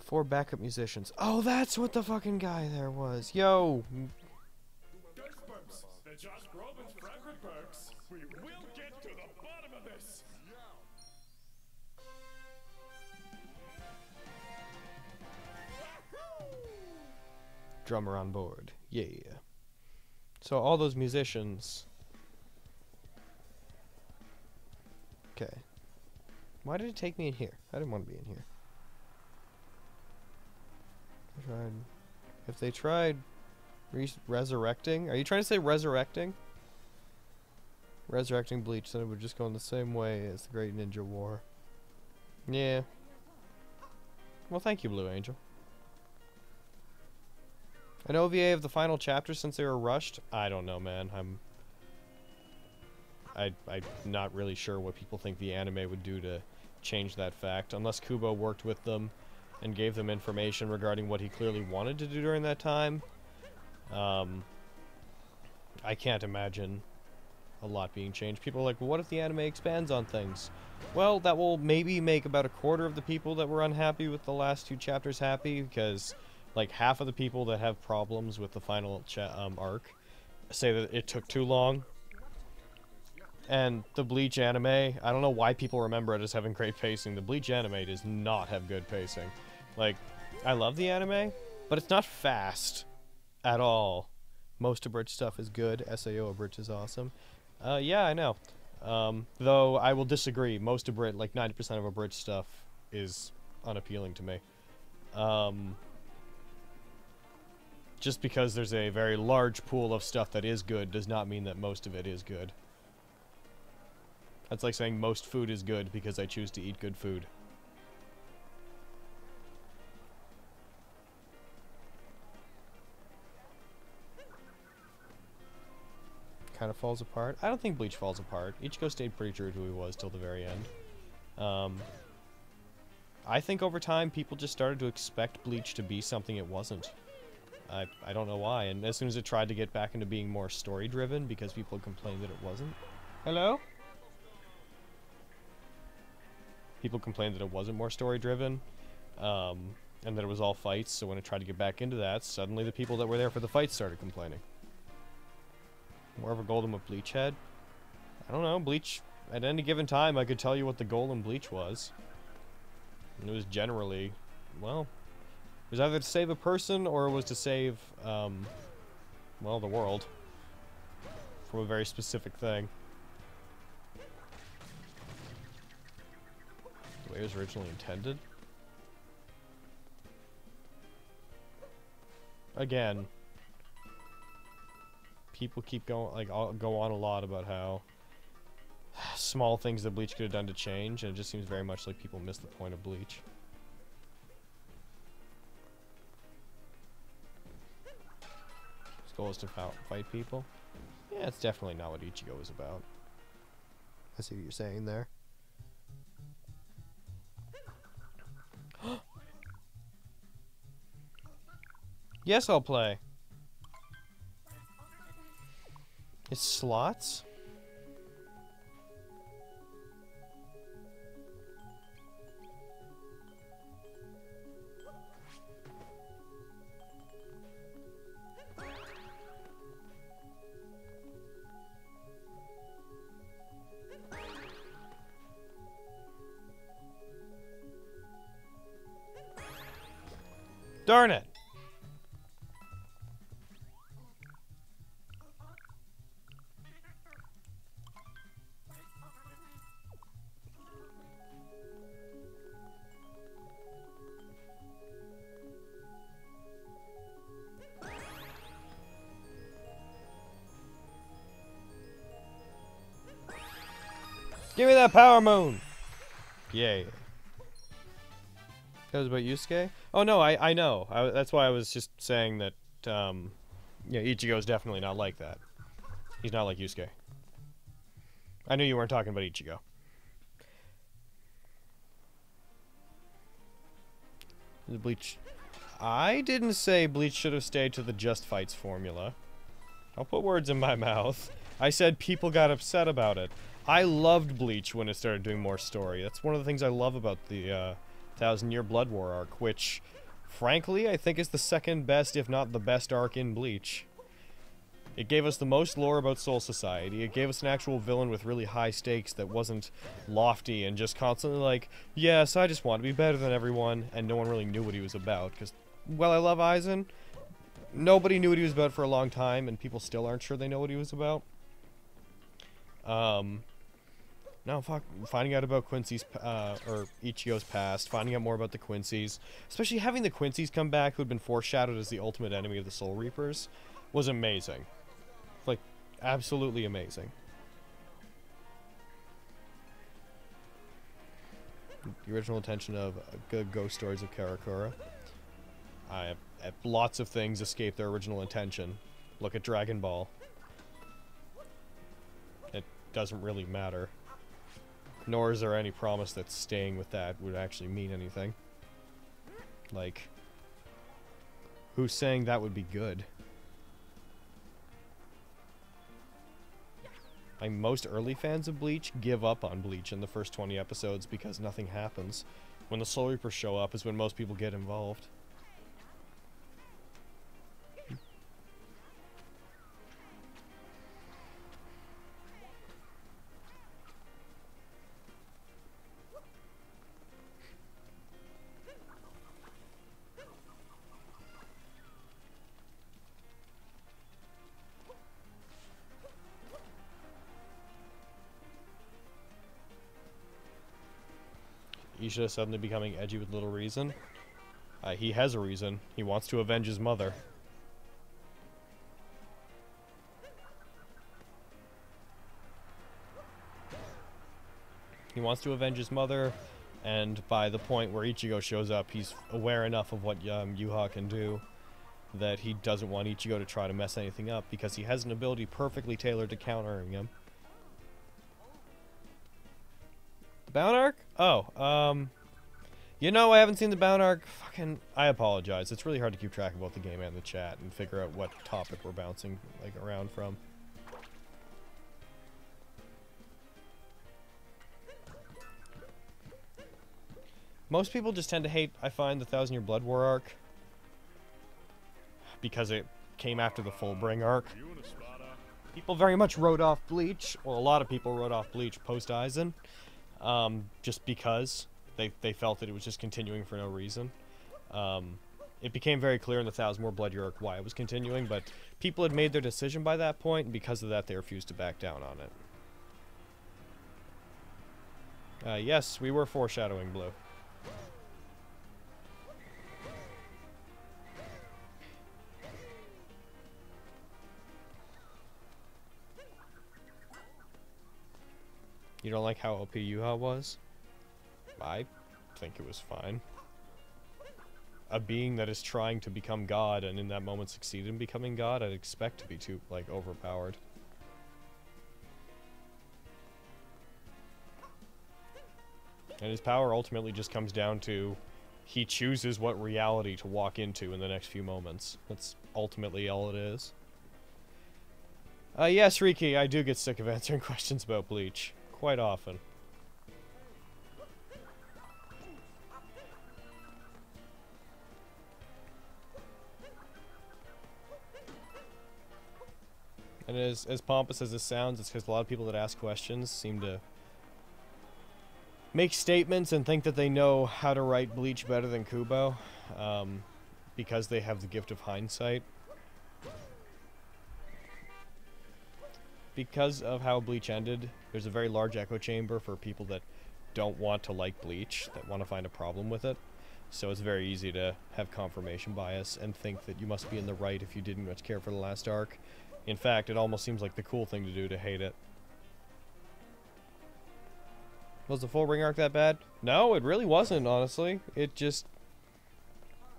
Four backup musicians. Oh, that's what the fucking guy there was. Yo. Drummer on board. Yeah. So all those musicians. Okay. Why did it take me in here? I didn't want to be in here. I tried. If they tried res- resurrecting, are you trying to say resurrecting? Resurrecting Bleach, then it would just go in the same way as the Great Ninja War. Yeah. Well, thank you, Blue Angel. An OVA of the final chapter since they were rushed? I don't know, man. I'm I I'm not really sure what people think the anime would do to change that fact, unless Kubo worked with them and gave them information regarding what he clearly wanted to do during that time. Um, I can't imagine a lot being changed. People are like, well, what if the anime expands on things? Well, that will maybe make about a quarter of the people that were unhappy with the last two chapters happy, because like half of the people that have problems with the final um, arc say that it took too long. And the Bleach anime, I don't know why people remember it as having great pacing. The Bleach anime does not have good pacing. Like, I love the anime, but it's not fast at all. Most of Bridge stuff is good. SAO Abridged is awesome. Uh, yeah, I know. Um, though I will disagree. Most of Brit, like 90% of Abridged stuff, is unappealing to me. Um, just because there's a very large pool of stuff that is good does not mean that most of it is good. That's like saying most food is good because I choose to eat good food. Kind of falls apart. I don't think Bleach falls apart. Ichigo stayed pretty true to who he was till the very end. Um, I think over time people just started to expect Bleach to be something it wasn't. I, I don't know why. And as soon as it tried to get back into being more story driven because people complained that it wasn't. Hello? People complained that it wasn't more story driven. Um, and that it was all fights. So when it tried to get back into that, suddenly the people that were there for the fights started complaining. More of a golden with Bleach head? I don't know. Bleach, at any given time, I could tell you what the goal in Bleach was. And it was generally, well, it was either to save a person or it was to save, um, well, the world. From a very specific thing. It was originally intended. Again, people keep going, like, I'll go on a lot about how small things that Bleach could have done to change, and it just seems very much like people miss the point of Bleach. His goal is to fight people. Yeah, it's definitely not what Ichigo is about. I see what you're saying there. Yes, I'll play. It's slots? Darn it! Power moon! Yay. That was about Yusuke? Oh no, I I know. I, that's why I was just saying that. Um, yeah, Ichigo is definitely not like that. He's not like Yusuke. I knew you weren't talking about Ichigo. The Bleach. I didn't say Bleach should have stayed to the Just Fights formula. I'll put words in my mouth. I said people got upset about it. I loved Bleach when it started doing more story. That's one of the things I love about the uh, Thousand Year Blood War arc, which, frankly, I think is the second best, if not the best arc in Bleach. It gave us the most lore about Soul Society. It gave us an actual villain with really high stakes that wasn't lofty and just constantly like, yes, I just want to be better than everyone, and no one really knew what he was about. Because, well, I love Aizen. Nobody knew what he was about for a long time, and people still aren't sure they know what he was about. Um, no, fuck. Finding out about Quincy's, uh, or Ichigo's past, finding out more about the Quincy's, especially having the Quincy's come back, who had been foreshadowed as the ultimate enemy of the Soul Reapers, was amazing. Like, absolutely amazing. The original intention of good ghost stories of Karakura. I, uh, lots of things escape their original intention. Look at Dragon Ball. Doesn't really matter. Nor is there any promise that staying with that would actually mean anything. Like, who's saying that would be good? Like, most early fans of Bleach give up on Bleach in the first 20 episodes because nothing happens. When the Soul Reapers show up is when most people get involved. Ishida suddenly becoming edgy with little reason. Uh, he has a reason. He wants to avenge his mother. He wants to avenge his mother, and by the point where Ichigo shows up, he's aware enough of what um, Yuha can do that he doesn't want Ichigo to try to mess anything up because he has an ability perfectly tailored to countering him. The Bound Arc? Oh, um... You know, I haven't seen the Bound Arc. Fucking... I apologize. It's really hard to keep track of both the game and the chat and figure out what topic we're bouncing, like, around from. Most people just tend to hate, I find, the Thousand Year Blood War arc. Because it came after the Fullbring arc. People very much wrote off Bleach, or a lot of people wrote off Bleach post Aizen um, just because they, they felt that it was just continuing for no reason. Um, it became very clear in the Thousand Year Blood War why it was continuing, but people had made their decision by that point, and because of that, they refused to back down on it. Uh, yes, we were foreshadowing Blue. You don't like how OP Yuha was? I think it was fine. a being that is trying to become God and in that moment succeed in becoming God, I'd expect to be too like overpowered. And his power ultimately just comes down to he chooses what reality to walk into in the next few moments. That's ultimately all it is. Uh, yes, Riki, I do get sick of answering questions about Bleach. Quite often. And as, as pompous as this sounds, it's because a lot of people that ask questions seem to make statements and think that they know how to write Bleach better than Kubo, um, because they have the gift of hindsight. Because of how Bleach ended, there's a very large echo chamber for people that don't want to like Bleach, that want to find a problem with it. So it's very easy to have confirmation bias and think that you must be in the right if you didn't much care for the last arc. In fact, it almost seems like the cool thing to do to hate it. Was the Fullbring arc that bad? No, it really wasn't, honestly. It just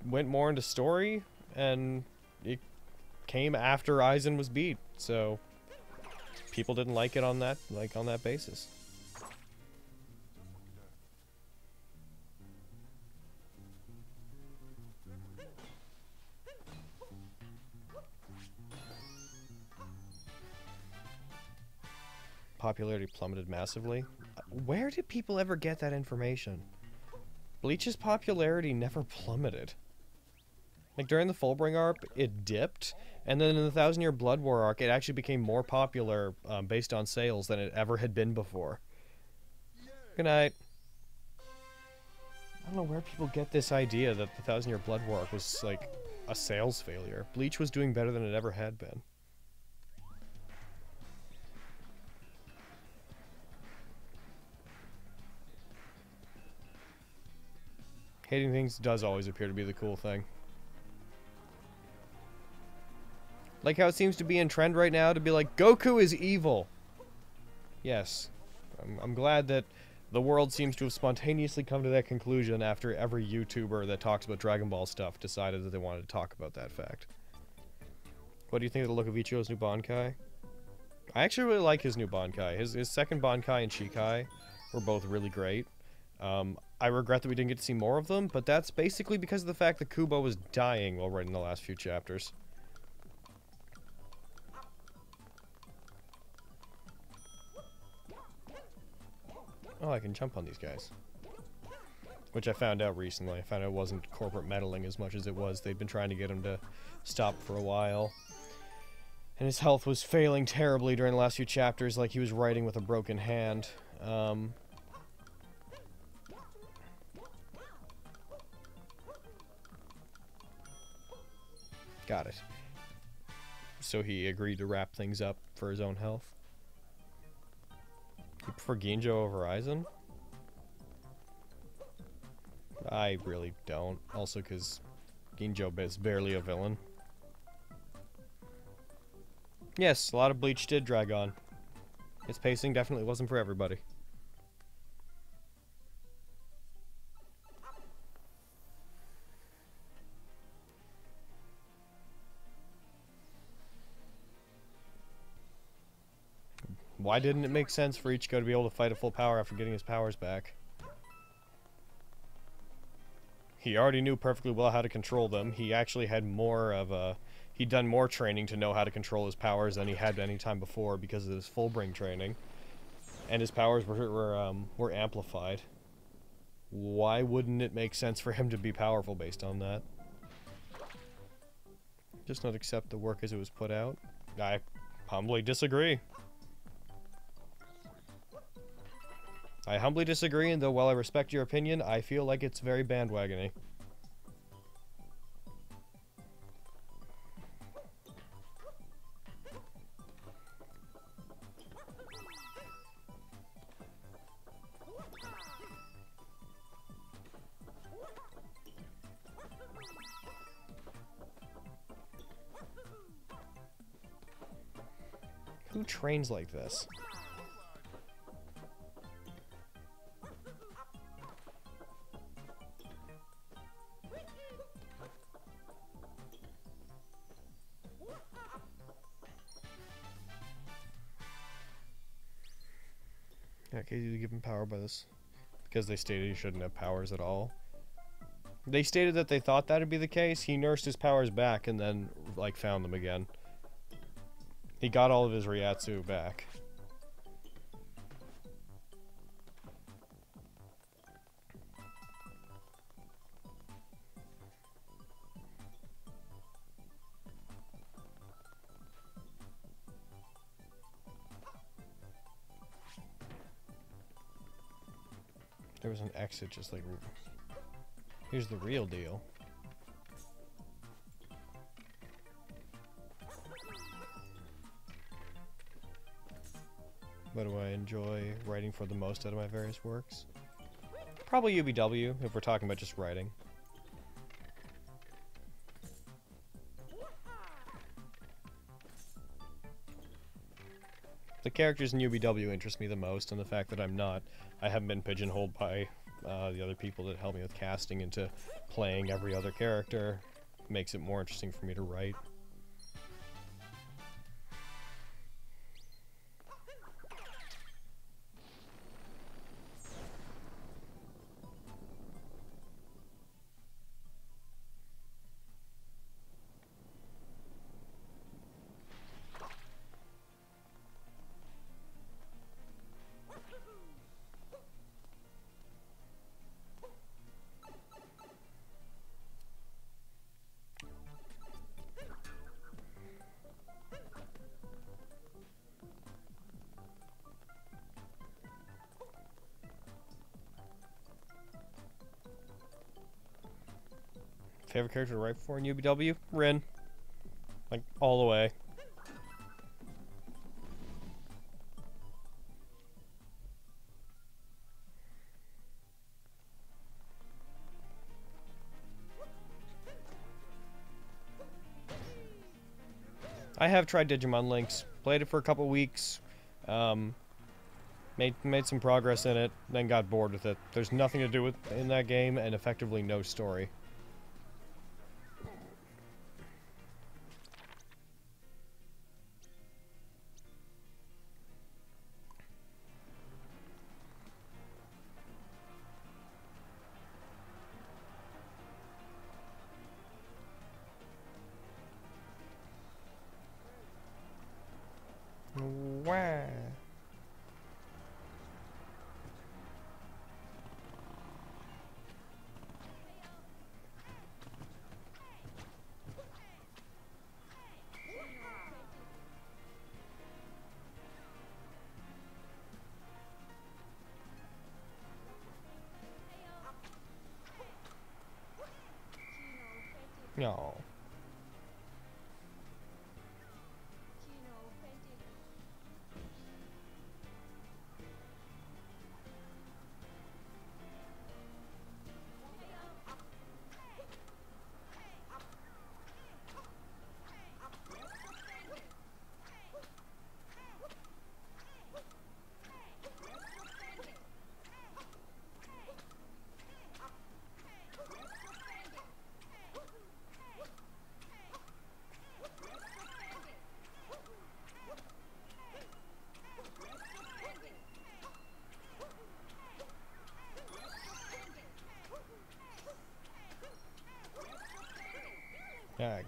went more into story, and it came after Aizen was beat, so people didn't like it on that like on that basis. Popularity plummeted massively. Where did people ever get that information? Bleach's popularity never plummeted. Like during the Fullbring arc, it dipped, and then in the Thousand Year Blood War arc, it actually became more popular um, based on sales than it ever had been before. Good night. I don't know where people get this idea that the Thousand Year Blood War arc was like a sales failure. Bleach was doing better than it ever had been. Hating things does always appear to be the cool thing. Like how it seems to be in trend right now to be like, Goku is evil. Yes. I'm, I'm glad that the world seems to have spontaneously come to that conclusion after every YouTuber that talks about Dragon Ball stuff decided that they wanted to talk about that fact. What do you think of the look of Ichigo's new Bankai? I actually really like his new Bankai. His, his second Bankai and Shikai were both really great. Um, I regret that we didn't get to see more of them, but that's basically because of the fact that Kubo was dying while writing the last few chapters. Oh, I can jump on these guys. Which I found out recently. I found out it wasn't corporate meddling as much as it was. They'd been trying to get him to stop for a while. And his health was failing terribly during the last few chapters, like he was writing with a broken hand. Um, got it. So he agreed to wrap things up for his own health. You prefer Ginjo over Aizen? I really don't. Also because Ginjo is barely a villain. Yes, a lot of Bleach did drag on. Its pacing definitely wasn't for everybody. Why didn't it make sense for Ichigo to be able to fight at full power after getting his powers back? He already knew perfectly well how to control them. He actually had more of a... He'd done more training to know how to control his powers than he had any time before because of his Fullbring training. And his powers were, were, um, were amplified. Why wouldn't it make sense for him to be powerful based on that? Just not accept the work as it was put out? I humbly disagree. I humbly disagree, and though while I respect your opinion, I feel like it's very bandwagony. Who trains like this? That case, he's given power by this because they stated he shouldn't have powers at all. They stated that they thought that'd be the case. He nursed his powers back and then like found them again. He got all of his Reiatsu back. There was an exit just like Here's the real deal. What do I enjoy writing for the most out of my various works? Probably UBW, if we're talking about just writing. The characters in UBW interest me the most, and the fact that I'm not, I haven't been pigeonholed by uh, the other people that help me with casting into playing every other character makes it more interesting for me to write. Character write for in UBW? Rin. Like, all the way. I have tried Digimon Links. Played it for a couple weeks. Um, made made some progress in it, then got bored with it. There's nothing to do with in that game, and effectively no story.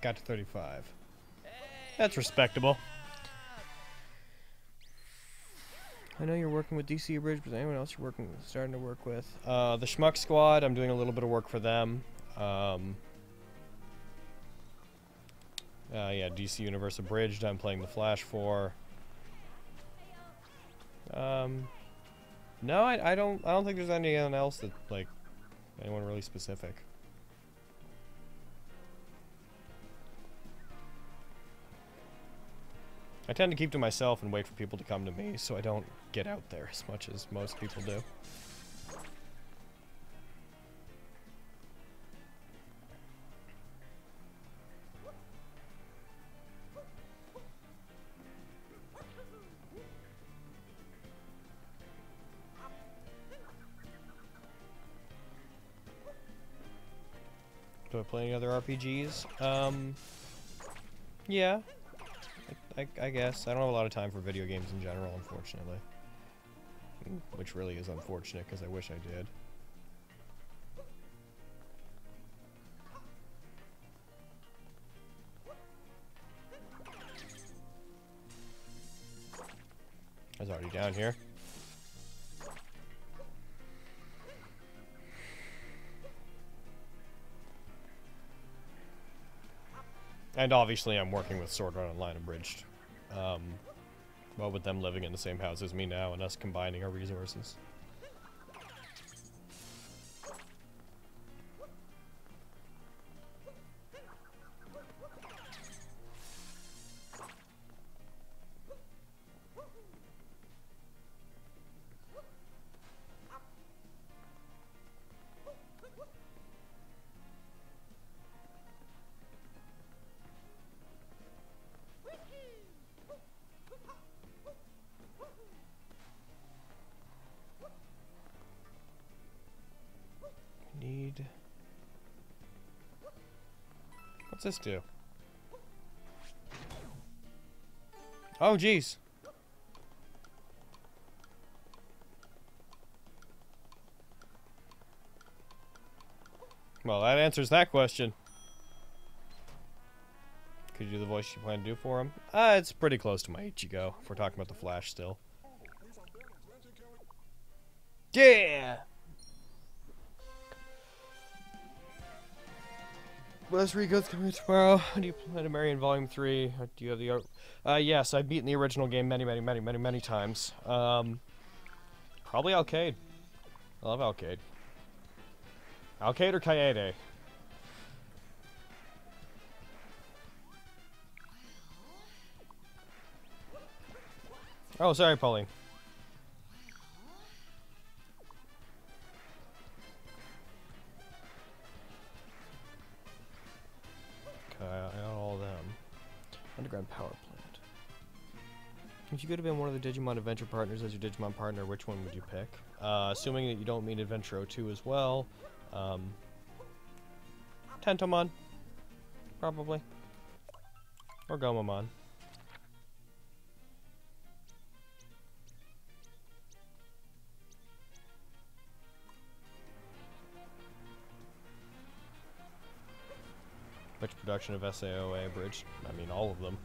Got to 35. That's respectable. I know you're working with DC Bridge, but anyone else you're working starting to work with? Uh, the Schmuck Squad, I'm doing a little bit of work for them. Um, uh, yeah, DC Universe Abridged, I'm playing the Flash for. Um, no, I, I don't I don't think there's anyone else that like anyone really specific. I tend to keep to myself and wait for people to come to me, so I don't get out there as much as most people do. Do I play any other RPGs? Um, yeah, I, I, guess. I don't have a lot of time for video games in general, unfortunately. which really is unfortunate because I wish I did. I was already down here. And obviously I'm working with Sword Art Online Abridged. Um, with them living in the same house as me now and us combining our resources. This do? Oh, jeez. Well, that answers that question. Could you do the voice you plan to do for him? Uh, it's pretty close to my Ichigo, if we're talking about the Flash still. Yeah! Let's read coming tomorrow. Do you plan to marry in Volume 3? Do you have the art? Uh, yes, I've beaten the original game many, many, many, many, many times. Um, probably Alcade. I love Alcade. Alcade or Kaede? Oh, sorry, Pauline. If you could have been one of the Digimon Adventure partners as your Digimon partner, which one would you pick? Uh, assuming that you don't mean Adventure 02 as well. Um, Tentomon. Probably. Or Gomamon. Which production of SAOA abridged? I mean, all of them.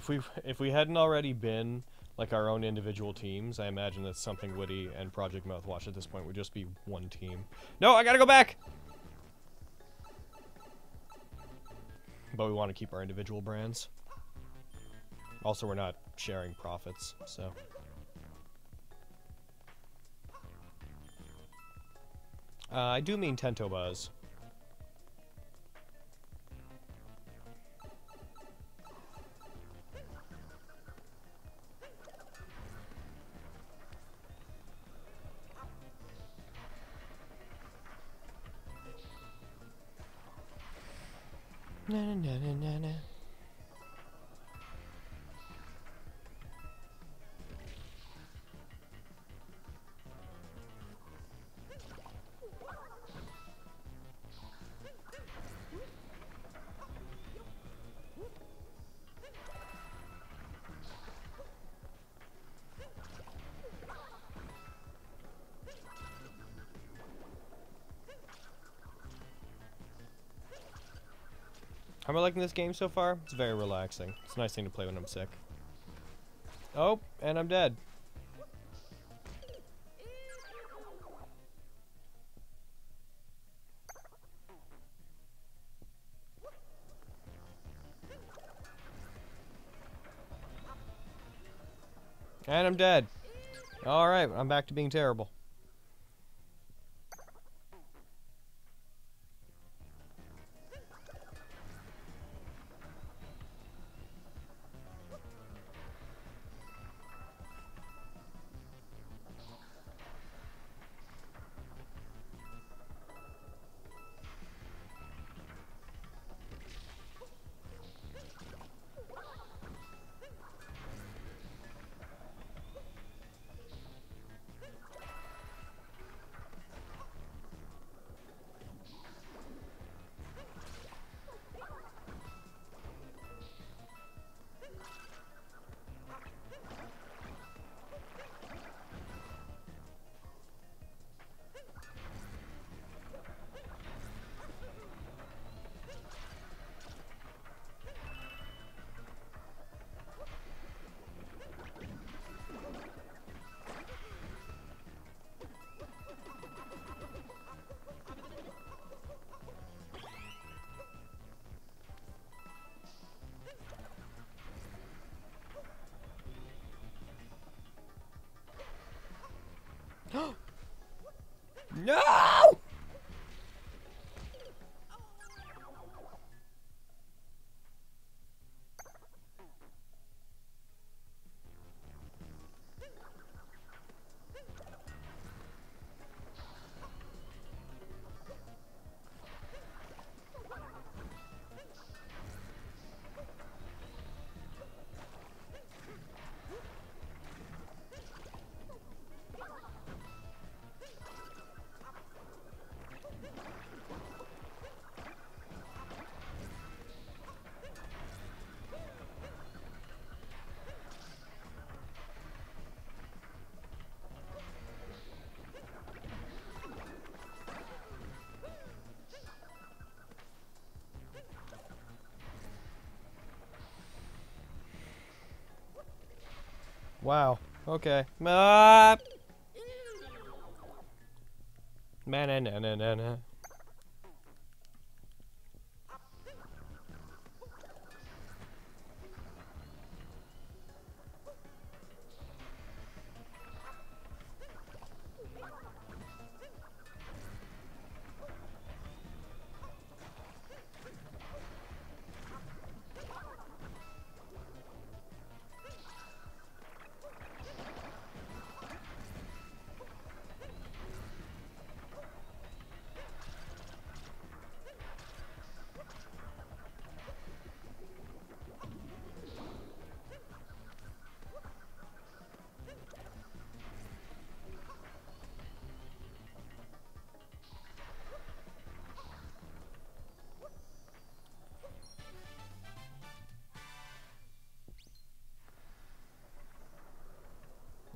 If we if we hadn't already been like our own individual teams, I imagine that Something Witty and Project Mouthwash at this point would just be one team. No, I gotta go back. But we want to keep our individual brands. Also, we're not sharing profits, so. Uh, I do mean Tento Buzz. Na na na am I liking this game so far? It's very relaxing. It's a nice thing to play when I'm sick. Oh, and I'm dead. And I'm dead. Alright, I'm back to being terrible. Wow. Okay. Ah! Man,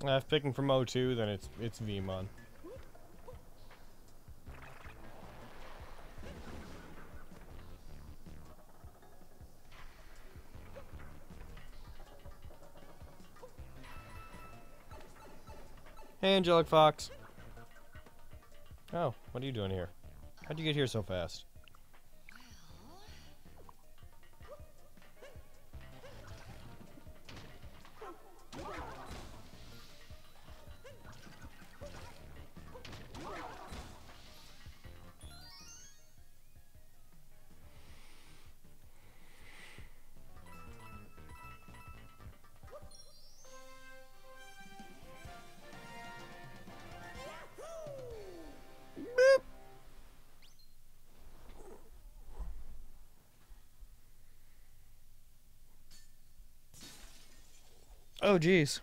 Uh, if picking from O2, then it's it's Veemon. Hey, Angelic Fox. Oh, what are you doing here? How'd you get here so fast? Oh, jeez.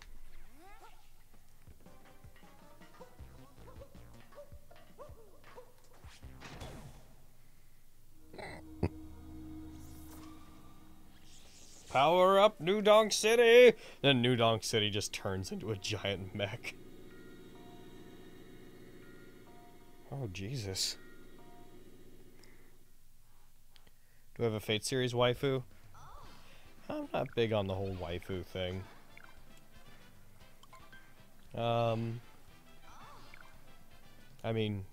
Power up, New Donk City! Then New Donk City just turns into a giant mech. Oh, Jesus. Do I have a Fate series waifu? I'm not big on the whole waifu thing. Um, I mean,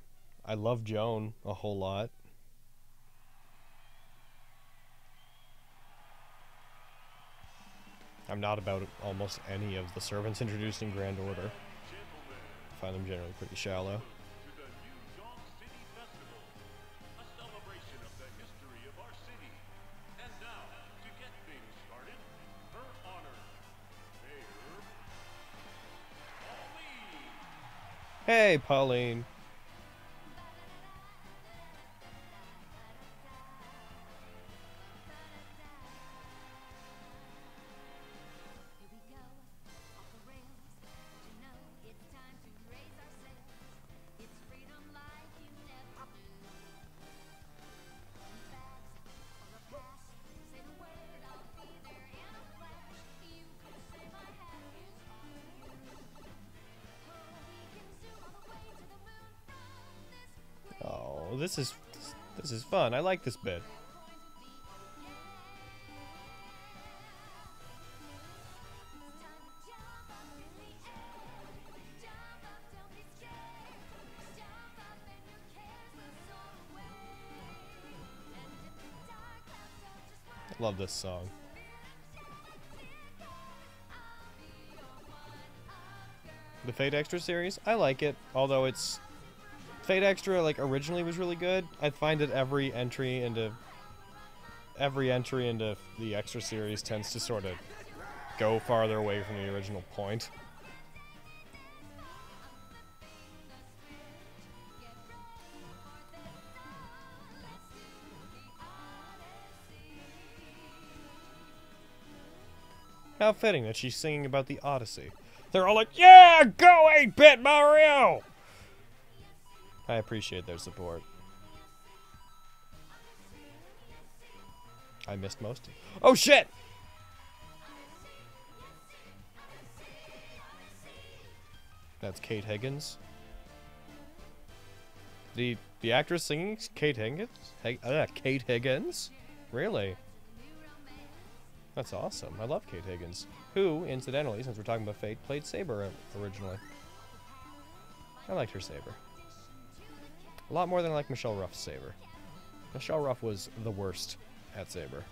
I love Joan a whole lot. I'm not about almost any of the servants introduced in Grand Order. I find them generally pretty shallow. Hey, Pauline. Like this bit. Love this song. The Fate Extra series, I like it, although it's Fate Extra like originally was really good. I find that every entry into every entry into the extra series tends to sort of go farther away from the original point. How fitting that she's singing about the Odyssey. They're all like, "Yeah, go 8-bit Mario!" I appreciate their support. I missed most. Oh shit! That's Kate Higgins. The the actress singing Kate Higgins? Hig- uh, Kate Higgins? Really? That's awesome. I love Kate Higgins, who, incidentally, since we're talking about Fate, played Saber originally. I liked her Saber. A lot more than I like Michelle Ruff's Saber. Michelle Ruff was the worst at Saber.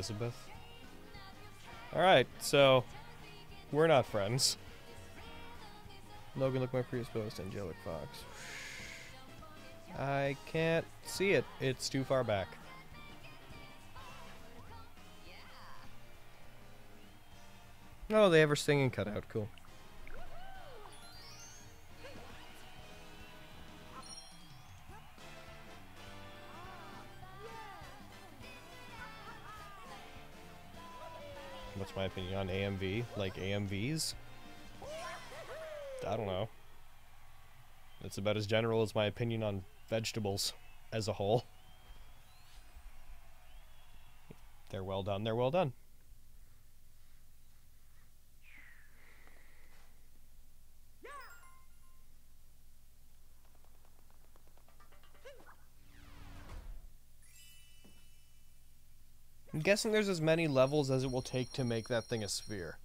Elizabeth? Alright, so. We're not friends. Logan, look my previous post, Angelic Fox. I can't see it. It's too far back. Oh, they have her singing cut out. Cool. My opinion on AMV? Like AMVs? I don't know. It's about as general as my opinion on vegetables as a whole. They're well done, they're well done. I'm guessing there's as many levels as it will take to make that thing a sphere.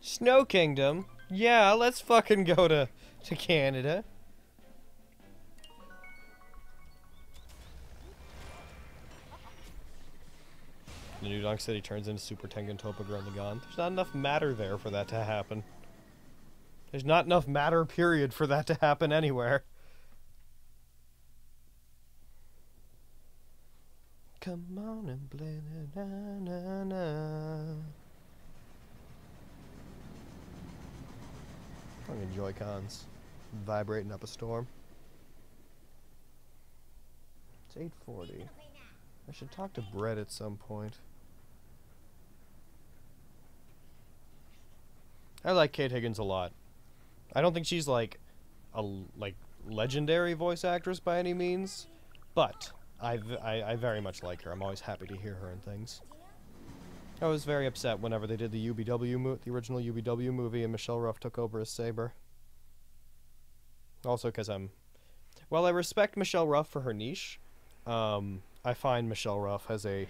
Snow Kingdom? Yeah, let's fucking go to, to Canada. The New Donk City turns into Super Tengen Toppa Gurren There's not enough matter there for that to happen. There's not enough matter, period, for that to happen anywhere. Come on and play na na na. Fucking Joy-Cons. Vibrating up a storm. It's 840. I should talk to Brett at some point. I like Kate Higgins a lot. I don't think she's like a like legendary voice actress by any means, but I I very much like her. I'm always happy to hear her in things. I was very upset whenever they did the UBW the original UBW movie and Michelle Ruff took over as Saber. Also because I'm while I respect Michelle Ruff for her niche, um, I find Michelle Ruff has a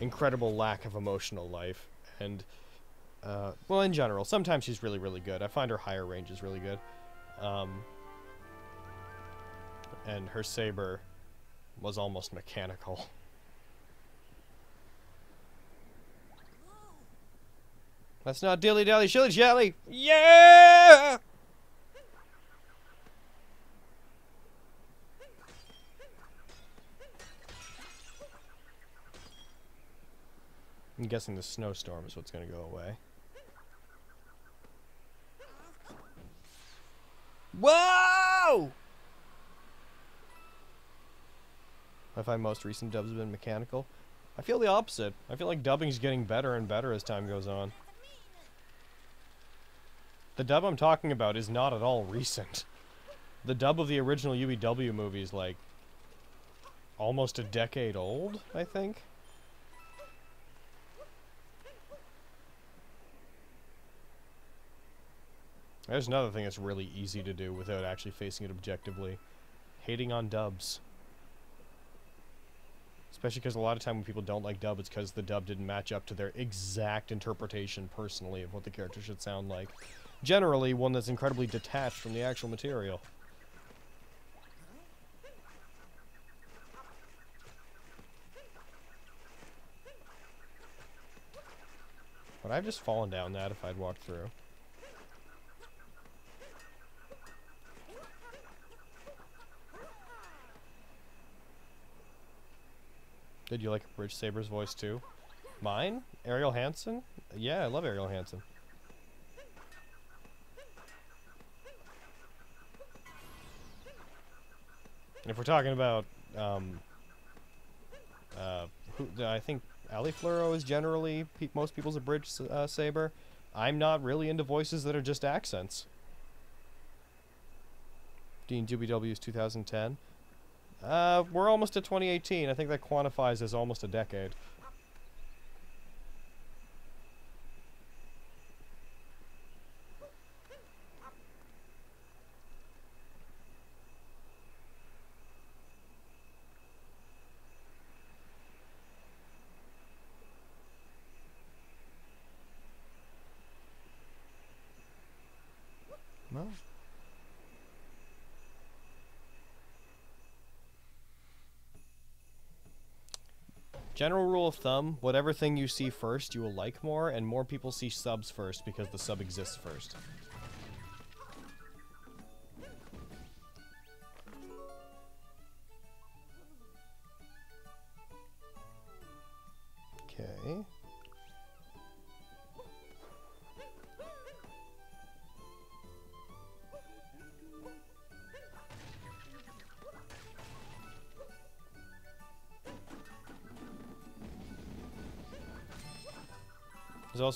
incredible lack of emotional life and uh, well in general, sometimes she's really really good. I find her higher range is really good. Um, and her saber was almost mechanical. That's not dilly dally shilly jelly. Yeah! I'm guessing the snowstorm is what's going to go away. Whoa! I find most recent dubs have been mechanical. I feel the opposite. I feel like dubbing's getting better and better as time goes on. The dub I'm talking about is not at all recent. The dub of the original UBW movie is like almost a decade old, I think. There's another thing that's really easy to do without actually facing it objectively. Hating on dubs. Especially because a lot of time when people don't like dub, it's because the dub didn't match up to their exact interpretation personally of what the character should sound like generally one that's incredibly detached from the actual material. Would I have just fallen down that if I'd walked through? Did you like Bridge Saber's voice too? Mine? Ariel Hansen? Yeah, I love Ariel Hansen. If we're talking about, um, uh, who, I think Ali Fluro is generally pe most people's a bridge uh, saber. I'm not really into voices that are just accents. Dean is 2010. Uh, we're almost at 2018. I think that quantifies as almost a decade. Well. General rule of thumb, whatever thing you see first, you will like more, and more people see subs first because the sub exists first.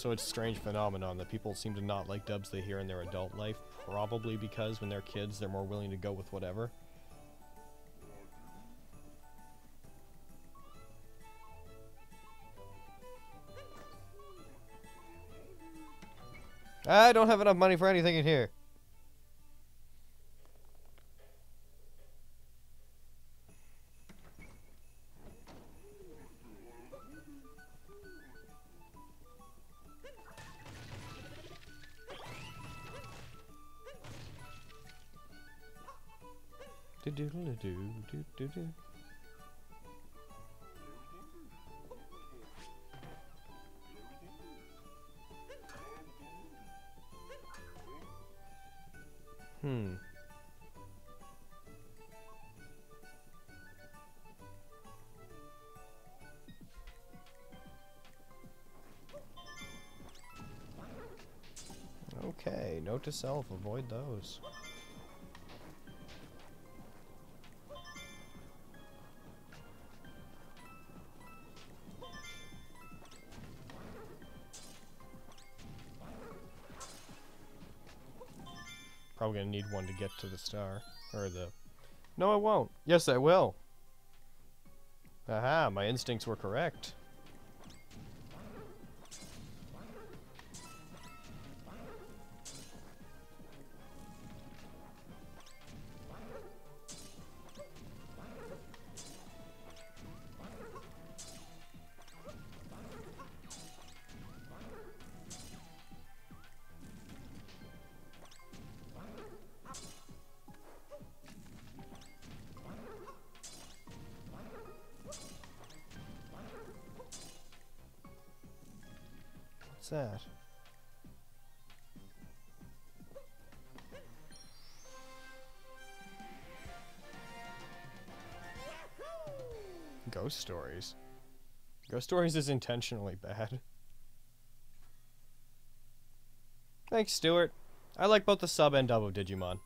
Also a strange phenomenon that people seem to not like dubs they hear in their adult life, probably because when they're kids they're more willing to go with whatever. I don't have enough money for anything in here. Do-do-do-do-do-do-do. Hmm. Okay, note to self, avoid those. Need one to get to the star. Or the... No, I won't. Yes, I will. Aha, my instincts were correct. Ghost Stories is intentionally bad. Thanks, Stuart. I like both the sub and dub of Digimon.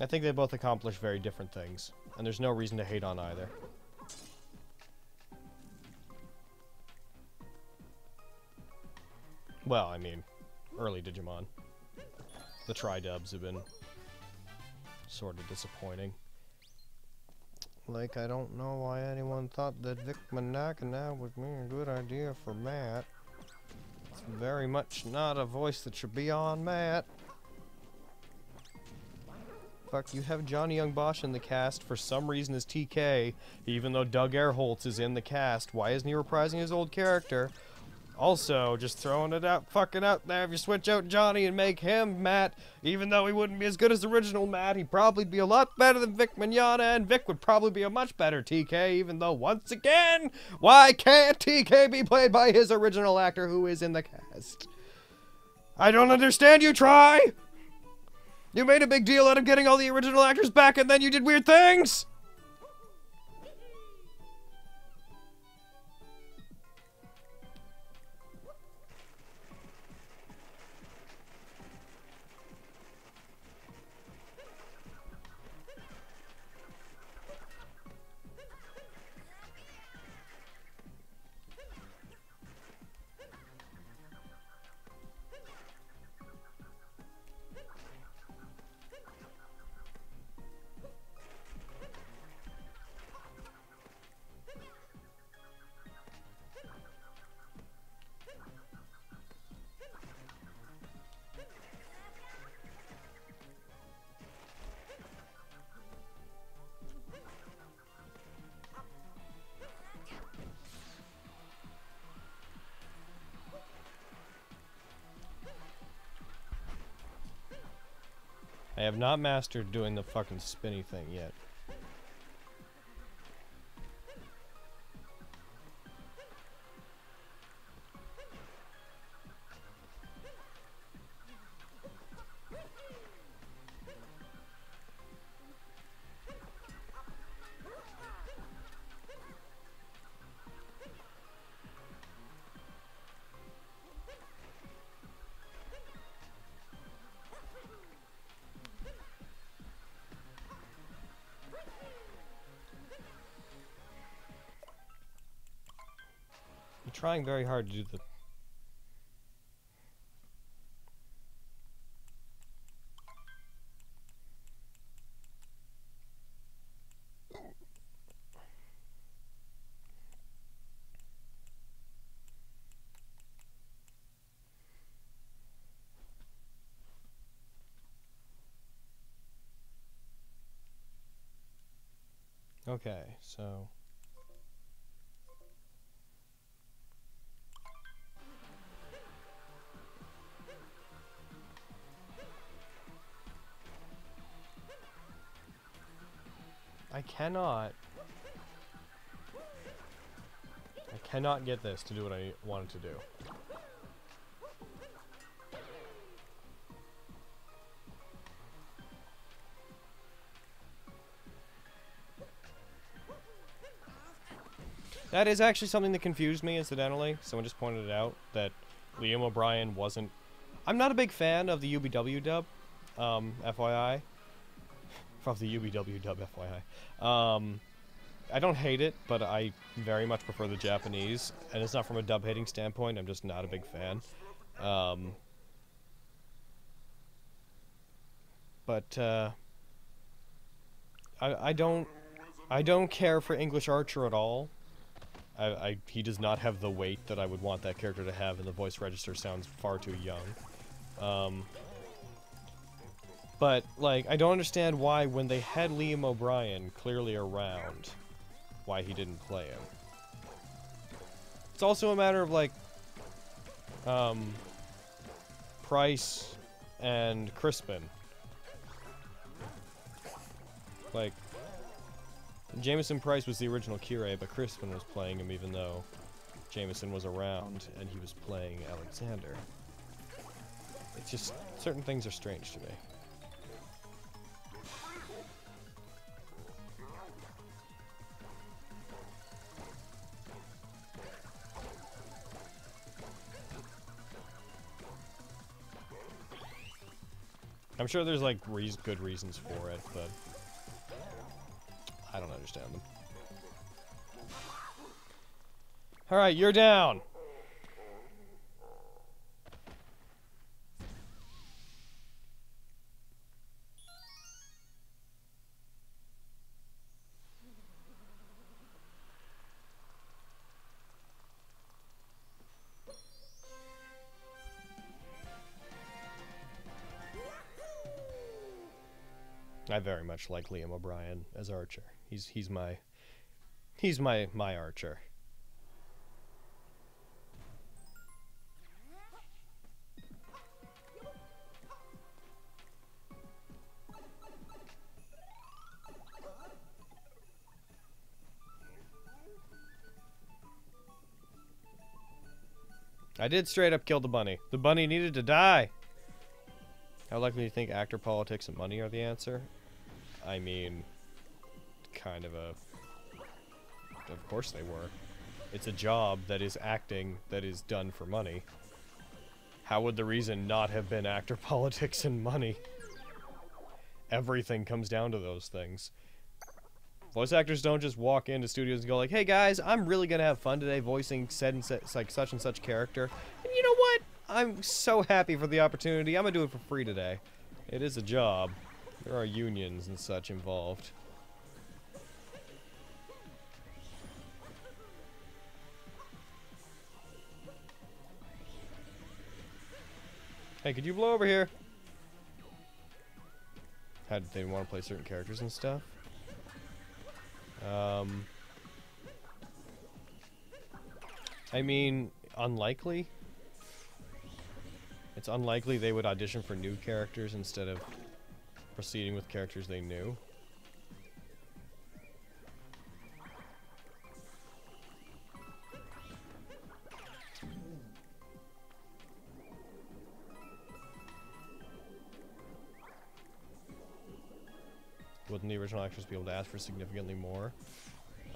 I think they both accomplish very different things, and there's no reason to hate on either. Well, I mean, early Digimon. The tri-dubs have been sort of disappointing. Like, I don't know why anyone thought that Vic Mignogna would be a good idea for Matt. It's very much not a voice that should be on Matt. Fuck, you have Johnny Young Bosch in the cast for some reason as TK, even though Doug Erholtz is in the cast. Why isn't he reprising his old character? Also, just throwing it out, fucking out there. If you switch out Johnny and make him Matt, even though he wouldn't be as good as original Matt, he'd probably be a lot better than Vic Mignogna, and Vic would probably be a much better TK, even though, once again, why can't TK be played by his original actor who is in the cast? I don't understand you, Tri! You made a big deal out of getting all the original actors back, and then you did weird things! Have not mastered doing the fucking spinny thing yet. Trying very hard to do the Okay, so cannot I cannot get this to do what I want it to do. That is actually something that confused me, incidentally. Someone just pointed it out that Liam O'Brien wasn't. I'm not a big fan of the UBW dub, um, FYI. Of the UBW dub, FYI. Um, I don't hate it, but I very much prefer the Japanese, and it's not from a dub hating standpoint. I'm just not a big fan. Um, but uh, I I don't I don't care for English Archer at all. I, I he does not have the weight that I would want that character to have, and the voice register sounds far too young. Um, but like, I don't understand why when they had Liam O'Brien clearly around, why he didn't play him. It's also a matter of like, um, Price and Crispin. Like, Jamieson Price was the original Kirei, but Crispin was playing him even though Jameson was around and he was playing Alexander. It's just, certain things are strange to me. I'm sure there's like reas good reasons for it, but I don't understand them. Alright, you're down. Much like Liam O'Brien as Archer. He's he's my he's my my Archer. I did straight up kill the bunny. The bunny needed to die. How likely do you think actor politics and money are the answer? I mean, kind of a. Of course they were. It's a job that is acting that is done for money. How would the reason not have been actor politics and money? Everything comes down to those things. Voice actors don't just walk into studios and go like, "Hey guys, I'm really gonna have fun today voicing said and such, like such and such character." And you know what? I'm so happy for the opportunity. I'm gonna do it for free today. It is a job. There are unions and such involved. Hey, could you blow over here? How did they want to play certain characters and stuff? Um, I mean, unlikely. It's unlikely they would audition for new characters instead of proceeding with characters they knew. Wouldn't the original actors be able to ask for significantly more?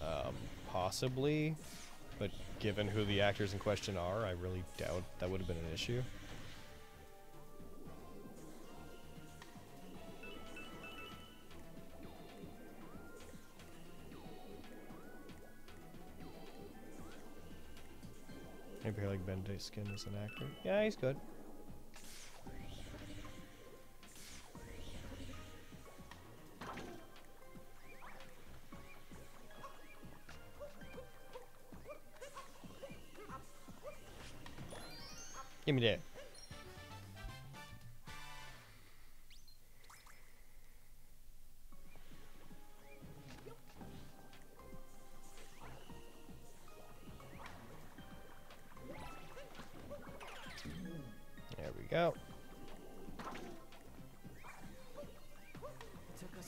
Um, possibly, but given who the actors in question are, I really doubt that would have been an issue. Maybe like Ben Skin as an actor. Yeah, he's good. Give me that.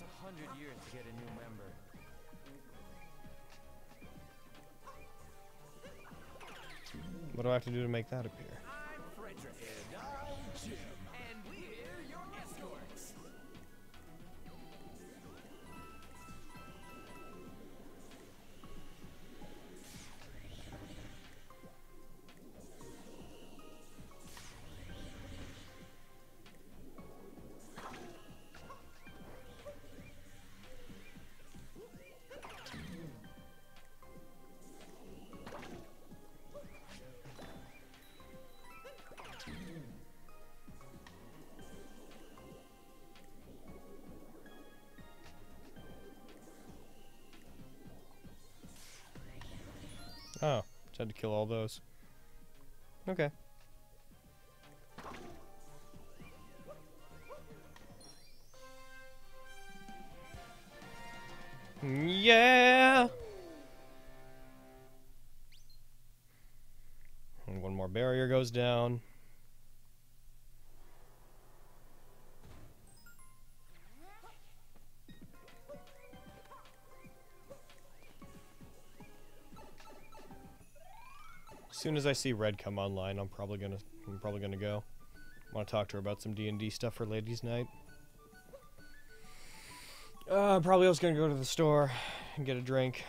Us a hundred years to get a new member. What do I have to do to make that appear? Kill all those. Okay. Yeah. And one more barrier goes down. Soon as I see Red come online, I'm probably gonna I'm probably gonna go. Want to talk to her about some D and D stuff for ladies' night. Uh, probably also gonna go to the store and get a drink.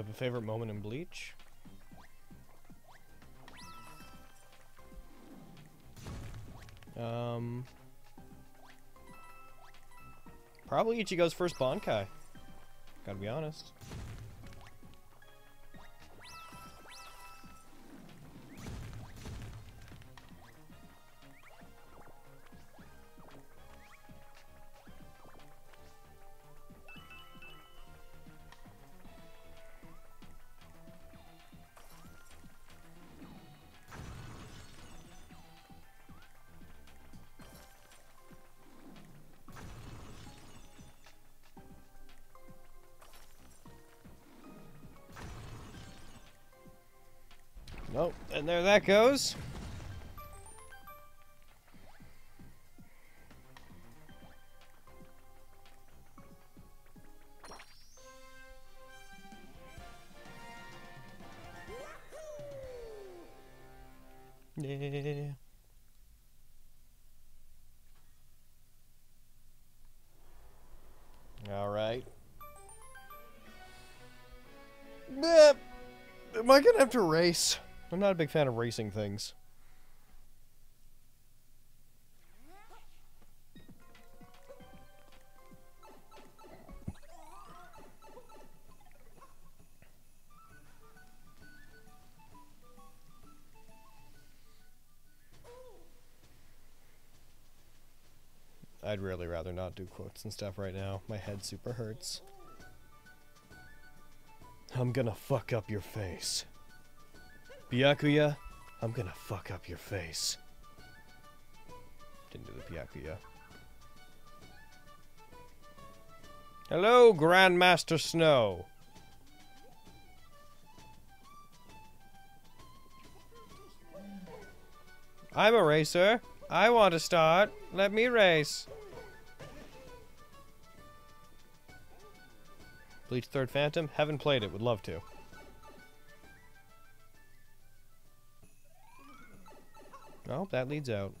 Have a favorite moment in Bleach? Um, probably Ichigo's first Bankai. Gotta be honest. That goes. Yeah. All right. Bleh. Am I gonna have to race? I'm not a big fan of racing things. I'd really rather not do quotes and stuff right now. My head super hurts. I'm gonna fuck up your face. Byakuya, I'm gonna fuck up your face. Didn't do the Byakuya. Hello, Grandmaster Snow. I'm a racer. I want to start. Let me race. Bleach Third Phantom? Haven't played it. Would love to. Oh, that leads out.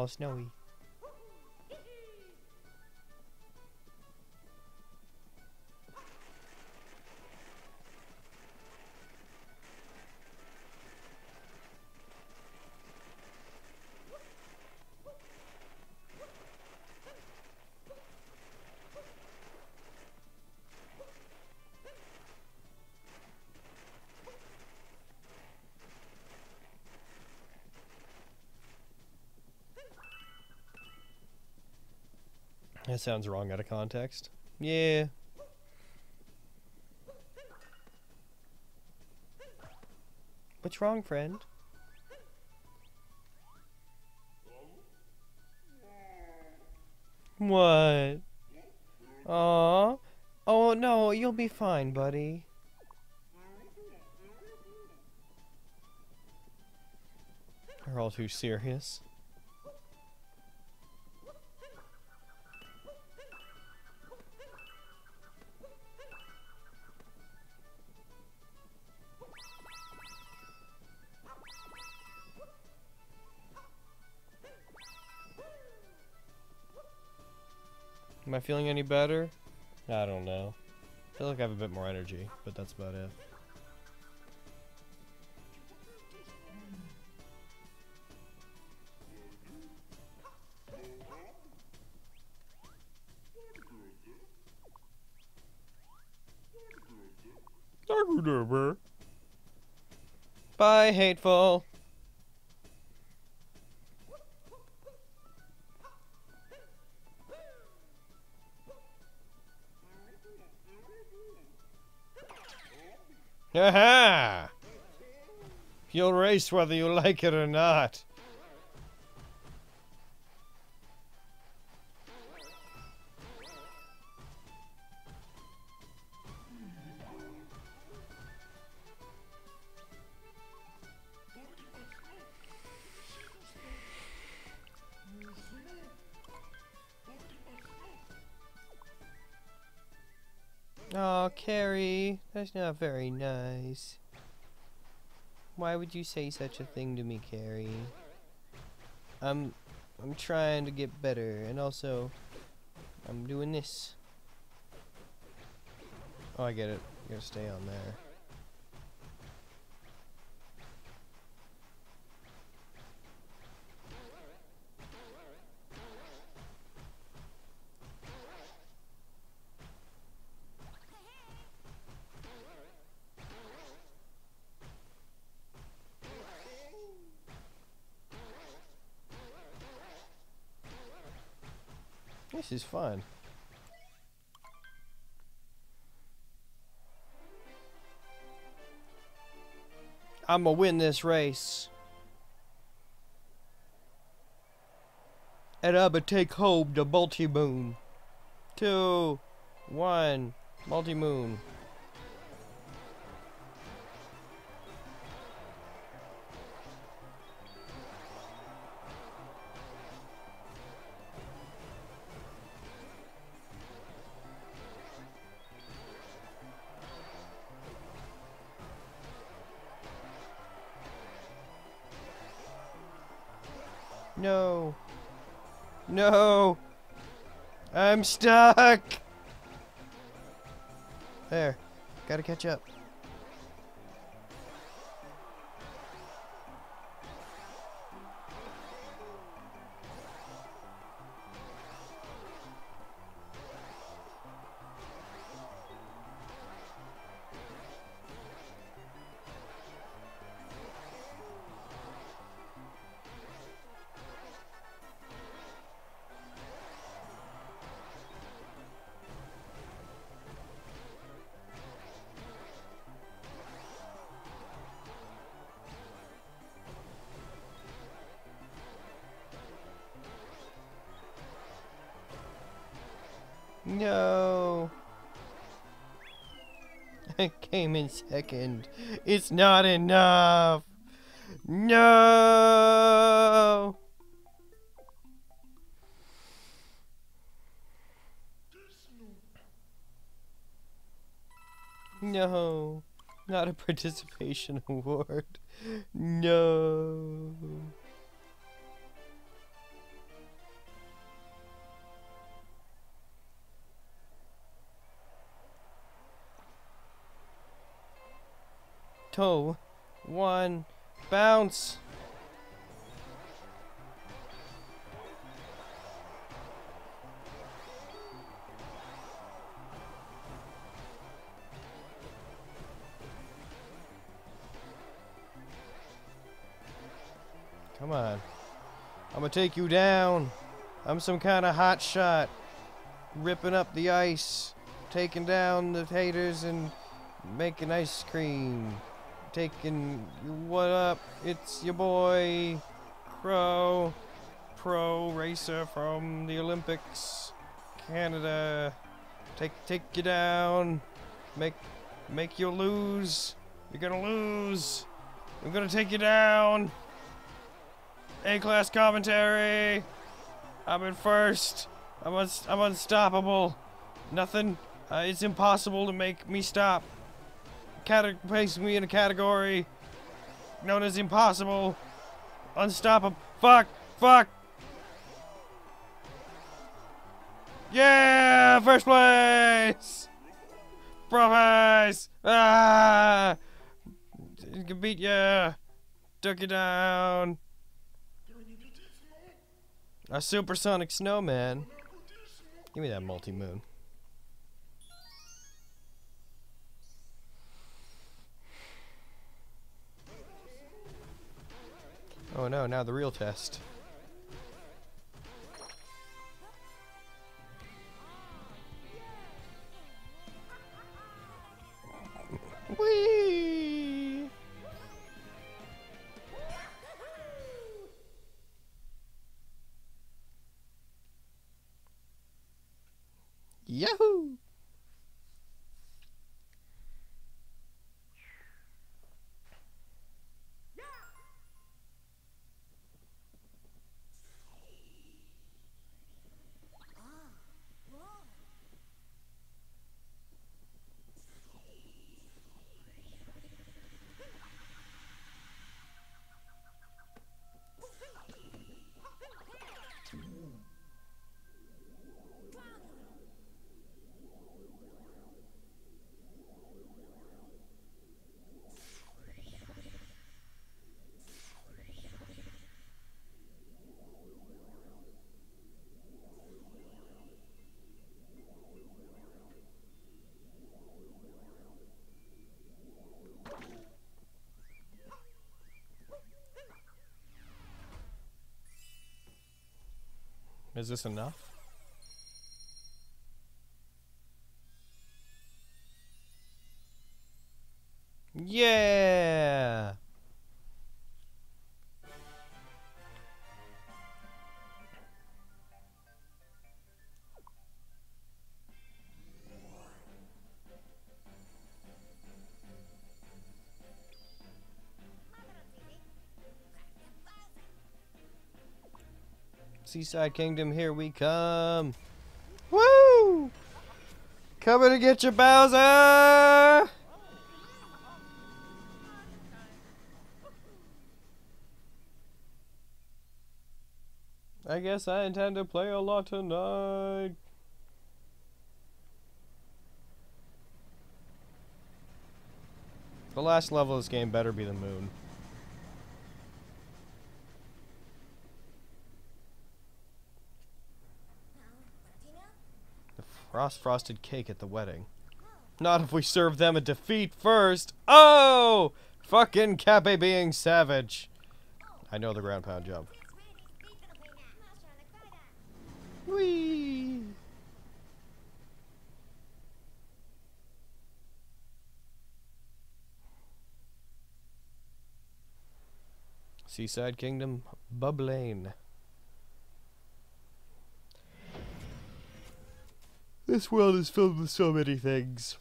All snowy. That sounds wrong out of context. Yeah. What's wrong, friend? What? Aw. Oh, no, you'll be fine, buddy. They're all too serious. I feeling any better? I don't know. I feel like I have a bit more energy, but that's about it. Bye, hateful. Aha! You'll race whether you like it or not. Carrie, not very nice. Why would you say such a thing to me, Carrie? I'm I'm trying to get better and also I'm doing this. Oh, I get it. You gotta stay on there. is fine. I'm gonna win this race. And I'ma take home the multi-moon. Two, one, multi-moon. No. I'm stuck. There. Gotta catch up. Second. It's not enough. No. No. Not a participation award. No. Two, one, bounce. Come on. I'm gonna take you down. I'm some kind of hot shot. Ripping up the ice. Taking down the haters and making ice cream. Taking what up? It's your boy Crow. Pro racer from the Olympics. Canada. Take take you down. Make make you lose. You're gonna lose. I'm gonna take you down. A-class commentary. I'm in first. I'm un- I'm unstoppable. Nothing. Uh, it's impossible to make me stop. Place me in a category known as impossible. Unstoppable. Fuck. Fuck. Yeah, first place. Prize. Ah. Can beat ya. Took you down. A supersonic snowman. Give me that multi Oh no, now the real test. Yahoo! This enough? Yeah! Seaside Kingdom, here we come. Woo! Coming to get you, Bowser! I guess I intend to play a lot tonight. The last level of this game better be the moon. The frost frosted cake at the wedding. Not if we serve them a defeat first. Oh! Fucking Cappy being savage. I know the ground pound jump. Whee! Seaside Kingdom, Bubblaine. This world is filled with so many things.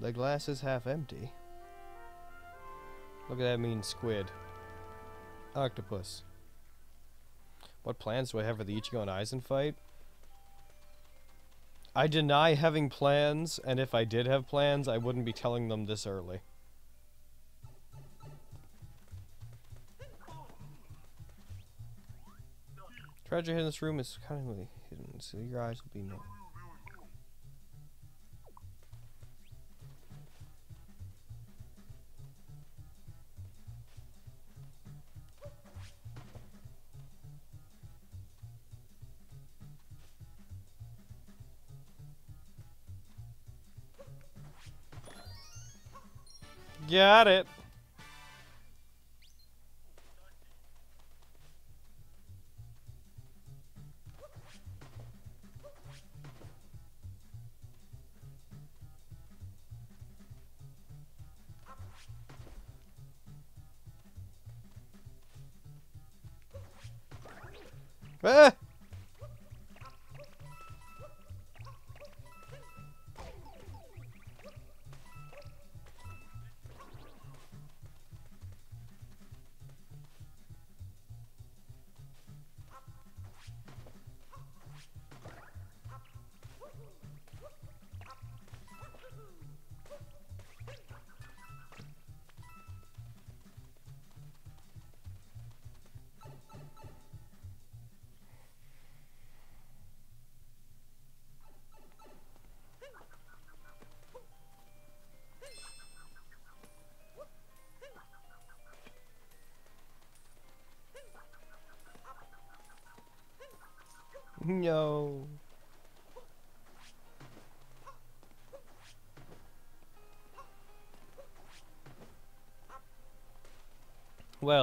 The glass is half empty. Look at that mean squid. Octopus. What plans do I have for the Ichigo and Aizen fight? I deny having plans, and if I did have plans, I wouldn't be telling them this early. Treasure in this room is cunningly hidden, so your eyes will be no. Got it.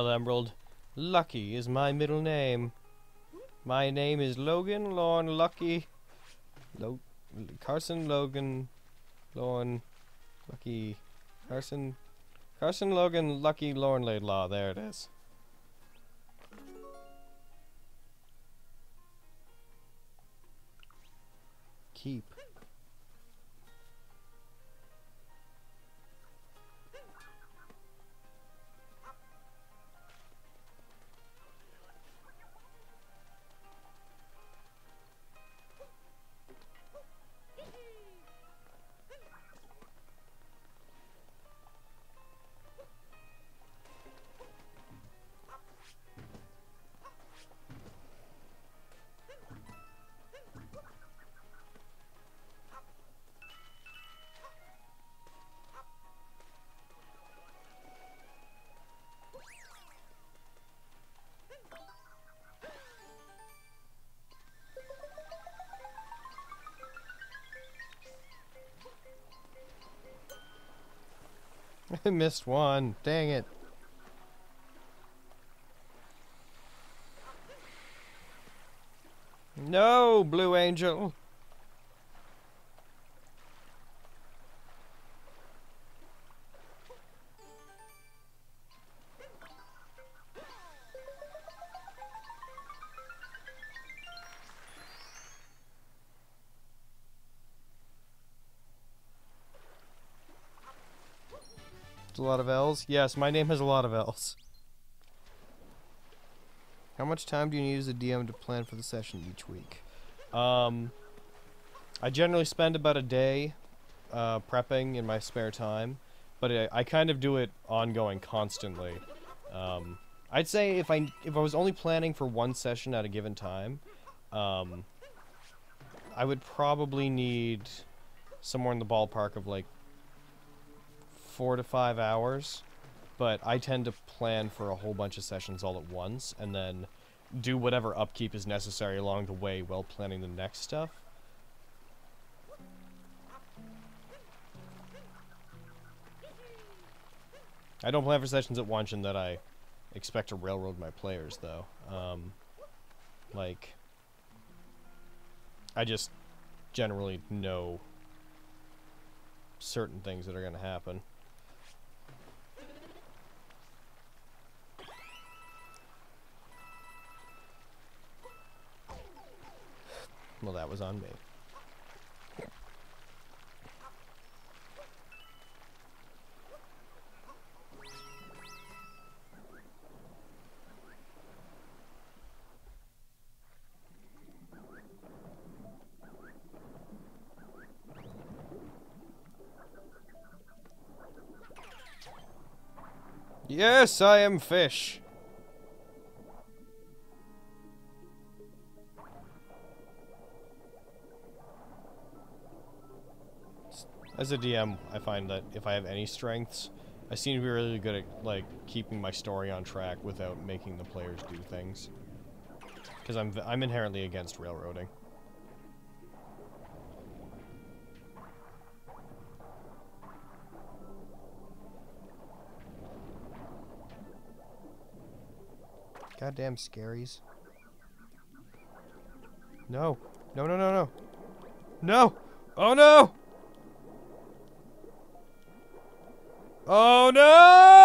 Emerald, Lucky is my middle name. My name is Logan Lorne Lucky. Lo Carson Logan Lorne Lucky Carson Carson Logan Lucky Lorne Laidlaw. There it is. Keep. I missed one. Dang it. No, Blue Angel. Lot of L's. Yes, my name has a lot of L's. How much time do you need as a DM to plan for the session each week? Um, I generally spend about a day uh, prepping in my spare time, but I, I kind of do it ongoing, constantly. Um, I'd say if I if I was only planning for one session at a given time, um, I would probably need somewhere in the ballpark of like four to five hours. But I tend to plan for a whole bunch of sessions all at once, and then do whatever upkeep is necessary along the way while planning the next stuff. I don't plan for sessions at once in that I expect to railroad my players, though. Um, like, I just generally know certain things that are going to happen. Well, that was on me. Yes, I am fish. As a DM, I find that if I have any strengths, I seem to be really good at like keeping my story on track without making the players do things. Because I'm I'm inherently against railroading. Goddamn scaries. No. No, no, no, no. No! Oh no! Oh no!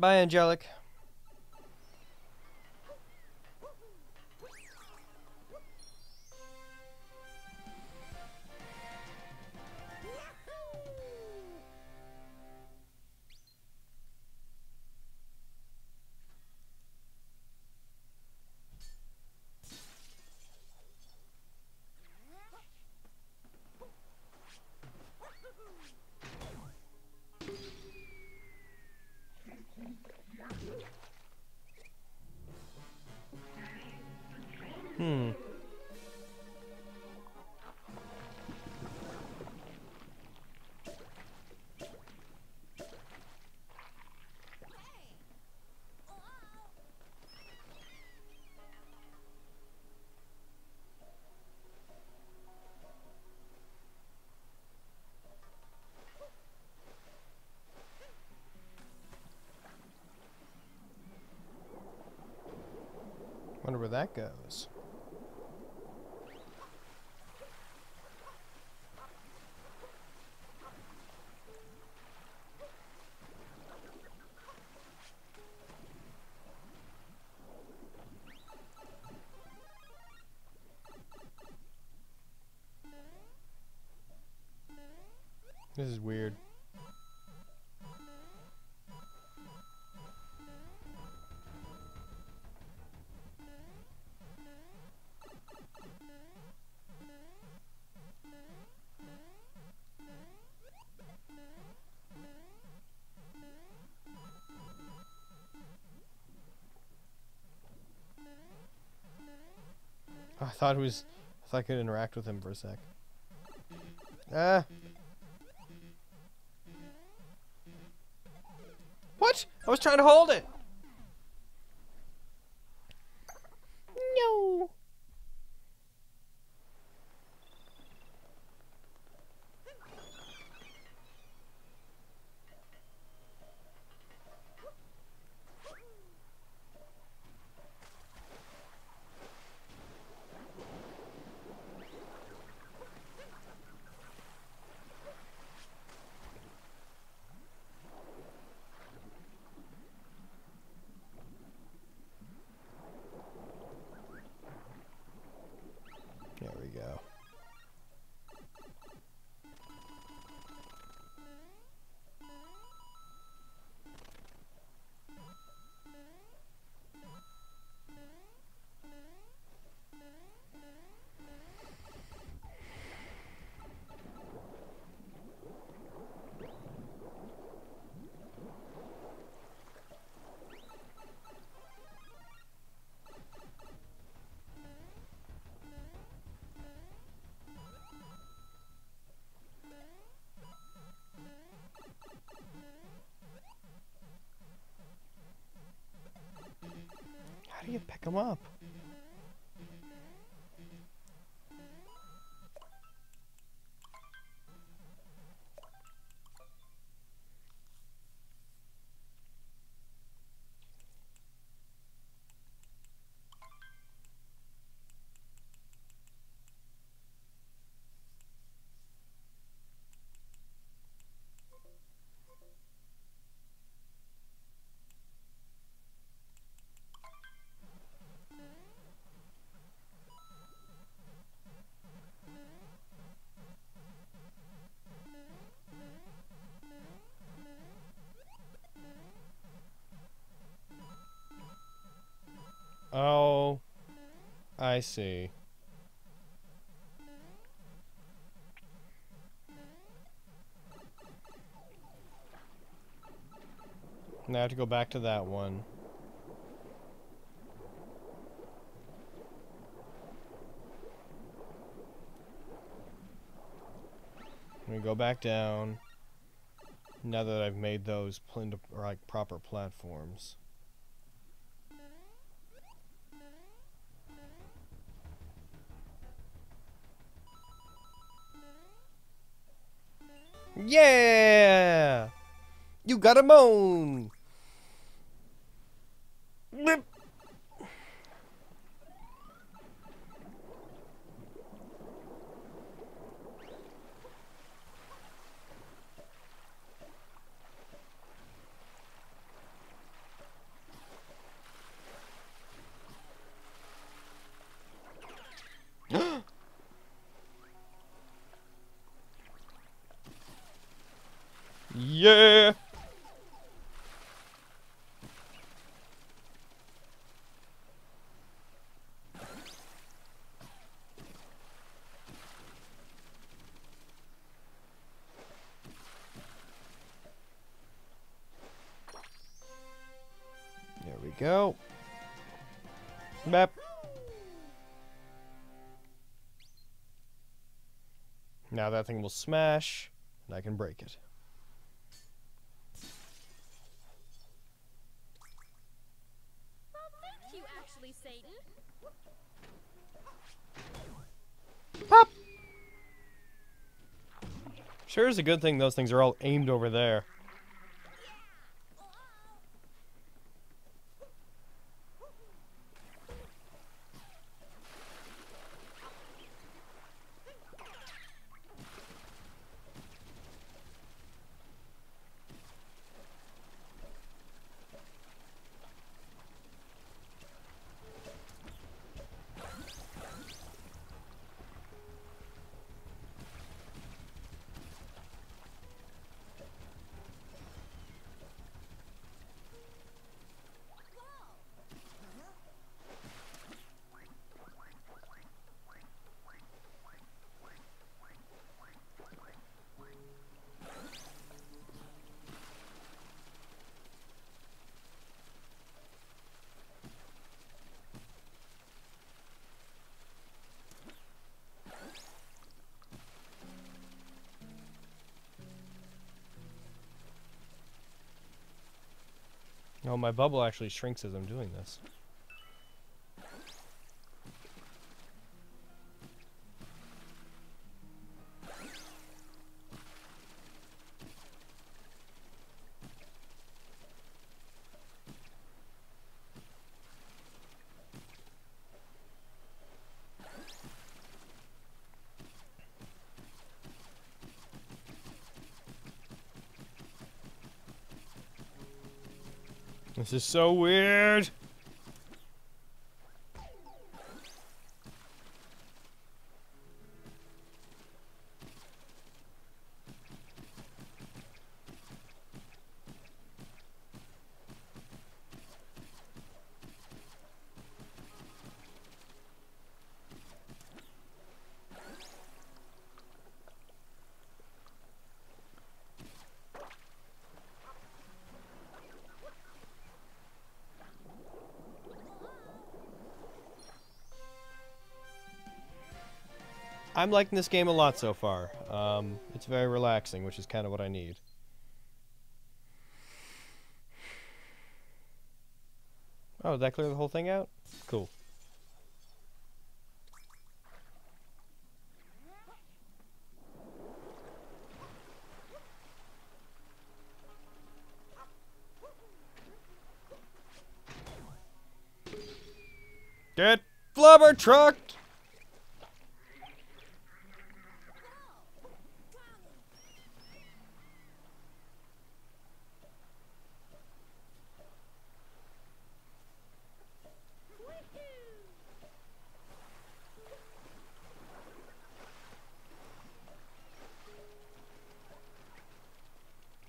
Bye, Angelic. That goes. Thought it was. I thought I could interact with him for a sec. Ah. What? I was trying to hold it. Them up? I see. Now I have to go back to that one. We go back down. Now that I've made those like proper platforms. Yeah! You got a moan! That thing will smash, and I can break it. Satan. Sure is a good thing those things are all aimed over there. My bubble actually shrinks as I'm doing this. This is so weird. I'm liking this game a lot so far. Um, it's very relaxing, which is kind of what I need. Oh, did that clear the whole thing out? Cool. Get flubber trucked!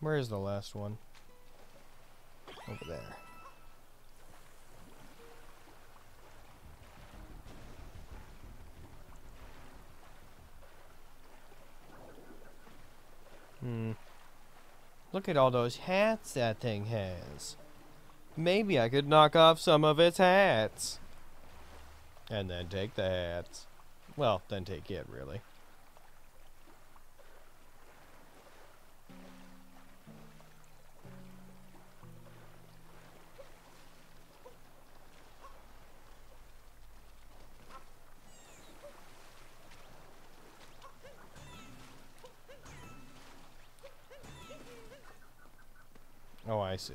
Where is the last one? Over there. Hmm. Look at all those hats that thing has. Maybe I could knock off some of its hats. And then take the hats. Well, then take it, really. See.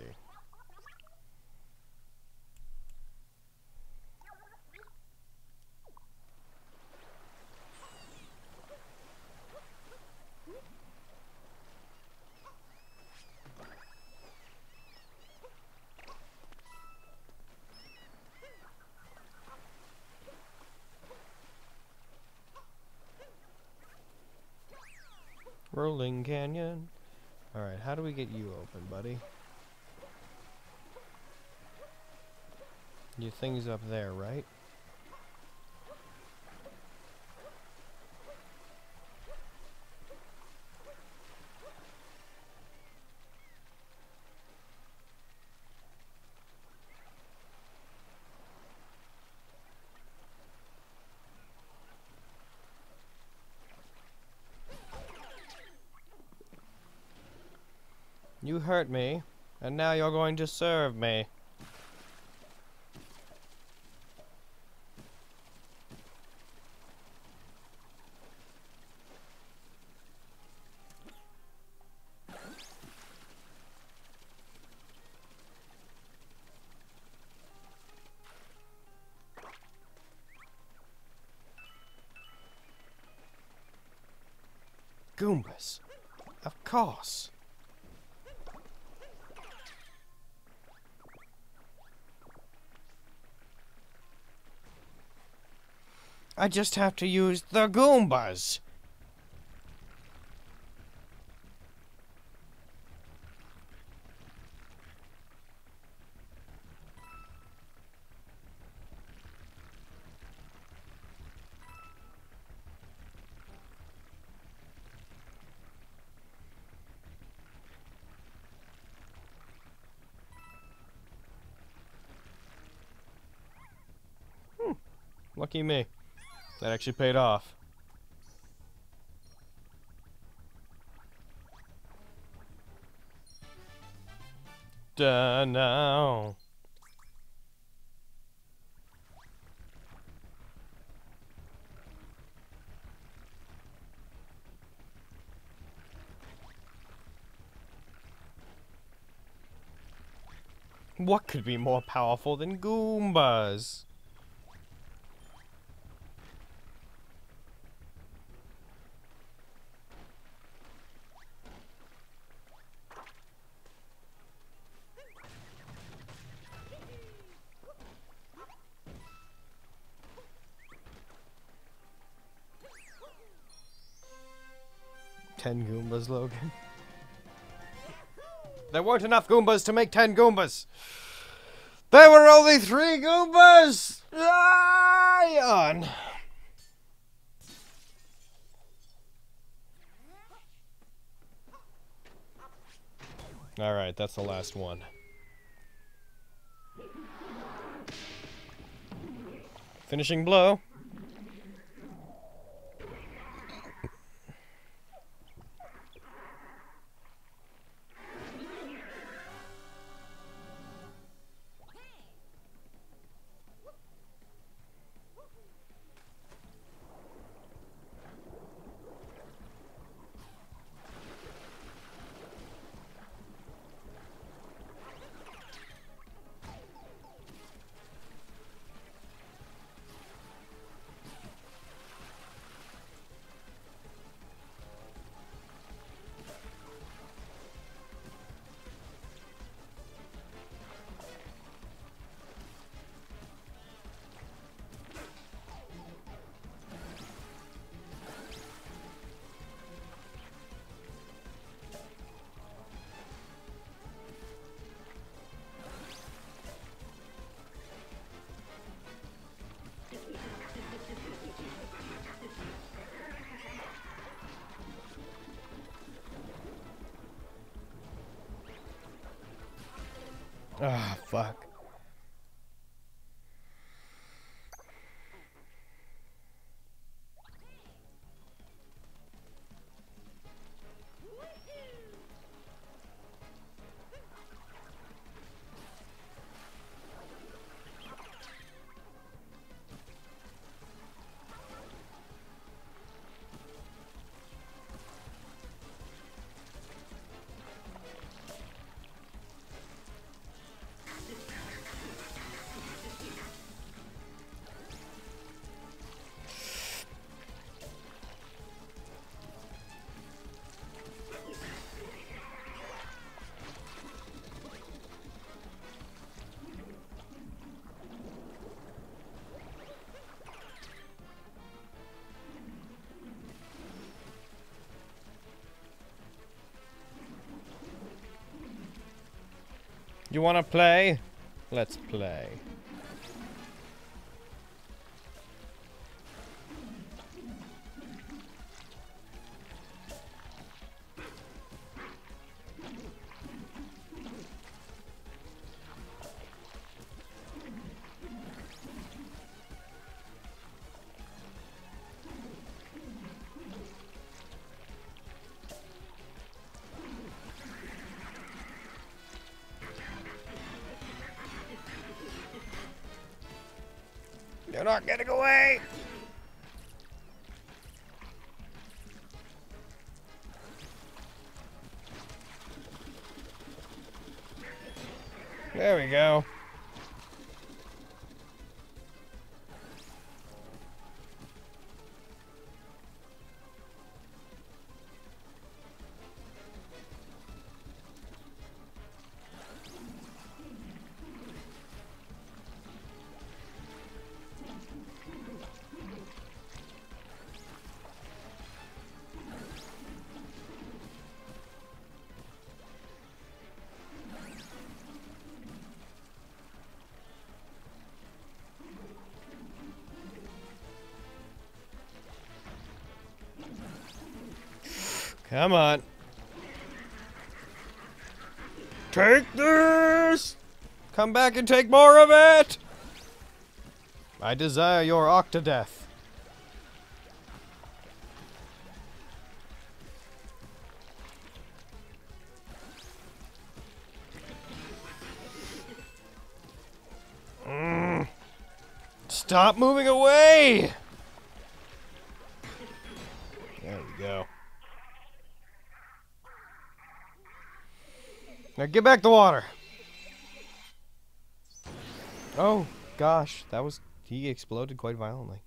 Rolling Canyon. Alright, how do we get you open, buddy? Your thing's up there, right? You hurt me, and now you're going to serve me. Course. I just have to use the Goombas. Lucky me. That actually paid off. Da now. What could be more powerful than Goombas? Ten Goombas, Logan. There weren't enough Goombas to make ten Goombas! There were only three Goombas! Ah. Alright, that's the last one. Finishing blow. You wanna play? Let's play. Come on. Take this! Come back and take more of it! I desire your octadeath. Mm. Stop moving away! Now get back the water. Oh, gosh. That was... He exploded quite violently.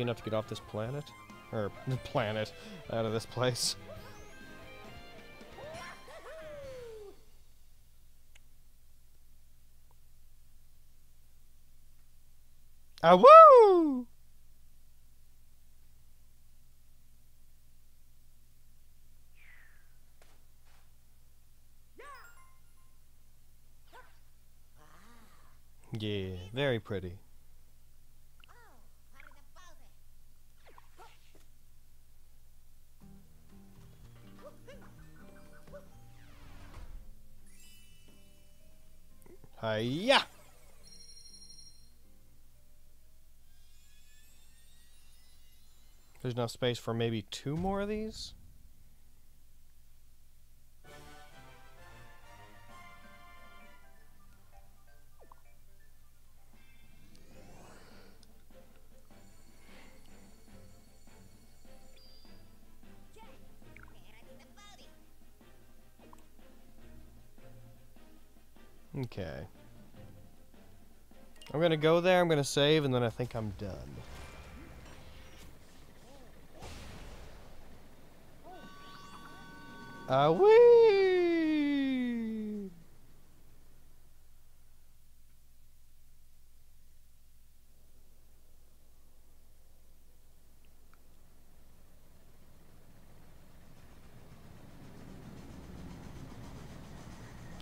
Enough to get off this planet? Or, the planet. Out of this place. Ah, woo! Yeah, very pretty. Hiya! There's enough space for maybe two more of these? Okay go there, I'm going to save, and then I think I'm done. Ah, wee!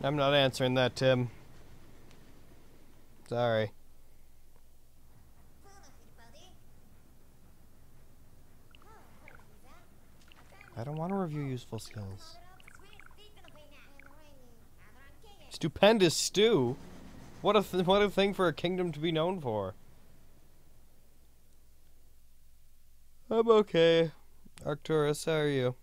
I'm not answering that, Tim. Sorry. I don't want to review useful skills. Stupendous stew. What a what a thing for a kingdom to be known for. I'm okay. Arcturus, how are you?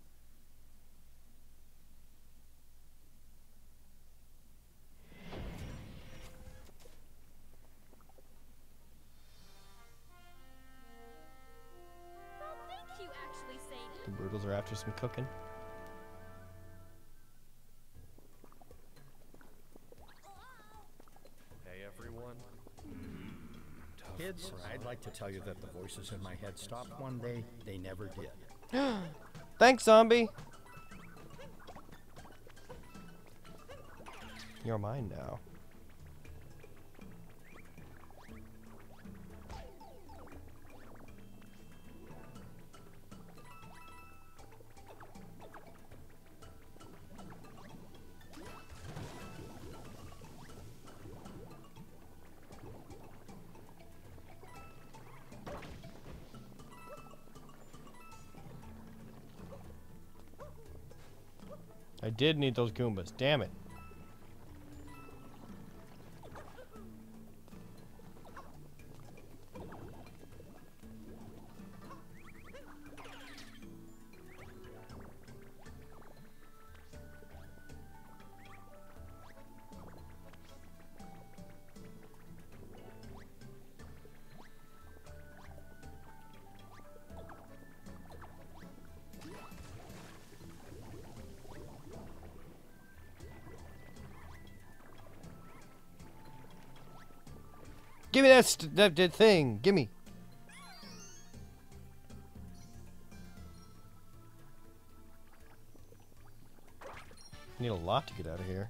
Some cooking. Hey everyone. Kids, I'd like to tell you that the voices in my head stopped one day. They never did. Thanks, zombie. You're mine now. Did need those Goombas. Damn it. Me that, thing. Give me. Need a lot to get out of here.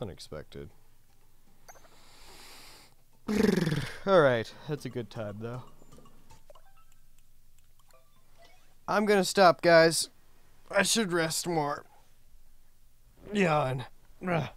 Unexpected. Alright, that's a good time though. I'm gonna stop, guys. I should rest more. Yawn. Ugh.